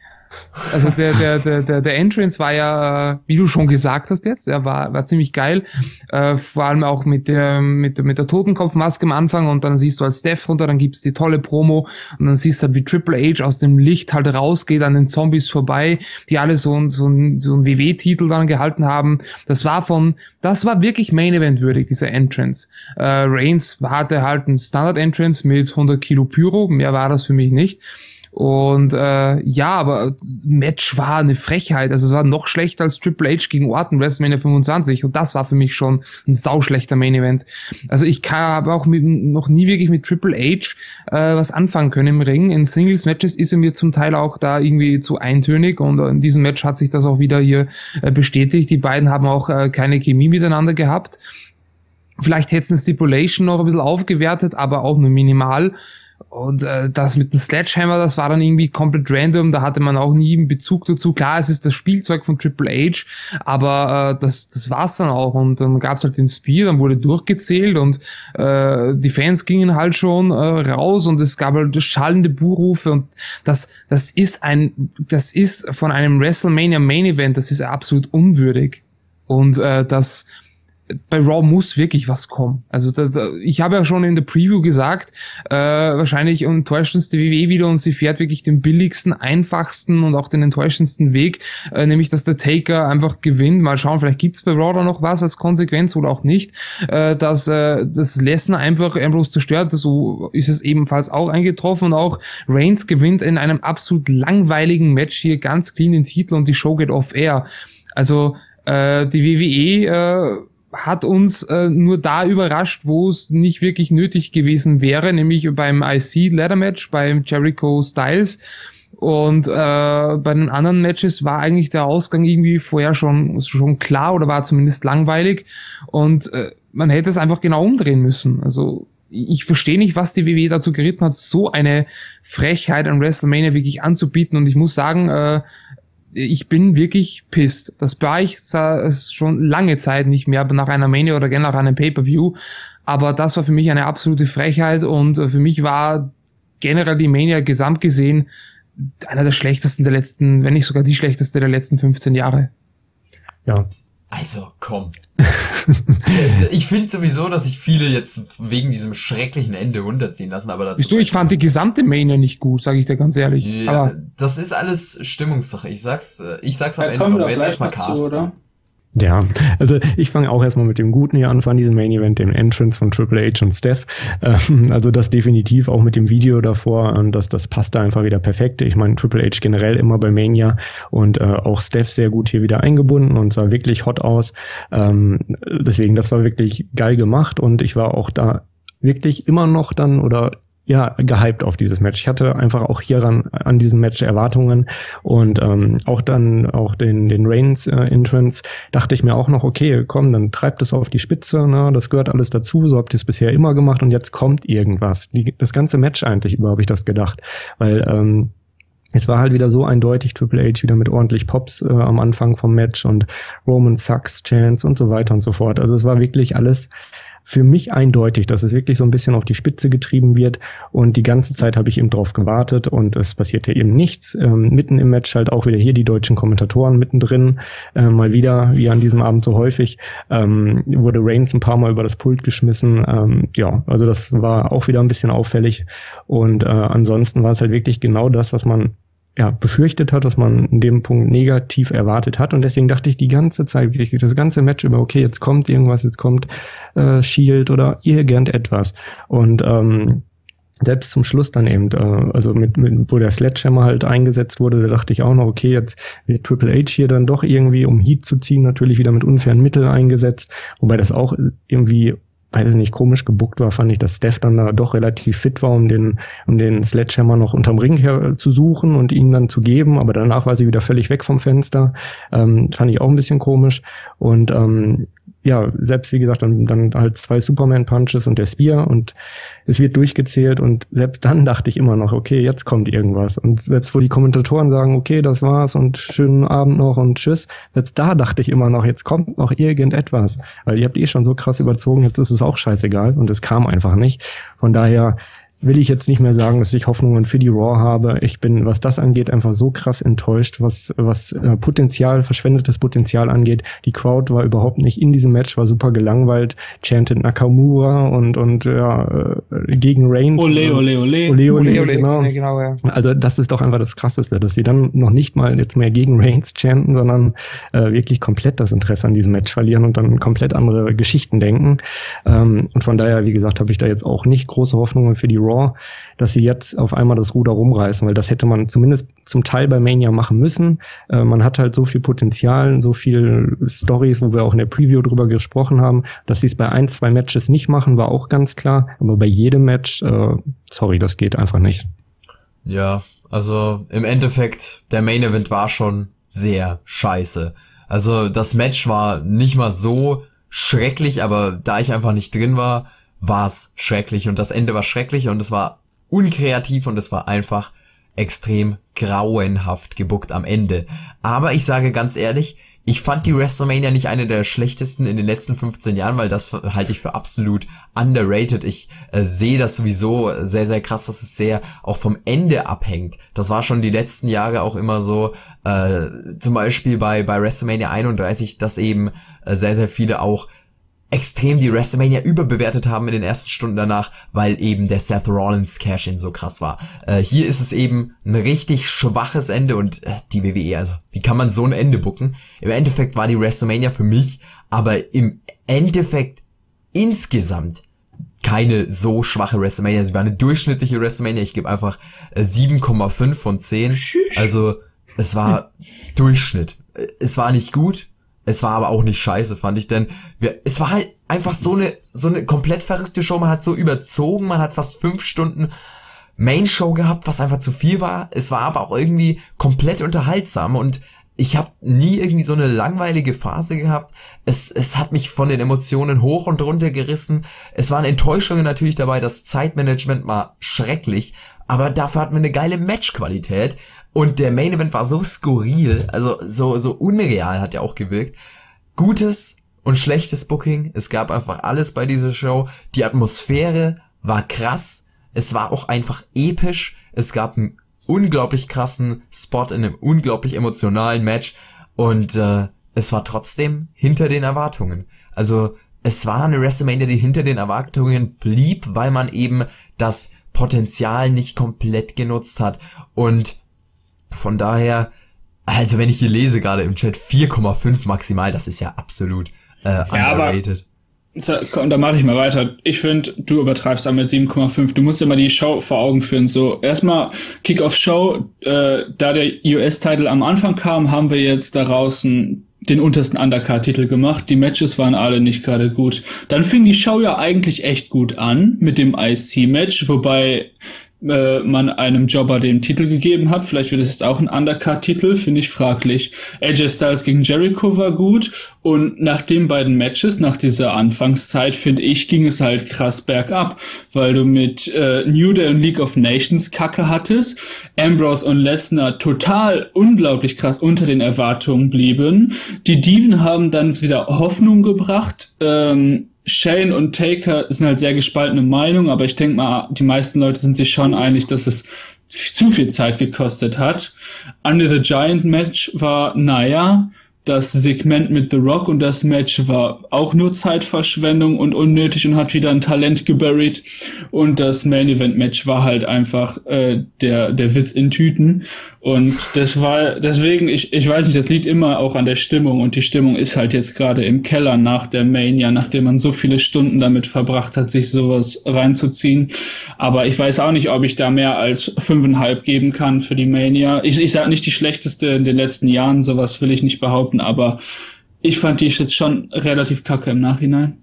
Also der, der, der, der, der Entrance war ja, wie du schon gesagt hast jetzt, er war, war ziemlich geil. Äh, vor allem auch mit der, mit, mit der Totenkopfmaske am Anfang und dann siehst du als Steph drunter, dann gibt's die tolle Promo und dann siehst du halt, wie Triple H aus dem Licht halt rausgeht an den Zombies vorbei, die alle so, ein so ein, so ein WW-Titel dann gehalten haben. Das war von, das war wirklich Main Event würdig, dieser Entrance. Äh, Reigns hatte halt ein Standard Entrance mit 100 Kilo Pyro, mehr war das für mich nicht. Und äh, ja, aber Match war eine Frechheit. Also es war noch schlechter als Triple H gegen Orton WrestleMania 25 und das war für mich schon ein sauschlechter Main Event. Also ich habe auch mit, noch nie wirklich mit Triple H äh, was anfangen können im Ring. In Singles Matches ist er mir zum Teil auch da irgendwie zu eintönig und in diesem Match hat sich das auch wieder hier äh, bestätigt. Die beiden haben auch äh, keine Chemie miteinander gehabt. Vielleicht hätten Stipulation noch ein bisschen aufgewertet, aber auch nur minimal. Und äh, das mit dem Sledgehammer, das war dann irgendwie komplett random. Da hatte man auch nie einen Bezug dazu. Klar, es ist das Spielzeug von Triple H, aber äh, das, das war's dann auch. Und dann gab's halt den Spear, dann wurde durchgezählt und äh, die Fans gingen halt schon äh, raus und es gab halt schallende Buhrufe und das, das ist ein, das ist von einem WrestleMania Main Event, das ist absolut unwürdig. Und äh, das bei Raw muss wirklich was kommen. Also da, da, ich habe ja schon in der Preview gesagt, äh, wahrscheinlich enttäuscht uns die WWE wieder und sie fährt wirklich den billigsten, einfachsten und auch den enttäuschendsten Weg, äh, nämlich dass der Taker einfach gewinnt. Mal schauen, vielleicht gibt's bei Raw da noch was als Konsequenz oder auch nicht, äh, dass äh, das Lesnar einfach Ambrose zerstört. So ist es ebenfalls auch eingetroffen und auch Reigns gewinnt in einem absolut langweiligen Match hier ganz clean den Titel und die Show geht off air. Also äh, die WWE äh, hat uns äh, nur da überrascht, wo es nicht wirklich nötig gewesen wäre, nämlich beim IC Ladder Match, beim Jericho Styles. Und äh, bei den anderen Matches war eigentlich der Ausgang irgendwie vorher schon, schon klar oder war zumindest langweilig. Und äh, man hätte es einfach genau umdrehen müssen. Also ich verstehe nicht, was die WWE dazu geritten hat, so eine Frechheit an WrestleMania wirklich anzubieten. Und ich muss sagen, äh, ich bin wirklich pisst. Das war ich schon lange Zeit nicht mehr nach einer Mania oder generell nach einem Pay-Per-View. Aber das war für mich eine absolute Frechheit und äh, für mich war generell die Mania gesamt gesehen einer der schlechtesten der letzten, wenn nicht sogar die schlechteste der letzten 15 Jahre. Ja, also, komm. ich finde sowieso, dass sich viele jetzt wegen diesem schrecklichen Ende runterziehen lassen, aber dazu. Wieso? Ich fand die gesamte Mania nicht gut, sage ich dir ganz ehrlich. Ja, aber das ist alles Stimmungssache. Ich sag's, äh, ich sag's am Ende, aber jetzt erstmal Cast. Oder? Ja, also ich fange auch erstmal mit dem Guten hier an von diesem Main Event, dem Entrance von Triple H und Steph. Ähm, also das definitiv auch mit dem Video davor, und das, das passt da einfach wieder perfekt. Ich meine, Triple H generell immer bei Mania und äh, auch Steph sehr gut hier wieder eingebunden und sah wirklich hot aus. Ähm, deswegen, das war wirklich geil gemacht und ich war auch da wirklich immer noch dann oder ja, gehypt auf dieses Match. Ich hatte einfach auch hieran an diesem Match Erwartungen und ähm, auch dann auch den, den Reigns äh, Entrance dachte ich mir auch noch, okay, komm, dann treibt es auf die Spitze, ne? das gehört alles dazu, so habt ihr es bisher immer gemacht und jetzt kommt irgendwas. Die, das ganze Match eigentlich über habe ich das gedacht, weil ähm, es war halt wieder so eindeutig, Triple H wieder mit ordentlich Pops äh, am Anfang vom Match und Roman Sucks, Chance und so weiter und so fort. Also es war wirklich alles für mich eindeutig, dass es wirklich so ein bisschen auf die Spitze getrieben wird und die ganze Zeit habe ich eben drauf gewartet und es passierte eben nichts. Ähm, mitten im Match halt auch wieder hier die deutschen Kommentatoren mittendrin, äh, mal wieder, wie an diesem Abend so häufig, ähm, wurde Reigns ein paar Mal über das Pult geschmissen. Ähm, ja, also das war auch wieder ein bisschen auffällig und äh, ansonsten war es halt wirklich genau das, was man ja, befürchtet hat, was man in dem Punkt negativ erwartet hat. Und deswegen dachte ich die ganze Zeit, das ganze Match über, okay, jetzt kommt irgendwas, jetzt kommt äh, Shield oder irgendetwas. Und ähm, selbst zum Schluss dann eben, äh, also mit, mit, wo der Sledgehammer halt eingesetzt wurde, da dachte ich auch noch, okay, jetzt wird Triple H hier dann doch irgendwie, um Heat zu ziehen, natürlich wieder mit unfairen Mitteln eingesetzt, wobei das auch irgendwie weiß ich nicht, komisch gebuckt war, fand ich, dass Steph dann da doch relativ fit war, um den, um den Sledgehammer noch unterm Ring her zu suchen und ihn dann zu geben, aber danach war sie wieder völlig weg vom Fenster. Ähm, fand ich auch ein bisschen komisch. Und ähm, ja, selbst wie gesagt, dann, dann halt zwei Superman-Punches und der Spear und es wird durchgezählt und selbst dann dachte ich immer noch, okay, jetzt kommt irgendwas. Und selbst wo die Kommentatoren sagen, okay, das war's und schönen Abend noch und tschüss, selbst da dachte ich immer noch, jetzt kommt noch irgendetwas. Weil ihr habt eh schon so krass überzogen, jetzt ist es auch scheißegal und es kam einfach nicht. Von daher will ich jetzt nicht mehr sagen, dass ich Hoffnungen für die Raw habe. Ich bin, was das angeht, einfach so krass enttäuscht, was, was äh, Potenzial, verschwendetes Potenzial angeht. Die Crowd war überhaupt nicht in diesem Match, war super gelangweilt, chanted Nakamura und, und ja, äh, gegen Reigns. Ole, ole, ole. Ole, ole, ole, ole genau. genau ja. Also das ist doch einfach das Krasseste, dass sie dann noch nicht mal jetzt mehr gegen Reigns chanten, sondern äh, wirklich komplett das Interesse an diesem Match verlieren und dann komplett andere Geschichten denken. Ähm, und von daher, wie gesagt, habe ich da jetzt auch nicht große Hoffnungen für die Raw Raw, dass sie jetzt auf einmal das Ruder rumreißen, weil das hätte man zumindest zum Teil bei Mania machen müssen. Äh, man hat halt so viel Potenzial, so viel Stories, wo wir auch in der Preview drüber gesprochen haben, dass sie es bei ein, zwei Matches nicht machen, war auch ganz klar. Aber bei jedem Match, äh, sorry, das geht einfach nicht. Ja, also im Endeffekt, der Main Event war schon sehr scheiße. Also das Match war nicht mal so schrecklich, aber da ich einfach nicht drin war, war es schrecklich und das Ende war schrecklich und es war unkreativ und es war einfach extrem grauenhaft gebuckt am Ende. Aber ich sage ganz ehrlich, ich fand die WrestleMania nicht eine der schlechtesten in den letzten 15 Jahren, weil das halte ich für absolut underrated. Ich äh, sehe das sowieso sehr, sehr krass, dass es sehr auch vom Ende abhängt. Das war schon die letzten Jahre auch immer so, äh, zum Beispiel bei, bei WrestleMania 31, dass eben äh, sehr, sehr viele auch extrem die WrestleMania überbewertet haben in den ersten Stunden danach, weil eben der Seth Rollins Cash-In so krass war. Äh, hier ist es eben ein richtig schwaches Ende und äh, die WWE, also wie kann man so ein Ende bucken? Im Endeffekt war die WrestleMania für mich, aber im Endeffekt insgesamt keine so schwache WrestleMania. Sie war eine durchschnittliche WrestleMania. Ich gebe einfach äh, 7,5 von 10. Also es war Durchschnitt. Äh, es war nicht gut, es war aber auch nicht scheiße, fand ich, denn wir, es war halt einfach so eine, so eine komplett verrückte Show. Man hat so überzogen, man hat fast fünf Stunden Main Show gehabt, was einfach zu viel war. Es war aber auch irgendwie komplett unterhaltsam und ich habe nie irgendwie so eine langweilige Phase gehabt. Es, es hat mich von den Emotionen hoch und runter gerissen. Es waren Enttäuschungen natürlich dabei. Das Zeitmanagement war schrecklich. Aber dafür hatten wir eine geile Matchqualität. Und der Main Event war so skurril, also so, so unreal hat er auch gewirkt. Gutes und schlechtes Booking. Es gab einfach alles bei dieser Show. Die Atmosphäre war krass. Es war auch einfach episch. Es gab einen unglaublich krassen Spot in einem unglaublich emotionalen Match. Und äh, es war trotzdem hinter den Erwartungen. Also es war eine WrestleMania, die hinter den Erwartungen blieb, weil man eben das Potenzial nicht komplett genutzt hat. Und von daher, also wenn ich hier lese gerade im Chat 4,5 maximal, das ist ja absolut äh, underrated. Ja, aber, komm, da mache ich mal weiter. Ich finde, du übertreibst einmal 7,5. Du musst immer die Show vor Augen führen. So, erstmal Kick-Off-Show, äh, da der US-Title am Anfang kam, haben wir jetzt daraus ein den untersten Undercard-Titel gemacht. Die Matches waren alle nicht gerade gut. Dann fing die Show ja eigentlich echt gut an mit dem IC-Match, wobei äh, man einem Jobber den Titel gegeben hat. Vielleicht wird es jetzt auch ein Undercard-Titel, finde ich fraglich. AJ Styles gegen Jericho war gut und nach den beiden Matches, nach dieser Anfangszeit, finde ich, ging es halt krass bergab, weil du mit äh, New Day und League of Nations Kacke hattest, Ambrose und Lesnar total unglaublich krass unter den Erwartungen blieben. Die Diven haben dann wieder Hoffnung gebracht. Ähm, Shane und Taker sind halt sehr gespaltene Meinung, aber ich denke mal, die meisten Leute sind sich schon einig, dass es zu viel Zeit gekostet hat. Under the Giant Match war, naja, das Segment mit The Rock und das Match war auch nur Zeitverschwendung und unnötig und hat wieder ein Talent geburied. Und das Main Event Match war halt einfach äh, der, der Witz in Tüten. Und das war, deswegen, ich, ich weiß nicht, das liegt immer auch an der Stimmung und die Stimmung ist halt jetzt gerade im Keller nach der Mania, nachdem man so viele Stunden damit verbracht hat, sich sowas reinzuziehen. Aber ich weiß auch nicht, ob ich da mehr als fünfeinhalb geben kann für die Mania. Ich, ich sage nicht die schlechteste in den letzten Jahren, sowas will ich nicht behaupten, aber ich fand die jetzt schon relativ kacke im Nachhinein.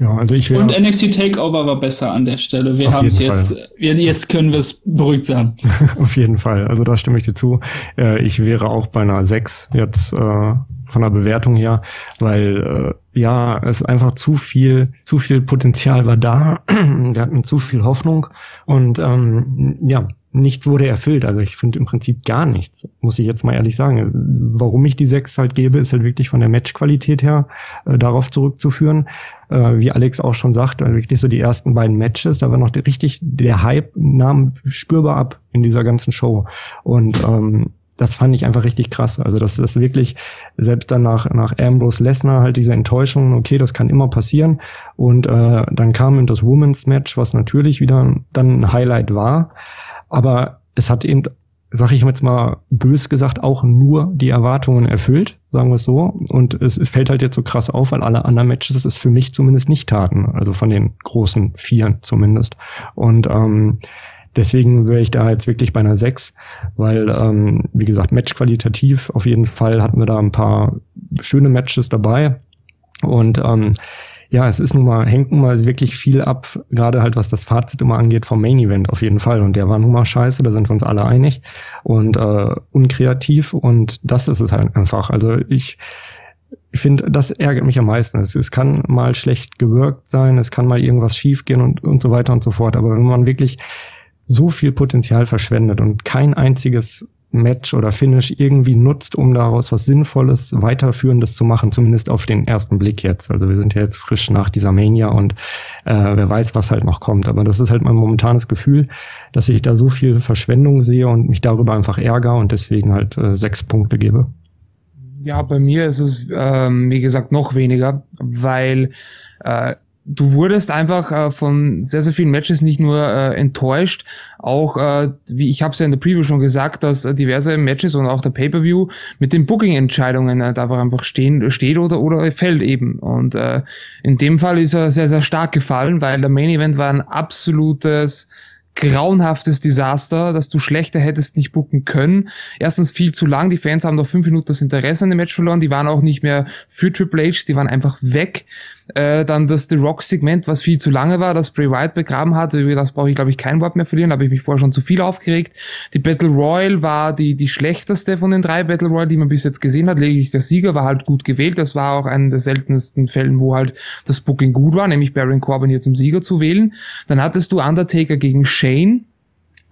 Ja, also ich Und NXT Takeover war besser an der Stelle. Wir haben es jetzt, wir, jetzt können wir es beruhigt sagen. Auf jeden Fall. Also da stimme ich dir zu. Äh, ich wäre auch bei einer 6 jetzt äh, von der Bewertung her, weil äh, ja, es einfach zu viel, zu viel Potenzial war da. Wir hatten zu viel Hoffnung und ähm, ja, nichts wurde erfüllt. Also ich finde im Prinzip gar nichts, muss ich jetzt mal ehrlich sagen. Warum ich die sechs halt gebe, ist halt wirklich von der Matchqualität her äh, darauf zurückzuführen. Äh, wie Alex auch schon sagt, also wirklich so die ersten beiden Matches, da war noch der, richtig, der Hype nahm spürbar ab in dieser ganzen Show. Und ähm, das fand ich einfach richtig krass. Also das ist wirklich, selbst dann nach, nach Ambrose Lesnar halt diese Enttäuschung, okay, das kann immer passieren. Und äh, dann kam das Women's Match, was natürlich wieder dann ein Highlight war. Aber es hat eben, sag ich jetzt mal bös gesagt, auch nur die Erwartungen erfüllt, sagen wir es so. Und es, es fällt halt jetzt so krass auf, weil alle anderen Matches es für mich zumindest nicht taten. Also von den großen Vieren zumindest. Und ähm, Deswegen wäre ich da jetzt wirklich bei einer 6, weil, ähm, wie gesagt, matchqualitativ auf jeden Fall hatten wir da ein paar schöne Matches dabei. Und ähm, ja, es ist nun mal, hängt nun mal wirklich viel ab, gerade halt was das Fazit immer angeht vom Main Event auf jeden Fall. Und der war nun mal scheiße, da sind wir uns alle einig und äh, unkreativ und das ist es halt einfach. Also ich, ich finde, das ärgert mich am meisten. Es, es kann mal schlecht gewirkt sein, es kann mal irgendwas schiefgehen und, und so weiter und so fort. Aber wenn man wirklich so viel Potenzial verschwendet und kein einziges Match oder Finish irgendwie nutzt, um daraus was Sinnvolles, Weiterführendes zu machen, zumindest auf den ersten Blick jetzt. Also wir sind ja jetzt frisch nach dieser Mania und äh, wer weiß, was halt noch kommt. Aber das ist halt mein momentanes Gefühl, dass ich da so viel Verschwendung sehe und mich darüber einfach ärgere und deswegen halt äh, sechs Punkte gebe. Ja, bei mir ist es, ähm, wie gesagt, noch weniger, weil äh, du wurdest einfach äh, von sehr, sehr vielen Matches nicht nur äh, enttäuscht, auch, äh, wie ich habe es ja in der Preview schon gesagt, dass äh, diverse Matches und auch der Pay-Per-View mit den Booking-Entscheidungen äh, da einfach stehen, steht oder, oder fällt eben. Und äh, in dem Fall ist er sehr, sehr stark gefallen, weil der Main-Event war ein absolutes grauenhaftes Desaster, dass du schlechter hättest nicht booken können. Erstens viel zu lang, die Fans haben noch fünf Minuten das Interesse an dem Match verloren, die waren auch nicht mehr für Triple H, die waren einfach weg. Äh, dann das The Rock-Segment, was viel zu lange war, das Bray Wyatt begraben hat. Über das brauche ich, glaube ich, kein Wort mehr verlieren, habe ich mich vorher schon zu viel aufgeregt. Die Battle Royal war die, die schlechteste von den drei Battle Royal, die man bis jetzt gesehen hat. Lediglich der Sieger war halt gut gewählt. Das war auch einer der seltensten Fällen, wo halt das Booking gut war, nämlich Baron Corbin hier zum Sieger zu wählen. Dann hattest du Undertaker gegen Shane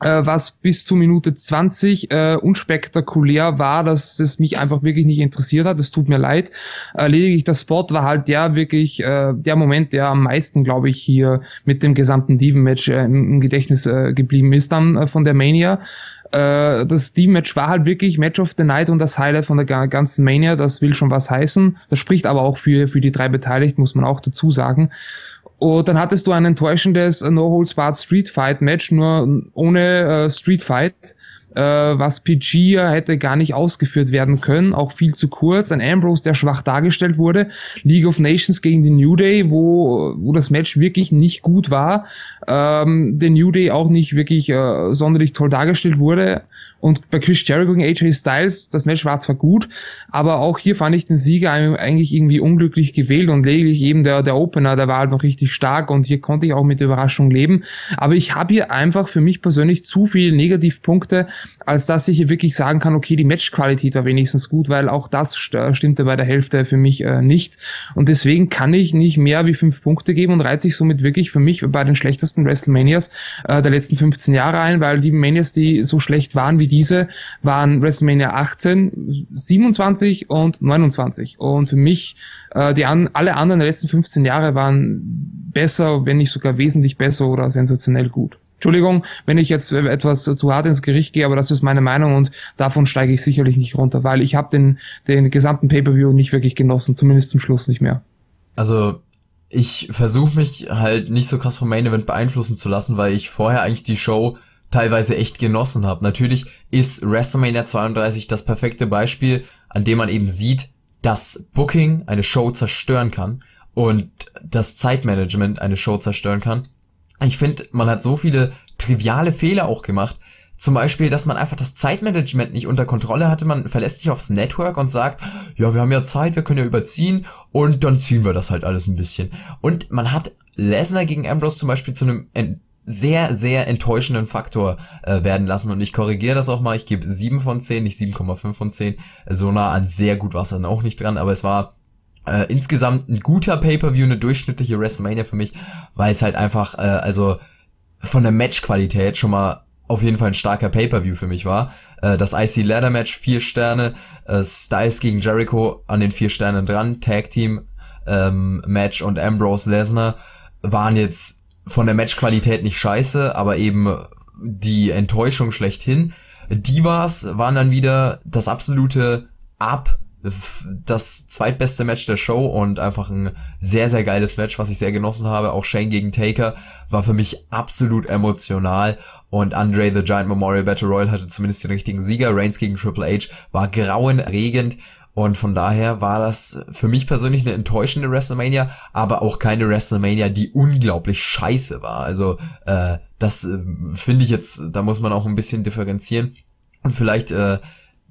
äh, was bis zu Minute 20 äh, unspektakulär war, dass es mich einfach wirklich nicht interessiert hat. Es tut mir leid. Äh, lediglich der Spot war halt der wirklich äh, der Moment, der am meisten, glaube ich, hier mit dem gesamten Diven-Match äh, im, im, Gedächtnis äh, geblieben ist dann äh, von der Mania. Äh, das Diven-Match war halt wirklich Match of the Night und das Highlight von der ganzen Mania. Das will schon was heißen. Das spricht aber auch für, für die drei Beteiligten, muss man auch dazu sagen. Und dann hattest du ein enttäuschendes No Holds Barred Street Fight Match, nur ohne äh, Street Fight. Äh, was PG hätte gar nicht ausgeführt werden können, auch viel zu kurz. Ein Ambrose, der schwach dargestellt wurde. League of Nations gegen den New Day, wo, wo das Match wirklich nicht gut war. Ähm, der New Day auch nicht wirklich äh, sonderlich toll dargestellt wurde. Und bei Chris Jericho gegen AJ Styles, das Match war zwar gut, aber auch hier fand ich den Sieger eigentlich irgendwie unglücklich gewählt und lediglich eben der, der Opener, der war halt noch richtig stark und hier konnte ich auch mit Überraschung leben. Aber ich habe hier einfach für mich persönlich zu viele Negativpunkte, als dass ich hier wirklich sagen kann, okay, die Matchqualität war wenigstens gut, weil auch das stimmte bei der Hälfte für mich äh, nicht. Und deswegen kann ich nicht mehr wie fünf Punkte geben und reiht sich somit wirklich für mich bei den schlechtesten WrestleManias äh, der letzten 15 Jahre ein, weil die Manias, die so schlecht waren wie diese waren WrestleMania 18, 27 und 29. Und für mich, äh, die an, alle anderen der letzten 15 Jahre waren besser, wenn nicht sogar wesentlich besser oder sensationell gut. Entschuldigung, wenn ich jetzt etwas zu hart ins Gericht gehe, aber das ist meine Meinung und davon steige ich sicherlich nicht runter, weil ich habe den, den gesamten Pay-per-View nicht wirklich genossen, zumindest zum Schluss nicht mehr. Also ich versuche mich halt nicht so krass vom Main Event beeinflussen zu lassen, weil ich vorher eigentlich die Show teilweise echt genossen habe. Natürlich ist WrestleMania 32 das perfekte Beispiel, an dem man eben sieht, dass Booking eine Show zerstören kann und das Zeitmanagement eine Show zerstören kann. Ich finde, man hat so viele triviale Fehler auch gemacht. Zum Beispiel, dass man einfach das Zeitmanagement nicht unter Kontrolle hatte. Man verlässt sich aufs Network und sagt, ja, wir haben ja Zeit, wir können ja überziehen und dann ziehen wir das halt alles ein bisschen. Und man hat Lesnar gegen Ambrose zum Beispiel zu einem sehr, sehr enttäuschenden Faktor äh, werden lassen. Und ich korrigiere das auch mal. Ich gebe 7 von 10, nicht 7,5 von 10. So nah an sehr gut war es dann auch nicht dran, aber es war äh, insgesamt ein guter Pay-Per-View, eine durchschnittliche WrestleMania für mich, weil es halt einfach, äh, also von der Matchqualität schon mal auf jeden Fall ein starker Pay-Per-View für mich war. Äh, das IC Ladder Match, vier Sterne, äh, Styles gegen Jericho an den vier Sternen dran, Tag Team ähm, Match und Ambrose Lesnar waren jetzt von der Matchqualität nicht scheiße, aber eben die Enttäuschung schlechthin. Divas waren dann wieder das absolute Ab, das zweitbeste Match der Show und einfach ein sehr, sehr geiles Match, was ich sehr genossen habe. Auch Shane gegen Taker war für mich absolut emotional und Andre the Giant Memorial Battle Royal hatte zumindest den richtigen Sieger. Reigns gegen Triple H war grauenerregend. Und von daher war das für mich persönlich eine enttäuschende WrestleMania, aber auch keine WrestleMania, die unglaublich scheiße war. Also äh, das äh, finde ich jetzt, da muss man auch ein bisschen differenzieren und vielleicht äh,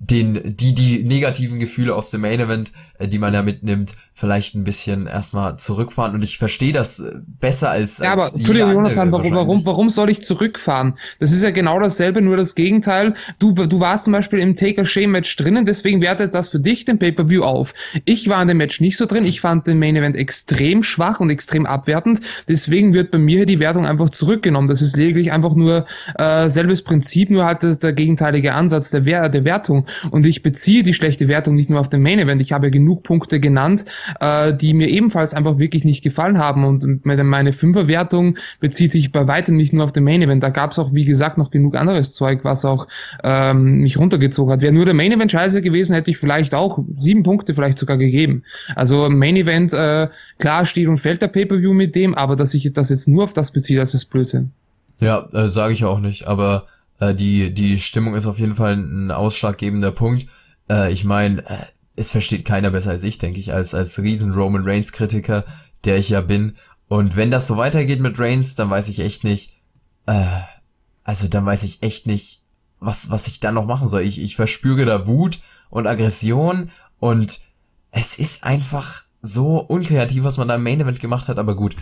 den die die negativen Gefühle aus dem Main Event, äh, die man ja mitnimmt, vielleicht ein bisschen erstmal zurückfahren und ich verstehe das äh, besser als. Ja, aber Entschuldigung, Jonathan, warum, warum, warum soll ich zurückfahren? Das ist ja genau dasselbe, nur das Gegenteil. Du, du warst zum Beispiel im Taker Shame Match drinnen, deswegen wertet das für dich den Pay-Per-View auf. Ich war in dem Match nicht so drin, ich fand den Main Event extrem schwach und extrem abwertend, deswegen wird bei mir die Wertung einfach zurückgenommen. Das ist lediglich einfach nur äh, selbes Prinzip, nur halt das, der gegenteilige Ansatz der, Wer der Wertung. Und ich beziehe die schlechte Wertung nicht nur auf den Main Event, ich habe genug Punkte genannt, äh, die mir ebenfalls einfach wirklich nicht gefallen haben. Und meine Fünferwertung bezieht sich bei weitem nicht nur auf den Main Event. Da gab es auch, wie gesagt, noch genug anderes Zeug, was auch ähm, mich runtergezogen hat. Wäre nur der Main Event scheiße gewesen, hätte ich vielleicht auch sieben Punkte vielleicht sogar gegeben. Also Main Event, äh, klar steht und fällt der Pay-Per-View mit dem, aber dass ich das jetzt nur auf das beziehe, das ist Blödsinn. Ja, äh, sage ich auch nicht, aber äh, die, die Stimmung ist auf jeden Fall ein ausschlaggebender Punkt. Äh, ich meine, äh, es versteht keiner besser als ich, denke ich, als, als riesen Roman Reigns Kritiker, der ich ja bin. Und wenn das so weitergeht mit Reigns, dann weiß ich echt nicht, äh, also dann weiß ich echt nicht, was, was ich dann noch machen soll. Ich, ich verspüre da Wut und Aggression und es ist einfach so unkreativ, was man da im Main Event gemacht hat, aber gut.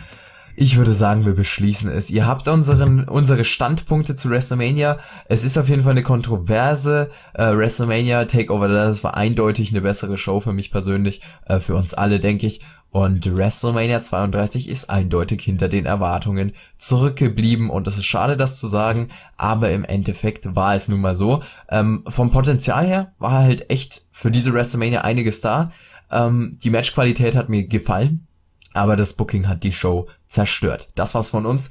Ich würde sagen, wir beschließen es. Ihr habt unseren, unsere Standpunkte zu WrestleMania. Es ist auf jeden Fall eine kontroverse äh, WrestleMania Takeover. Das war eindeutig eine bessere Show für mich persönlich, äh, für uns alle, denke ich. Und WrestleMania 32 ist eindeutig hinter den Erwartungen zurückgeblieben. Und es ist schade, das zu sagen, aber im Endeffekt war es nun mal so. Ähm, vom Potenzial her war halt echt für diese WrestleMania einiges da. Ähm, die Matchqualität hat mir gefallen aber das Booking hat die Show zerstört. Das war's von uns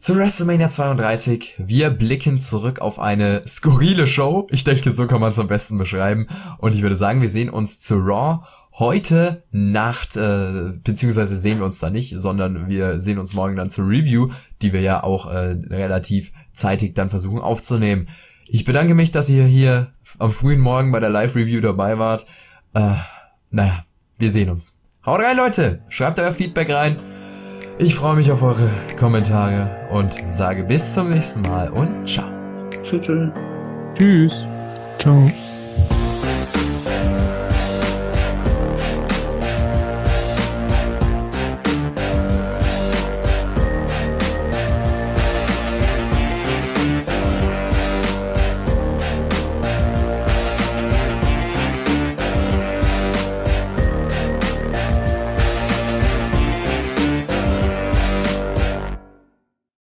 zu WrestleMania 32. Wir blicken zurück auf eine skurrile Show. Ich denke, so kann man es am besten beschreiben. Und ich würde sagen, wir sehen uns zu Raw heute Nacht, äh, beziehungsweise sehen wir uns da nicht, sondern wir sehen uns morgen dann zur Review, die wir ja auch äh, relativ zeitig dann versuchen aufzunehmen. Ich bedanke mich, dass ihr hier am frühen Morgen bei der Live-Review dabei wart. Äh, naja, wir sehen uns. Haut rein, Leute. Schreibt euer Feedback rein. Ich freue mich auf eure Kommentare und sage bis zum nächsten Mal und ciao. Tschüss. Tschüss. Ciao.